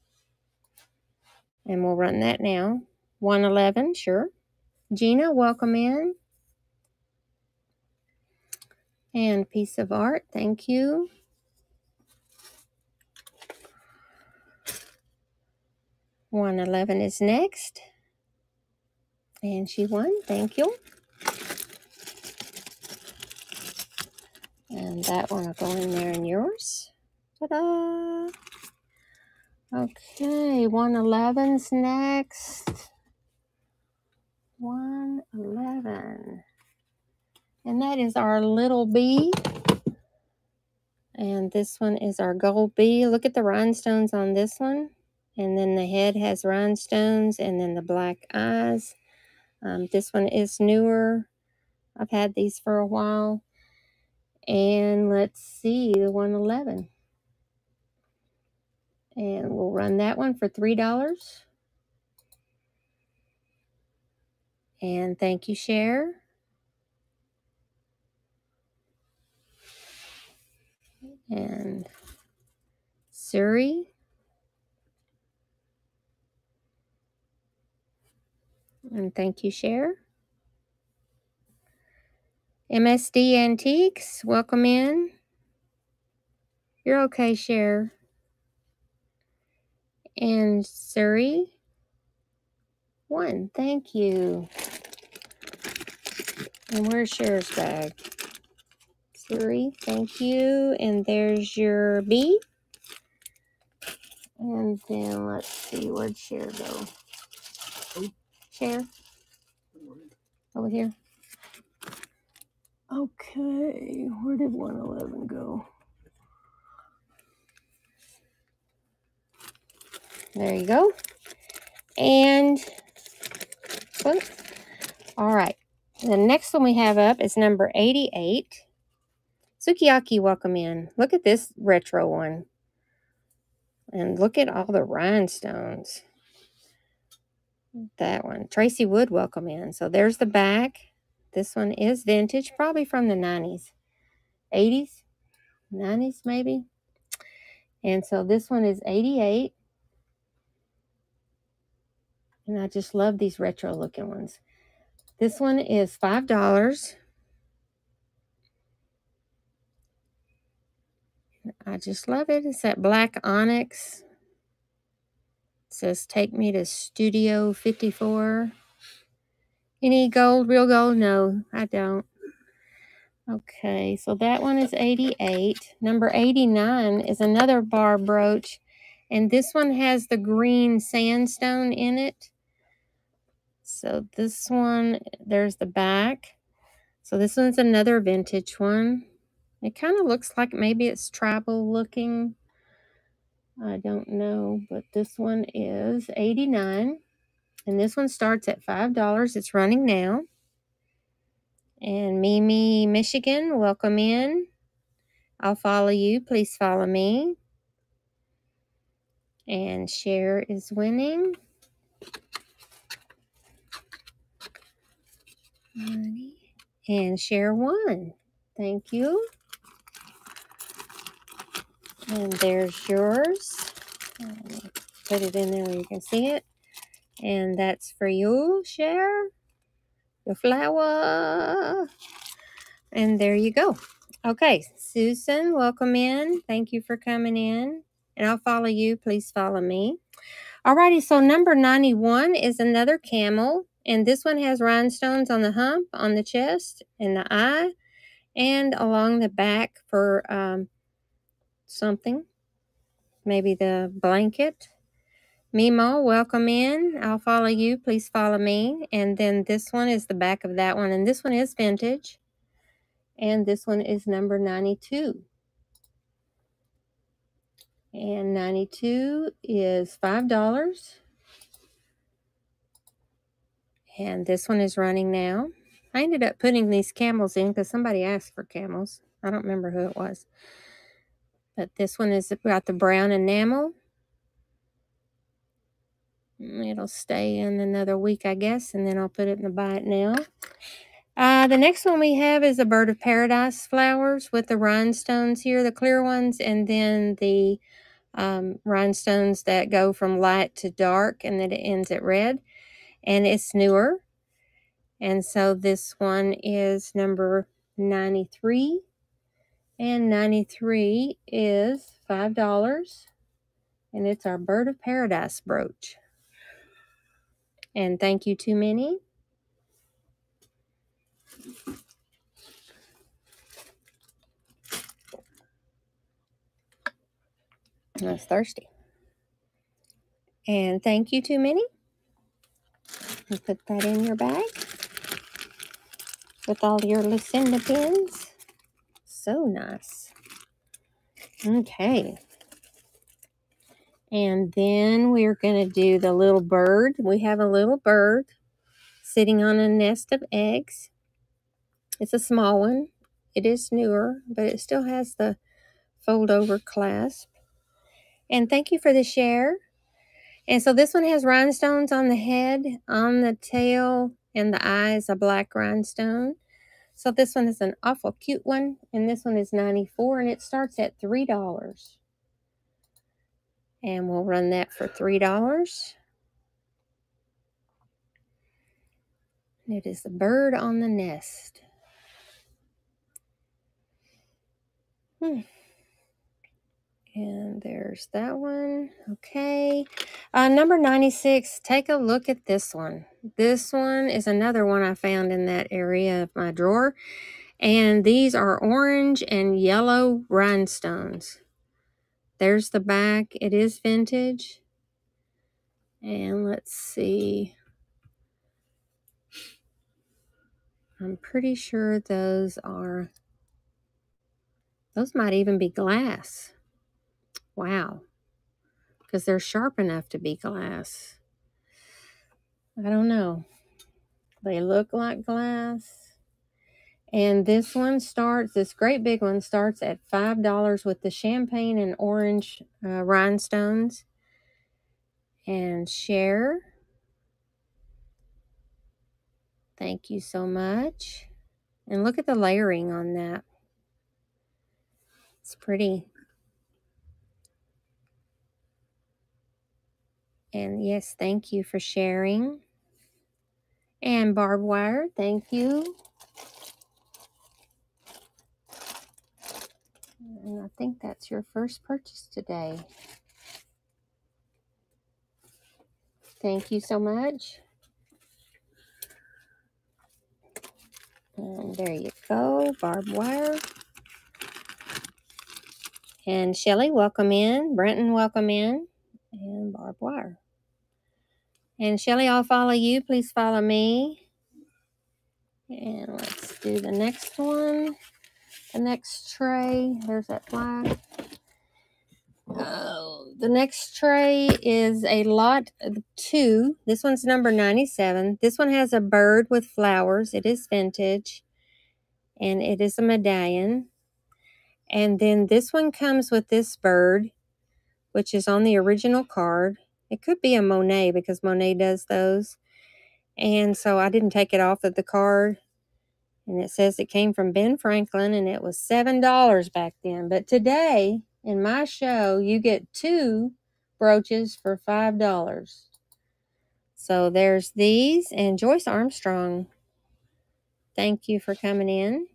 and we'll run that now 111 sure gina welcome in and piece of art thank you 111 is next. And she won. Thank you. And that one will go in there in yours. Ta-da! Okay, 111's next. 111. And that is our little bee. And this one is our gold bee. Look at the rhinestones on this one and then the head has rhinestones and then the black eyes. Um, this one is newer. I've had these for a while. And let's see, the 111. And we'll run that one for $3. And thank you, Cher. And Suri. And thank you, Cher. MSD Antiques, welcome in. You're okay, Cher. And Suri, one, thank you. And where's Cher's bag? Suri, thank you. And there's your B. And then let's see, where'd Cher go? chair over here. Okay, where did 111 go? There you go. And, all right. The next one we have up is number 88. Sukiyaki, welcome in. Look at this retro one. And look at all the rhinestones. That one. Tracy Wood, welcome in. So there's the back. This one is vintage, probably from the 90s, 80s, 90s maybe. And so this one is 88. And I just love these retro looking ones. This one is $5. I just love it. It's that black onyx. It says, take me to Studio 54. Any gold, real gold? No, I don't. Okay, so that one is 88. Number 89 is another bar brooch. And this one has the green sandstone in it. So this one, there's the back. So this one's another vintage one. It kind of looks like maybe it's tribal looking. I don't know, but this one is 89 and this one starts at $5. It's running now. And Mimi, Michigan, welcome in. I'll follow you. Please follow me. And Cher is winning. And Cher one. Thank you. And there's yours. Put it in there where you can see it. And that's for you, Cher. Your flower. And there you go. Okay, Susan, welcome in. Thank you for coming in. And I'll follow you. Please follow me. Alrighty, so number 91 is another camel. And this one has rhinestones on the hump, on the chest, and the eye, and along the back for um, something. Maybe the blanket. Mimo, welcome in. I'll follow you. Please follow me. And then this one is the back of that one. And this one is vintage. And this one is number 92. And 92 is $5. And this one is running now. I ended up putting these camels in because somebody asked for camels. I don't remember who it was. But this one is got the brown enamel. It'll stay in another week, I guess, and then I'll put it in the it now. Uh, the next one we have is the Bird of Paradise flowers with the rhinestones here, the clear ones, and then the um, rhinestones that go from light to dark and then it ends at red. And it's newer. And so this one is number 93 and 93 is $5. And it's our Bird of Paradise brooch. And thank you to Minnie. I was thirsty. And thank you to Minnie. And put that in your bag with all your Lucinda pins. So nice. Okay. And then we're going to do the little bird. We have a little bird sitting on a nest of eggs. It's a small one. It is newer, but it still has the fold over clasp. And thank you for the share. And so this one has rhinestones on the head, on the tail, and the eye is a black rhinestone. So this one is an awful cute one. And this one is 94 and it starts at $3. And we'll run that for $3. It is the bird on the nest. Hmm. And there's that one. Okay. Uh, number 96, take a look at this one. This one is another one I found in that area of my drawer. And these are orange and yellow rhinestones. There's the back. It is vintage. And let's see. I'm pretty sure those are, those might even be glass. Wow. Because they're sharp enough to be glass. I don't know. They look like glass. And this one starts, this great big one starts at $5 with the champagne and orange uh, rhinestones. And Cher. Thank you so much. And look at the layering on that. It's pretty. And yes, thank you for sharing. And barbed wire, thank you. And I think that's your first purchase today. Thank you so much. And there you go, barbed wire. And Shelly, welcome in. Brenton, welcome in. And barbed wire. And Shelly, I'll follow you. Please follow me. And let's do the next one. The next tray. There's that flag. Oh, the next tray is a lot two. This one's number 97. This one has a bird with flowers. It is vintage. And it is a medallion. And then this one comes with this bird, which is on the original card. It could be a Monet because Monet does those. And so I didn't take it off of the card. And it says it came from Ben Franklin and it was $7 back then. But today, in my show, you get two brooches for $5. So there's these. And Joyce Armstrong, thank you for coming in.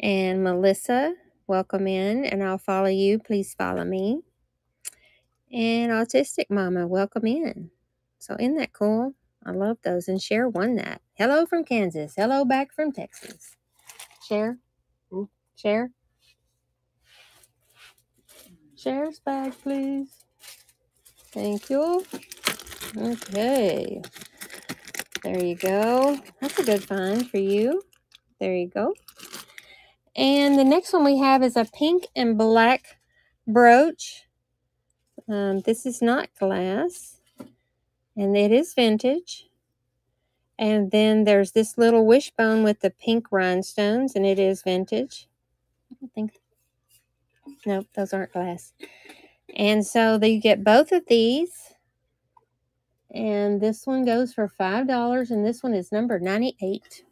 And Melissa, welcome in. And I'll follow you. Please follow me. And Autistic Mama, welcome in. So isn't that cool? I love those. And Cher won that. Hello from Kansas. Hello back from Texas. Cher. Mm, Cher. Cher's bag, please. Thank you. Okay. There you go. That's a good find for you. There you go. And the next one we have is a pink and black brooch. Um, this is not glass, and it is vintage. And then there's this little wishbone with the pink rhinestones, and it is vintage. I think. Nope, those aren't glass. And so you get both of these. And this one goes for $5, and this one is number 98.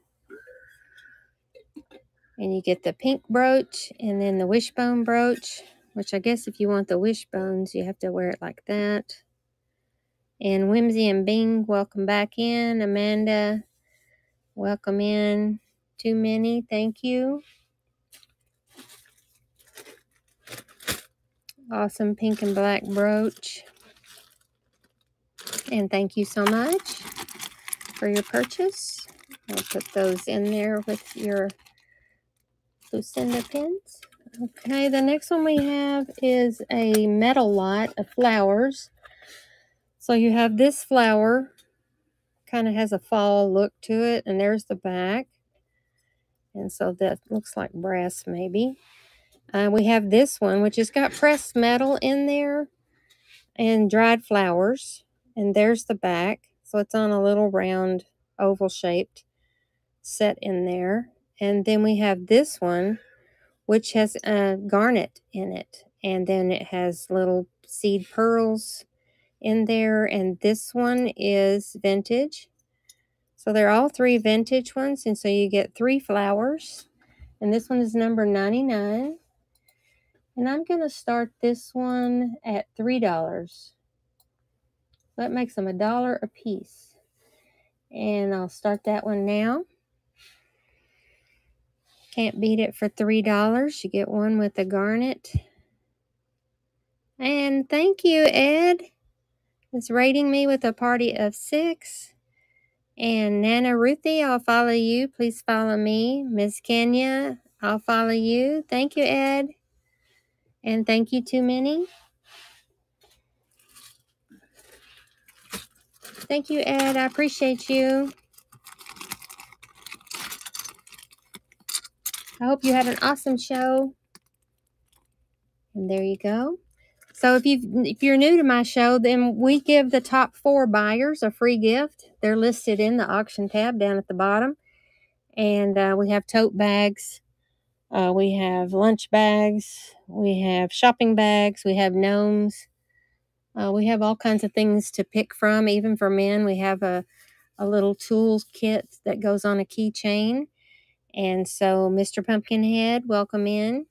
And you get the pink brooch and then the wishbone brooch, which I guess if you want the wishbones, you have to wear it like that. And Whimsy and Bing, welcome back in. Amanda, welcome in. Too many, thank you. Awesome pink and black brooch. And thank you so much for your purchase. I'll put those in there with your Lucinda pins. Okay, the next one we have is a metal lot of flowers. So you have this flower, kind of has a fall look to it, and there's the back. And so that looks like brass maybe. Uh, we have this one, which has got pressed metal in there and dried flowers. And there's the back. So it's on a little round oval shaped set in there. And then we have this one, which has a garnet in it. And then it has little seed pearls in there. And this one is vintage. So they're all three vintage ones. And so you get three flowers. And this one is number 99. And I'm going to start this one at $3. That makes them a dollar a piece. And I'll start that one now. Can't beat it for $3. You get one with a garnet. And thank you, Ed. It's rating me with a party of six. And Nana Ruthie, I'll follow you. Please follow me. Miss Kenya, I'll follow you. Thank you, Ed. And thank you, Too Many. Thank you, Ed. I appreciate you. I hope you had an awesome show. And there you go. So if you if you're new to my show, then we give the top four buyers a free gift. They're listed in the auction tab down at the bottom, and uh, we have tote bags, uh, we have lunch bags, we have shopping bags, we have gnomes, uh, we have all kinds of things to pick from. Even for men, we have a a little tools kit that goes on a keychain. And so, Mr. Pumpkinhead, welcome in.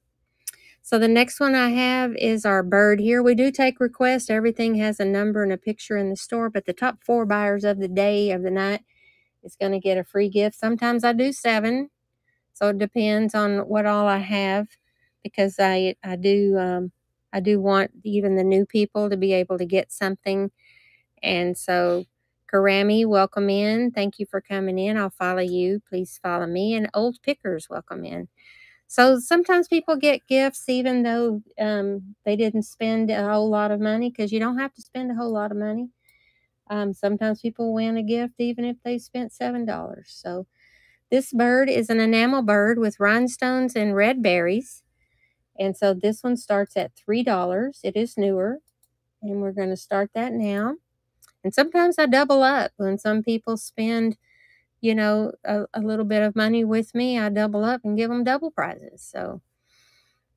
So the next one I have is our bird here. We do take requests. Everything has a number and a picture in the store, but the top four buyers of the day, of the night, is going to get a free gift. Sometimes I do seven. So it depends on what all I have because I, I do, um, I do want even the new people to be able to get something. And so Karami, welcome in. Thank you for coming in. I'll follow you. Please follow me. And Old Pickers, welcome in. So sometimes people get gifts even though um, they didn't spend a whole lot of money because you don't have to spend a whole lot of money. Um, sometimes people win a gift even if they spent $7. So this bird is an enamel bird with rhinestones and red berries. And so this one starts at $3. It is newer. And we're going to start that now. And sometimes I double up when some people spend you know, a, a little bit of money with me, I double up and give them double prizes. So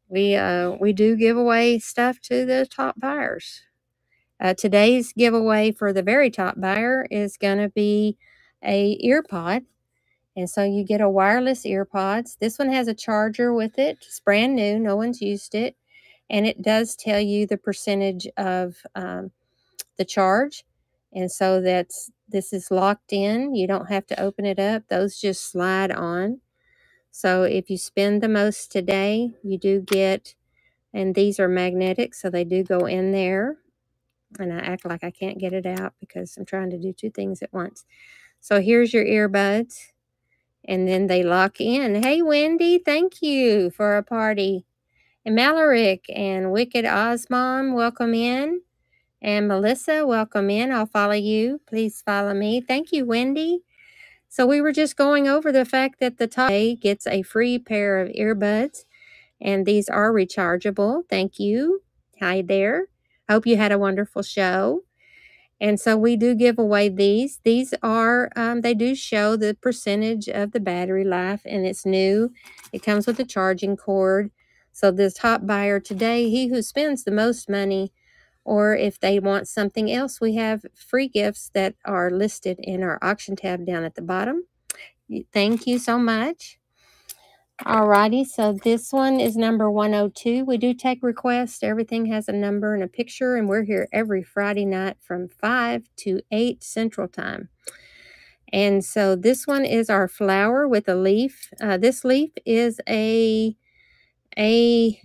we uh, we do give away stuff to the top buyers. Uh, today's giveaway for the very top buyer is going to be a ear pod. And so you get a wireless ear pods. This one has a charger with it. It's brand new. No one's used it. And it does tell you the percentage of um, the charge. And so that's this is locked in. You don't have to open it up. Those just slide on. So if you spend the most today, you do get, and these are magnetic, so they do go in there. And I act like I can't get it out because I'm trying to do two things at once. So here's your earbuds, and then they lock in. Hey, Wendy, thank you for a party. And Malarick and Wicked Ozmom, welcome in. And Melissa, welcome in. I'll follow you. Please follow me. Thank you, Wendy. So we were just going over the fact that the top gets a free pair of earbuds, and these are rechargeable. Thank you. Hi there. Hope you had a wonderful show. And so we do give away these. These are, um, they do show the percentage of the battery life, and it's new. It comes with a charging cord. So this top buyer today, he who spends the most money, or if they want something else, we have free gifts that are listed in our auction tab down at the bottom. Thank you so much. Alrighty, so this one is number 102. We do take requests. Everything has a number and a picture, and we're here every Friday night from 5 to 8 Central Time. And so this one is our flower with a leaf. Uh, this leaf is a, a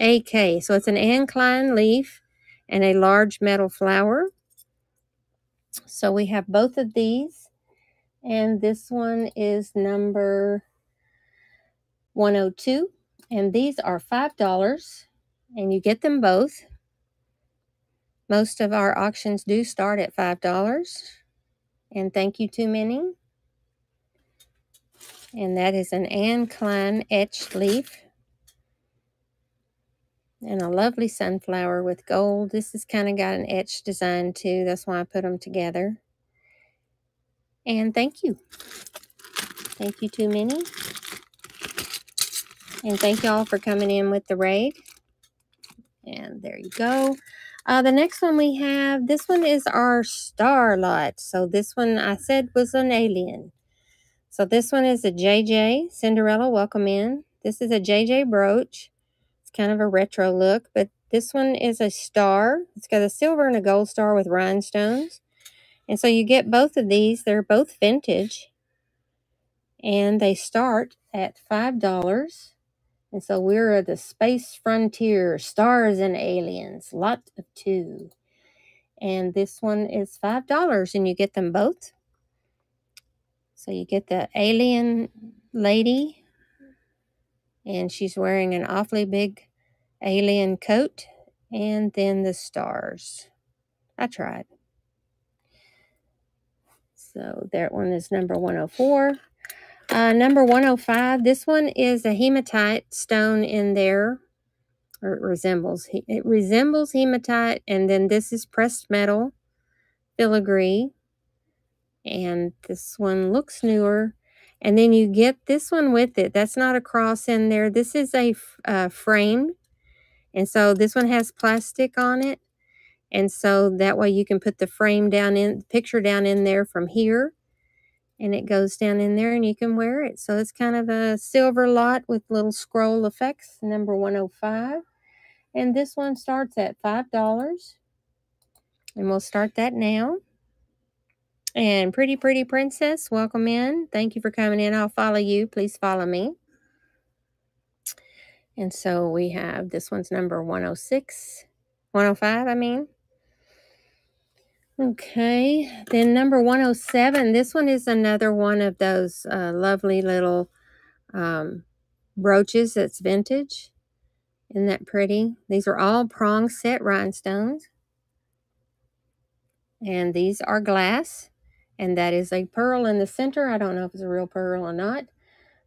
AK, so it's an Anne Klein leaf and a large metal flower. So we have both of these. And this one is number 102. And these are $5. And you get them both. Most of our auctions do start at $5. And thank you to many. And that is an Anne Klein etched leaf and a lovely sunflower with gold. This has kind of got an etched design too. That's why I put them together. And thank you. Thank you to Minnie. And thank you all for coming in with the raid. And there you go. Uh, the next one we have, this one is our star lot. So this one I said was an alien. So this one is a JJ. Cinderella, welcome in. This is a JJ brooch kind of a retro look, but this one is a star. It's got a silver and a gold star with rhinestones. And so you get both of these. They're both vintage. And they start at $5. And so we're at the space frontier, stars and aliens, lot of two. And this one is $5 and you get them both. So you get the alien lady and she's wearing an awfully big alien coat and then the stars. I tried. So that one is number 104. Uh, number 105, this one is a hematite stone in there, or it resembles. It resembles hematite, and then this is pressed metal, filigree, and this one looks newer. And then you get this one with it. That's not a cross in there. This is a uh, frame, and so this one has plastic on it. And so that way you can put the frame down in, the picture down in there from here and it goes down in there and you can wear it. So it's kind of a silver lot with little scroll effects, number 105. And this one starts at $5. And we'll start that now. And Pretty Pretty Princess, welcome in. Thank you for coming in. I'll follow you. Please follow me. And so we have this one's number 106, 105, I mean. Okay, then number 107. This one is another one of those uh, lovely little um, brooches that's vintage. Isn't that pretty? These are all prong set rhinestones. And these are glass. And that is a pearl in the center. I don't know if it's a real pearl or not.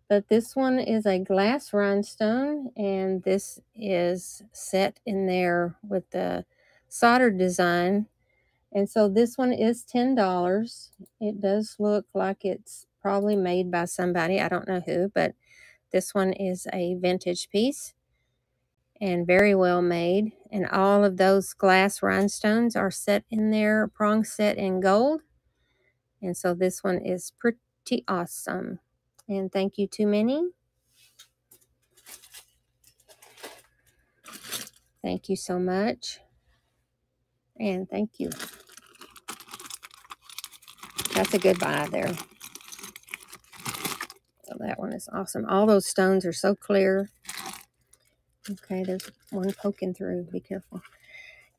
But this one is a glass rhinestone. And this is set in there with the soldered design and so this one is $10. It does look like it's probably made by somebody. I don't know who, but this one is a vintage piece and very well made. And all of those glass rhinestones are set in there, prong set in gold. And so this one is pretty awesome. And thank you to Minnie. Thank you so much. And thank you. That's a good buy there. So that one is awesome. All those stones are so clear. Okay, there's one poking through. Be careful.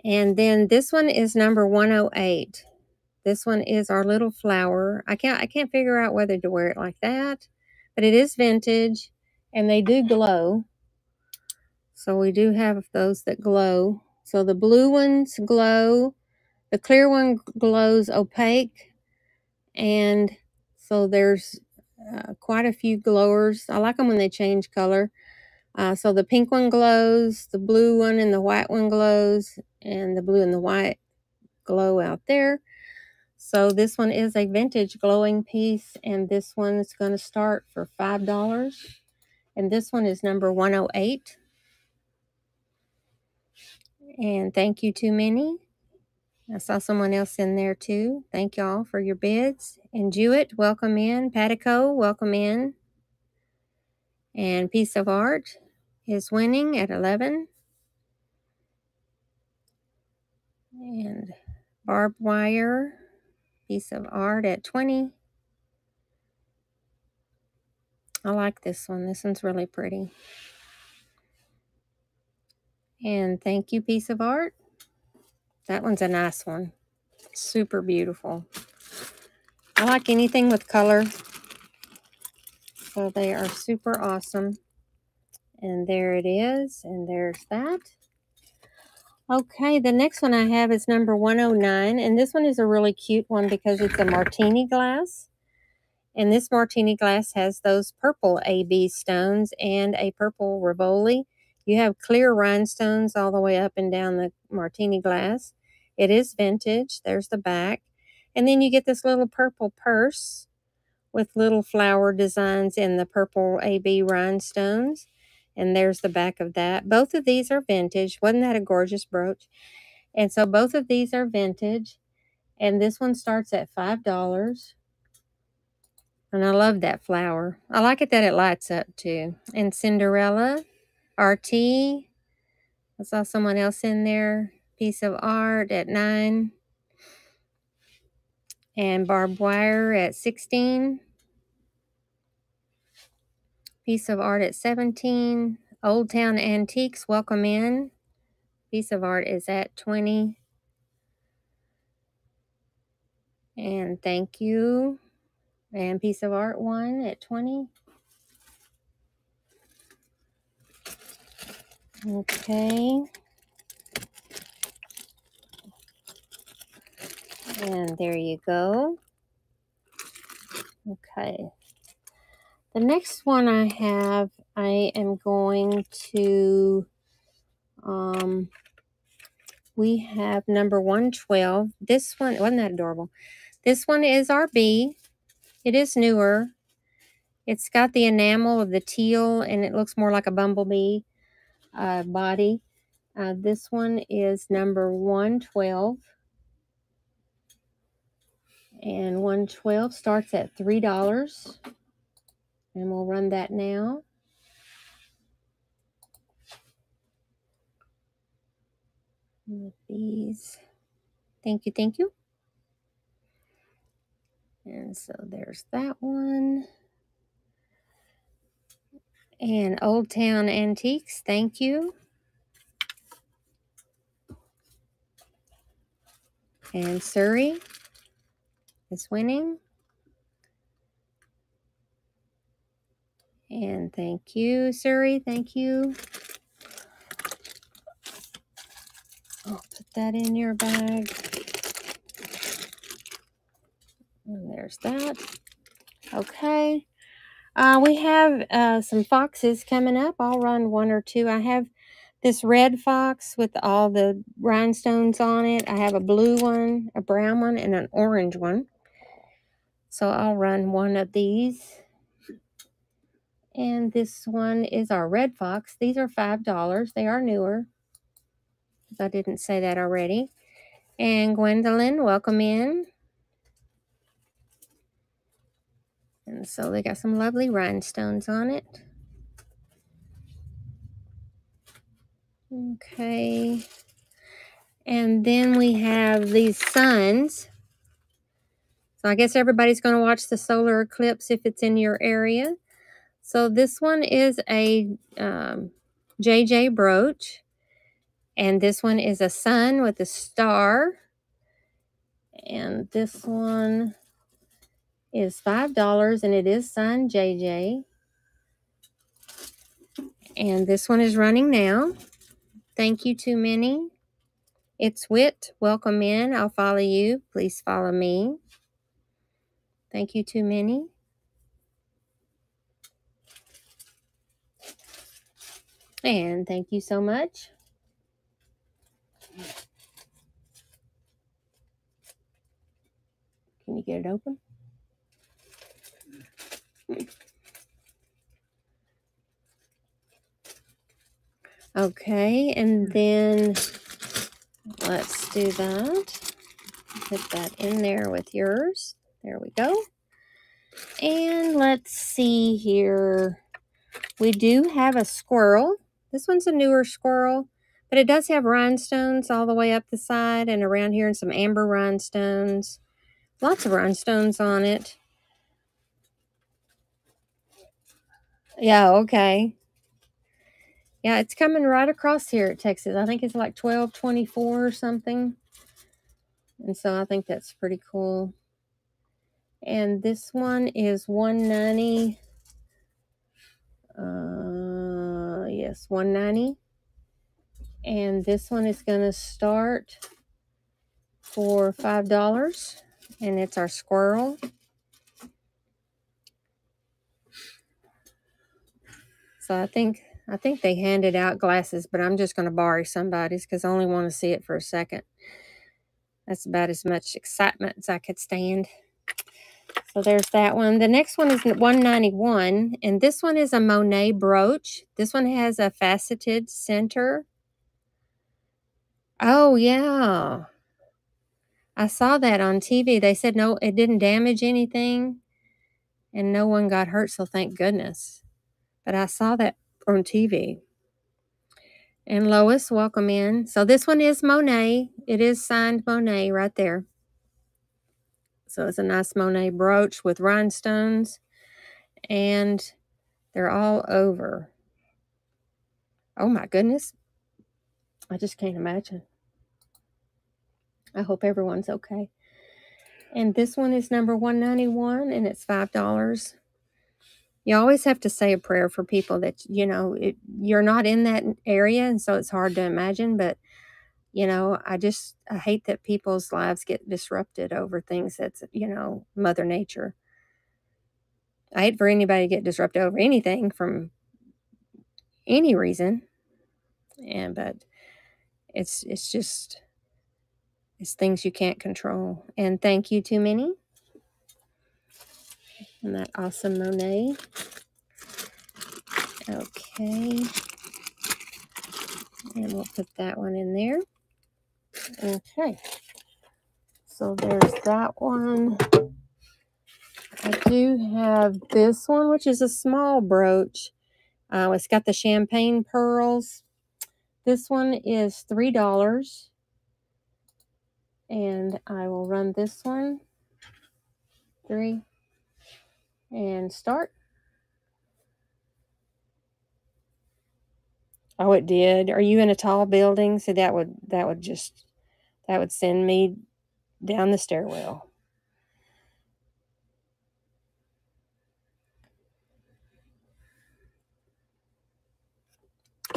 And then this one is number 108. This one is our little flower. I can't I can't figure out whether to wear it like that, but it is vintage and they do glow. So we do have those that glow. So the blue ones glow. The clear one glows opaque and so there's uh, quite a few glowers. I like them when they change color. Uh, so the pink one glows, the blue one and the white one glows, and the blue and the white glow out there. So this one is a vintage glowing piece, and this one is going to start for $5. And this one is number 108. And thank you to Minnie. I saw someone else in there too. Thank y'all for your bids. And Jewett, welcome in. Patico, welcome in. And Piece of Art is winning at 11. And Barbed Wire, Piece of Art at 20. I like this one. This one's really pretty. And thank you, Piece of Art. That one's a nice one. Super beautiful. I like anything with color. So they are super awesome. And there it is. And there's that. Okay, the next one I have is number 109. And this one is a really cute one because it's a martini glass. And this martini glass has those purple AB stones and a purple Rivoli. You have clear rhinestones all the way up and down the martini glass. It is vintage. There's the back. And then you get this little purple purse with little flower designs in the purple AB rhinestones. And there's the back of that. Both of these are vintage. Wasn't that a gorgeous brooch? And so both of these are vintage. And this one starts at $5. And I love that flower. I like it that it lights up too. And Cinderella, RT. I saw someone else in there piece of art at 9 and barbed wire at 16 piece of art at 17 old town antiques welcome in. Piece of art is at 20 and thank you. And piece of art one at 20 okay. And there you go. Okay. The next one I have, I am going to, um, we have number 112. This one, wasn't that adorable? This one is our bee. It is newer. It's got the enamel of the teal and it looks more like a bumblebee uh, body. Uh, this one is number 112. And 112 starts at $3. And we'll run that now. With these. Thank you, thank you. And so there's that one. And Old Town Antiques, thank you. And Suri is winning. And thank you, Suri. Thank you. I'll put that in your bag. And there's that. Okay. Uh, we have uh, some foxes coming up. I'll run one or two. I have this red fox with all the rhinestones on it. I have a blue one, a brown one, and an orange one. So I'll run one of these. And this one is our red fox. These are $5. They are newer. I didn't say that already. And Gwendolyn, welcome in. And so they got some lovely rhinestones on it. Okay. And then we have these suns. So I guess everybody's going to watch the solar eclipse if it's in your area. So this one is a um, JJ brooch. And this one is a sun with a star. And this one is $5 and it is signed JJ. And this one is running now. Thank you to Minnie. It's Wit. Welcome in. I'll follow you. Please follow me. Thank you to Minnie. And thank you so much. Can you get it open? Okay, and then let's do that. Put that in there with yours. There we go. And let's see here. We do have a squirrel. This one's a newer squirrel, but it does have rhinestones all the way up the side and around here and some amber rhinestones. Lots of rhinestones on it. Yeah, okay. Yeah, it's coming right across here at Texas. I think it's like 1224 or something. And so I think that's pretty cool. And this one is 190 uh, yes, 190 And this one is going to start for $5. And it's our squirrel. So I think I think they handed out glasses, but I'm just going to borrow somebody's because I only want to see it for a second. That's about as much excitement as I could stand. So there's that one. The next one is 191, and this one is a Monet brooch. This one has a faceted center. Oh, yeah. I saw that on TV. They said no, it didn't damage anything, and no one got hurt, so thank goodness. But I saw that on TV. And Lois, welcome in. So this one is Monet. It is signed Monet right there. So it's a nice Monet brooch with rhinestones. And they're all over. Oh my goodness. I just can't imagine. I hope everyone's okay. And this one is number 191 and it's $5. You always have to say a prayer for people that, you know, it, you're not in that area. And so it's hard to imagine. But you know i just i hate that people's lives get disrupted over things that's you know mother nature I hate for anybody to get disrupted over anything from any reason. And but it's it's just it's things you can't control. And thank you to Minnie. And that awesome Monet. Okay. And we'll put that one in there. Okay. So there's that one. I do have this one, which is a small brooch. Uh, it's got the champagne pearls. This one is $3. And I will run this one. Three. And start. Oh, it did. Are you in a tall building? So that would that would just that would send me down the stairwell.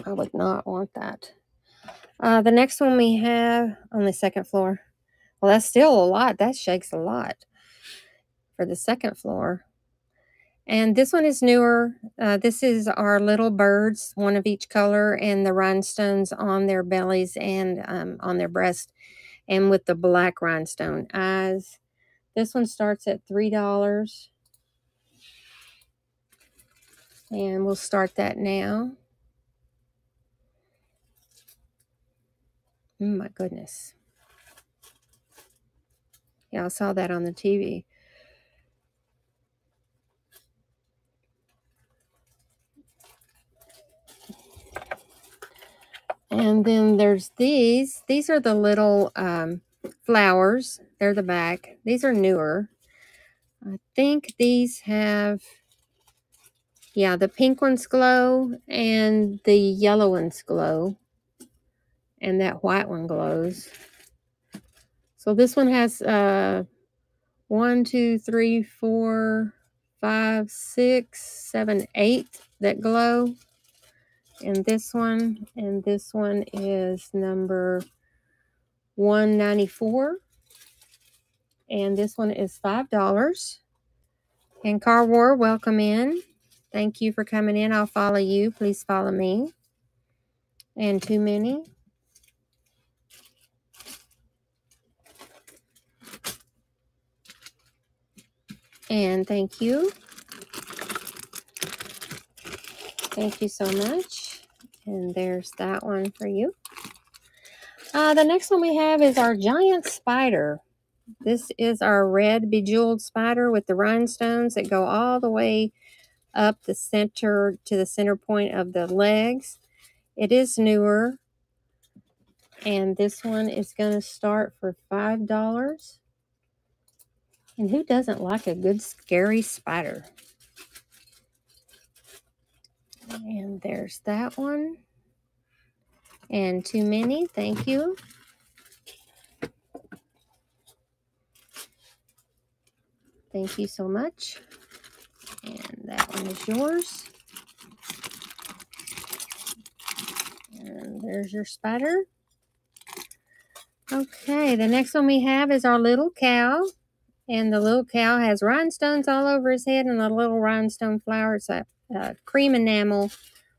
I would not want that. Uh, the next one we have on the second floor. Well, that's still a lot. That shakes a lot for the second floor. And this one is newer. Uh, this is our little birds, one of each color, and the rhinestones on their bellies and um, on their breast, and with the black rhinestone eyes. This one starts at $3. And we'll start that now. Oh my goodness. Yeah, I saw that on the TV. And then there's these. These are the little um, flowers. They're the back. These are newer. I think these have, yeah, the pink ones glow and the yellow ones glow. And that white one glows. So this one has uh, one, two, three, four, five, six, seven, eight that glow and this one and this one is number 194 and this one is five dollars. And car war welcome in. Thank you for coming in. I'll follow you. Please follow me. And too many. And thank you. Thank you so much and there's that one for you. Uh, the next one we have is our giant spider. This is our red bejeweled spider with the rhinestones that go all the way up the center to the center point of the legs. It is newer. And this one is going to start for $5. And who doesn't like a good scary spider? And there's that one. And too many, thank you. Thank you so much. And that one is yours. And there's your spider. Okay, the next one we have is our little cow. And the little cow has rhinestones all over his head and a little rhinestone flower. It's uh, cream enamel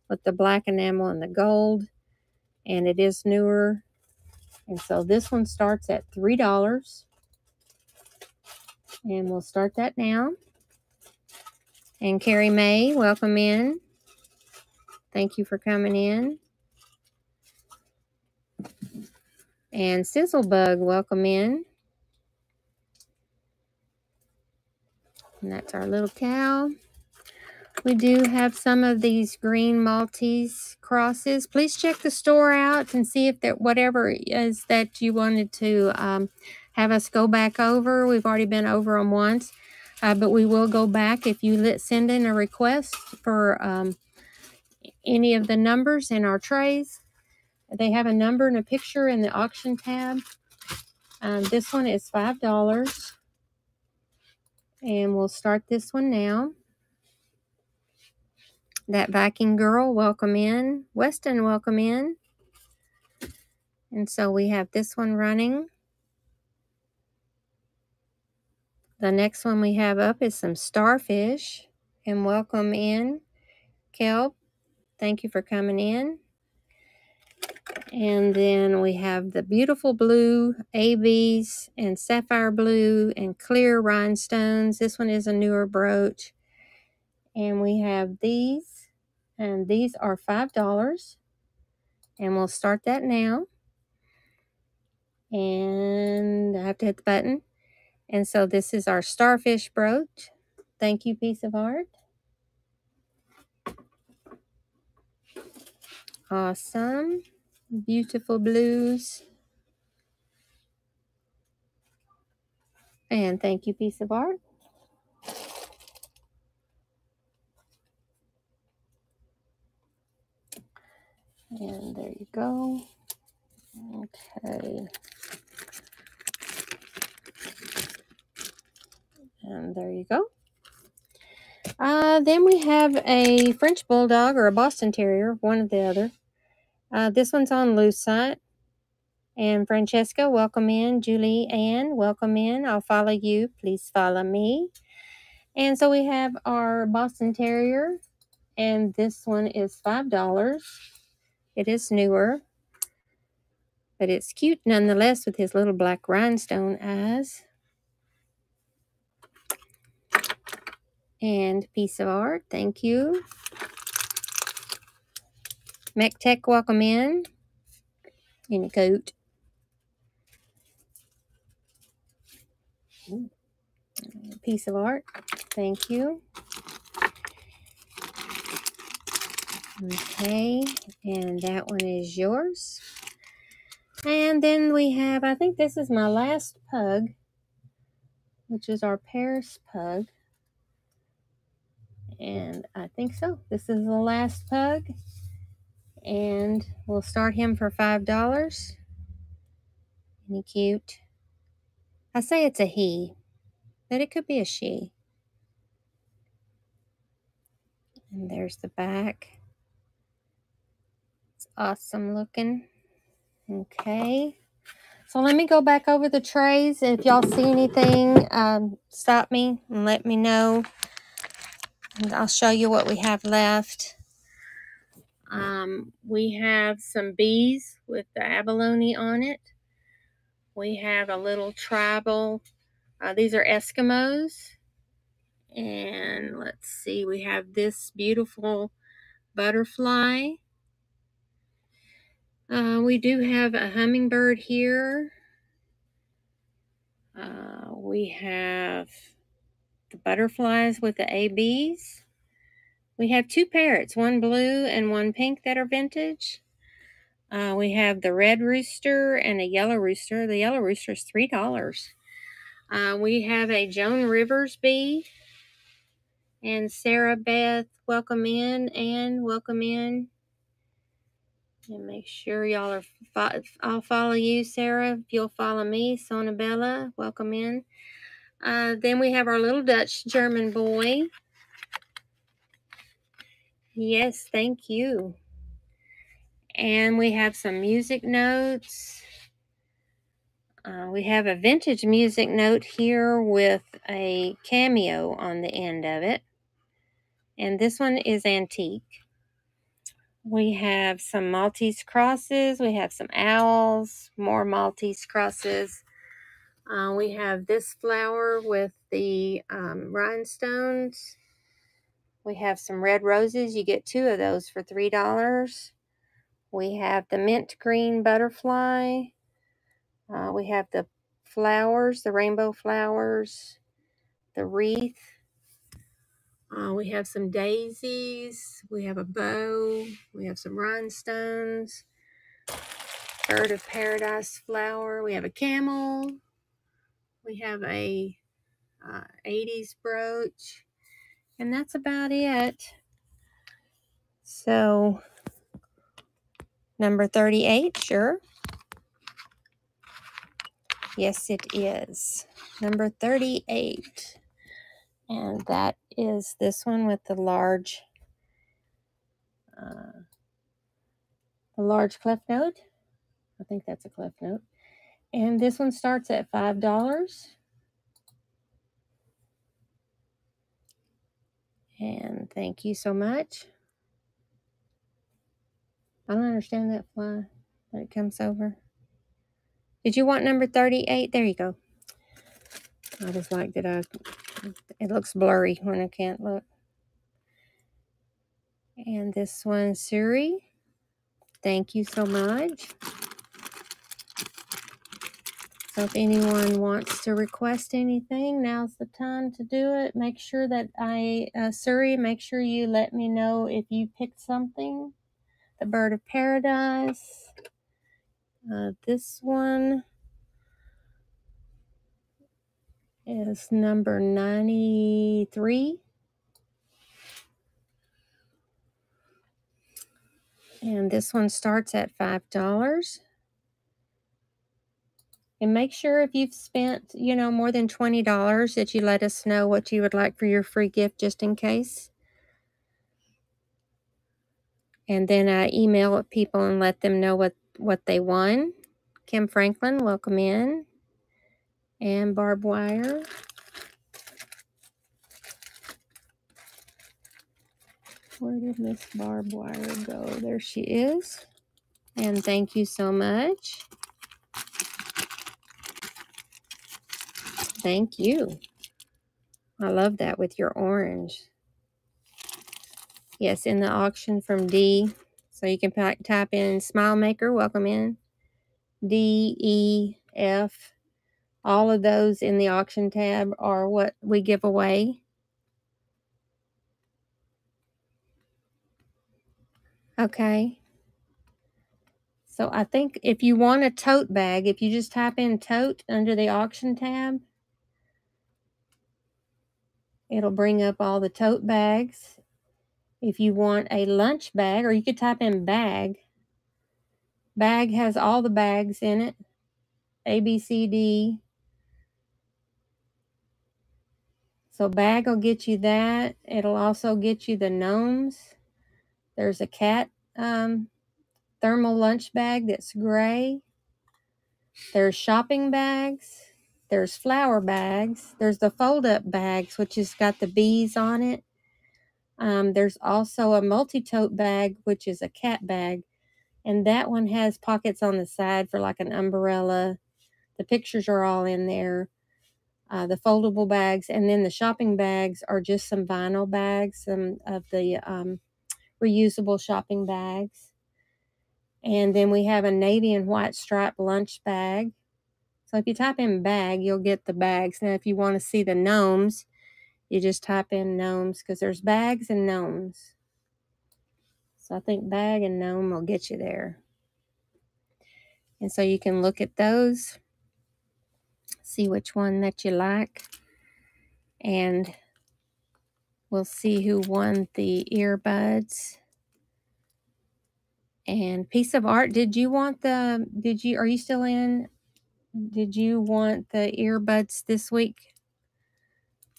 with the black enamel and the gold. And it is newer. And so this one starts at $3. And we'll start that now. And Carrie May, welcome in. Thank you for coming in. And Sizzlebug, welcome in. And that's our little cow. We do have some of these green Maltese crosses. Please check the store out and see if that whatever is that you wanted to um, have us go back over. We've already been over them once, uh, but we will go back if you let, send in a request for um, any of the numbers in our trays. They have a number and a picture in the auction tab. Um, this one is $5. And we'll start this one now. That Viking girl, welcome in. Weston, welcome in. And so we have this one running. The next one we have up is some starfish. and welcome in. Kelp, thank you for coming in. And then we have the beautiful blue ABs and sapphire blue and clear rhinestones. This one is a newer brooch. And we have these, and these are $5. And we'll start that now. And I have to hit the button. And so this is our starfish brooch. Thank you, piece of art. Awesome. Beautiful blues. And thank you, piece of art. And there you go. Okay. And there you go. Uh, then we have a French Bulldog or a Boston Terrier, one or the other. Uh, this one's on Lucite. And Francesca, welcome in. Julie Ann, welcome in. I'll follow you. Please follow me. And so we have our Boston Terrier. And this one is $5. It is newer. But it's cute nonetheless with his little black rhinestone eyes. And piece of art. Thank you. MacTech, welcome in. In a coat. Piece of art. Thank you. Okay, and that one is yours. And then we have, I think this is my last pug, which is our Paris pug. And I think so. This is the last pug. And we'll start him for $5. Isn't he cute? I say it's a he, but it could be a she. And there's the back. Awesome looking. Okay. So let me go back over the trays. If y'all see anything, um, stop me and let me know. And I'll show you what we have left. Um, we have some bees with the abalone on it. We have a little tribal. Uh, these are Eskimos. And let's see, we have this beautiful butterfly. Uh, we do have a hummingbird here. Uh, we have the butterflies with the ABs. We have two parrots, one blue and one pink that are vintage. Uh, we have the red rooster and a yellow rooster. The yellow rooster is $3. Uh, we have a Joan Rivers bee. And Sarah Beth, welcome in. And welcome in. And make sure y'all are, fo- I'll follow you, Sarah. If you'll follow me, Sonabella, welcome in. Uh, then we have our little Dutch German boy. Yes, thank you. And we have some music notes. Uh, we have a vintage music note here with a cameo on the end of it. And this one is antique. We have some Maltese crosses. We have some owls, more Maltese crosses. Uh, we have this flower with the um, rhinestones. We have some red roses. You get two of those for $3. We have the mint green butterfly. Uh, we have the flowers, the rainbow flowers, the wreath. Uh, we have some daisies. We have a bow. We have some rhinestones. Bird of paradise flower. We have a camel. We have a uh, 80s brooch. And that's about it. So, number 38, sure. Yes, it is. Number 38. And that is this one with the large, uh, the large clef note. I think that's a clef note. And this one starts at $5. And thank you so much. I don't understand that fly when it comes over. Did you want number 38? There you go. I just like that I, it looks blurry when I can't look. And this one, Suri. Thank you so much. So if anyone wants to request anything, now's the time to do it. Make sure that I, uh, Suri, make sure you let me know if you picked something. The Bird of Paradise. Uh, this one is number 93. And this one starts at $5. And make sure if you've spent, you know, more than $20 that you let us know what you would like for your free gift just in case. And then I email people and let them know what, what they won. Kim Franklin, welcome in. And barbed wire. Where did Miss Barbed Wire go? There she is. And thank you so much. Thank you. I love that with your orange. Yes, in the auction from D. So you can type in Smile Maker, welcome in. D, E, F. All of those in the auction tab are what we give away. Okay. So I think if you want a tote bag, if you just type in tote under the auction tab, it'll bring up all the tote bags. If you want a lunch bag, or you could type in bag, bag has all the bags in it, A, B, C, D. So bag will get you that. It'll also get you the gnomes. There's a cat um, thermal lunch bag that's gray. There's shopping bags. There's flower bags. There's the fold up bags, which has got the bees on it. Um, there's also a multi tote bag, which is a cat bag. And that one has pockets on the side for like an umbrella. The pictures are all in there. Uh, the foldable bags. And then the shopping bags are just some vinyl bags, some of the um, reusable shopping bags. And then we have a navy and white striped lunch bag. So if you type in bag, you'll get the bags. Now, if you want to see the gnomes, you just type in gnomes because there's bags and gnomes. So I think bag and gnome will get you there. And so you can look at those, see which one that you like. And we'll see who won the earbuds. And piece of art did you want the did you are you still in? Did you want the earbuds this week?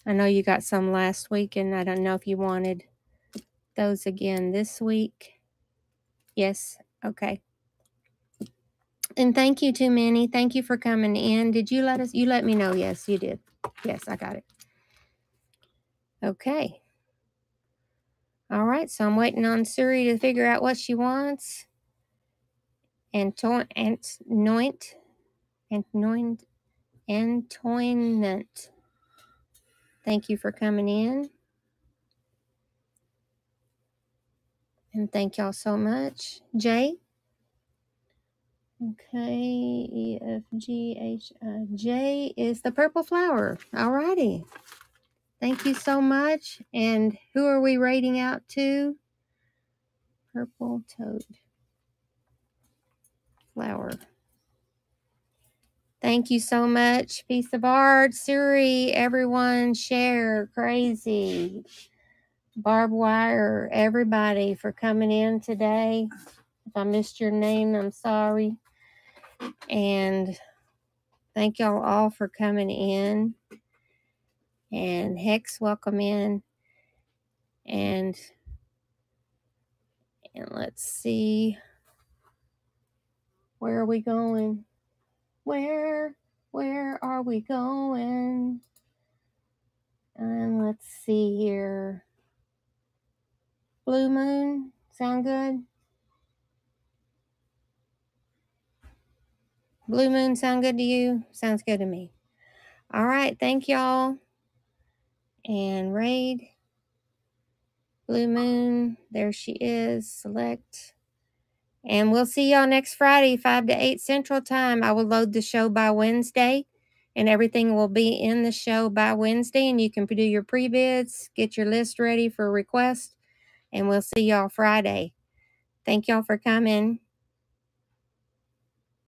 I know you got some last week and i don't know if you wanted those again this week. Yes? Okay and thank you to Minnie. Thank you for coming in. Did you let us? You let me know. Yes, you did. Yes, I got it. Okay. All right, so I'm waiting on Suri to figure out what she wants. Antoin, anoint, anoint, Antoinette. Thank you for coming in. And thank y'all so much. Jay. Okay, E F G H I J is the purple flower. All righty. Thank you so much. And who are we rating out to? Purple toad flower. Thank you so much. Piece of art, Suri, everyone, Cher, crazy, barbed wire, everybody for coming in today. If I missed your name, I'm sorry. And thank y'all all for coming in. And Hex welcome in. And and let's see. Where are we going? Where where are we going? And let's see here. Blue Moon. Sound good? Blue Moon sound good to you? Sounds good to me. All right. Thank y'all. And Raid. Blue Moon. There she is. Select. And we'll see y'all next Friday, 5 to 8 Central Time. I will load the show by Wednesday, and everything will be in the show by Wednesday. And you can do your pre bids, get your list ready for request, and we'll see y'all Friday. Thank y'all for coming.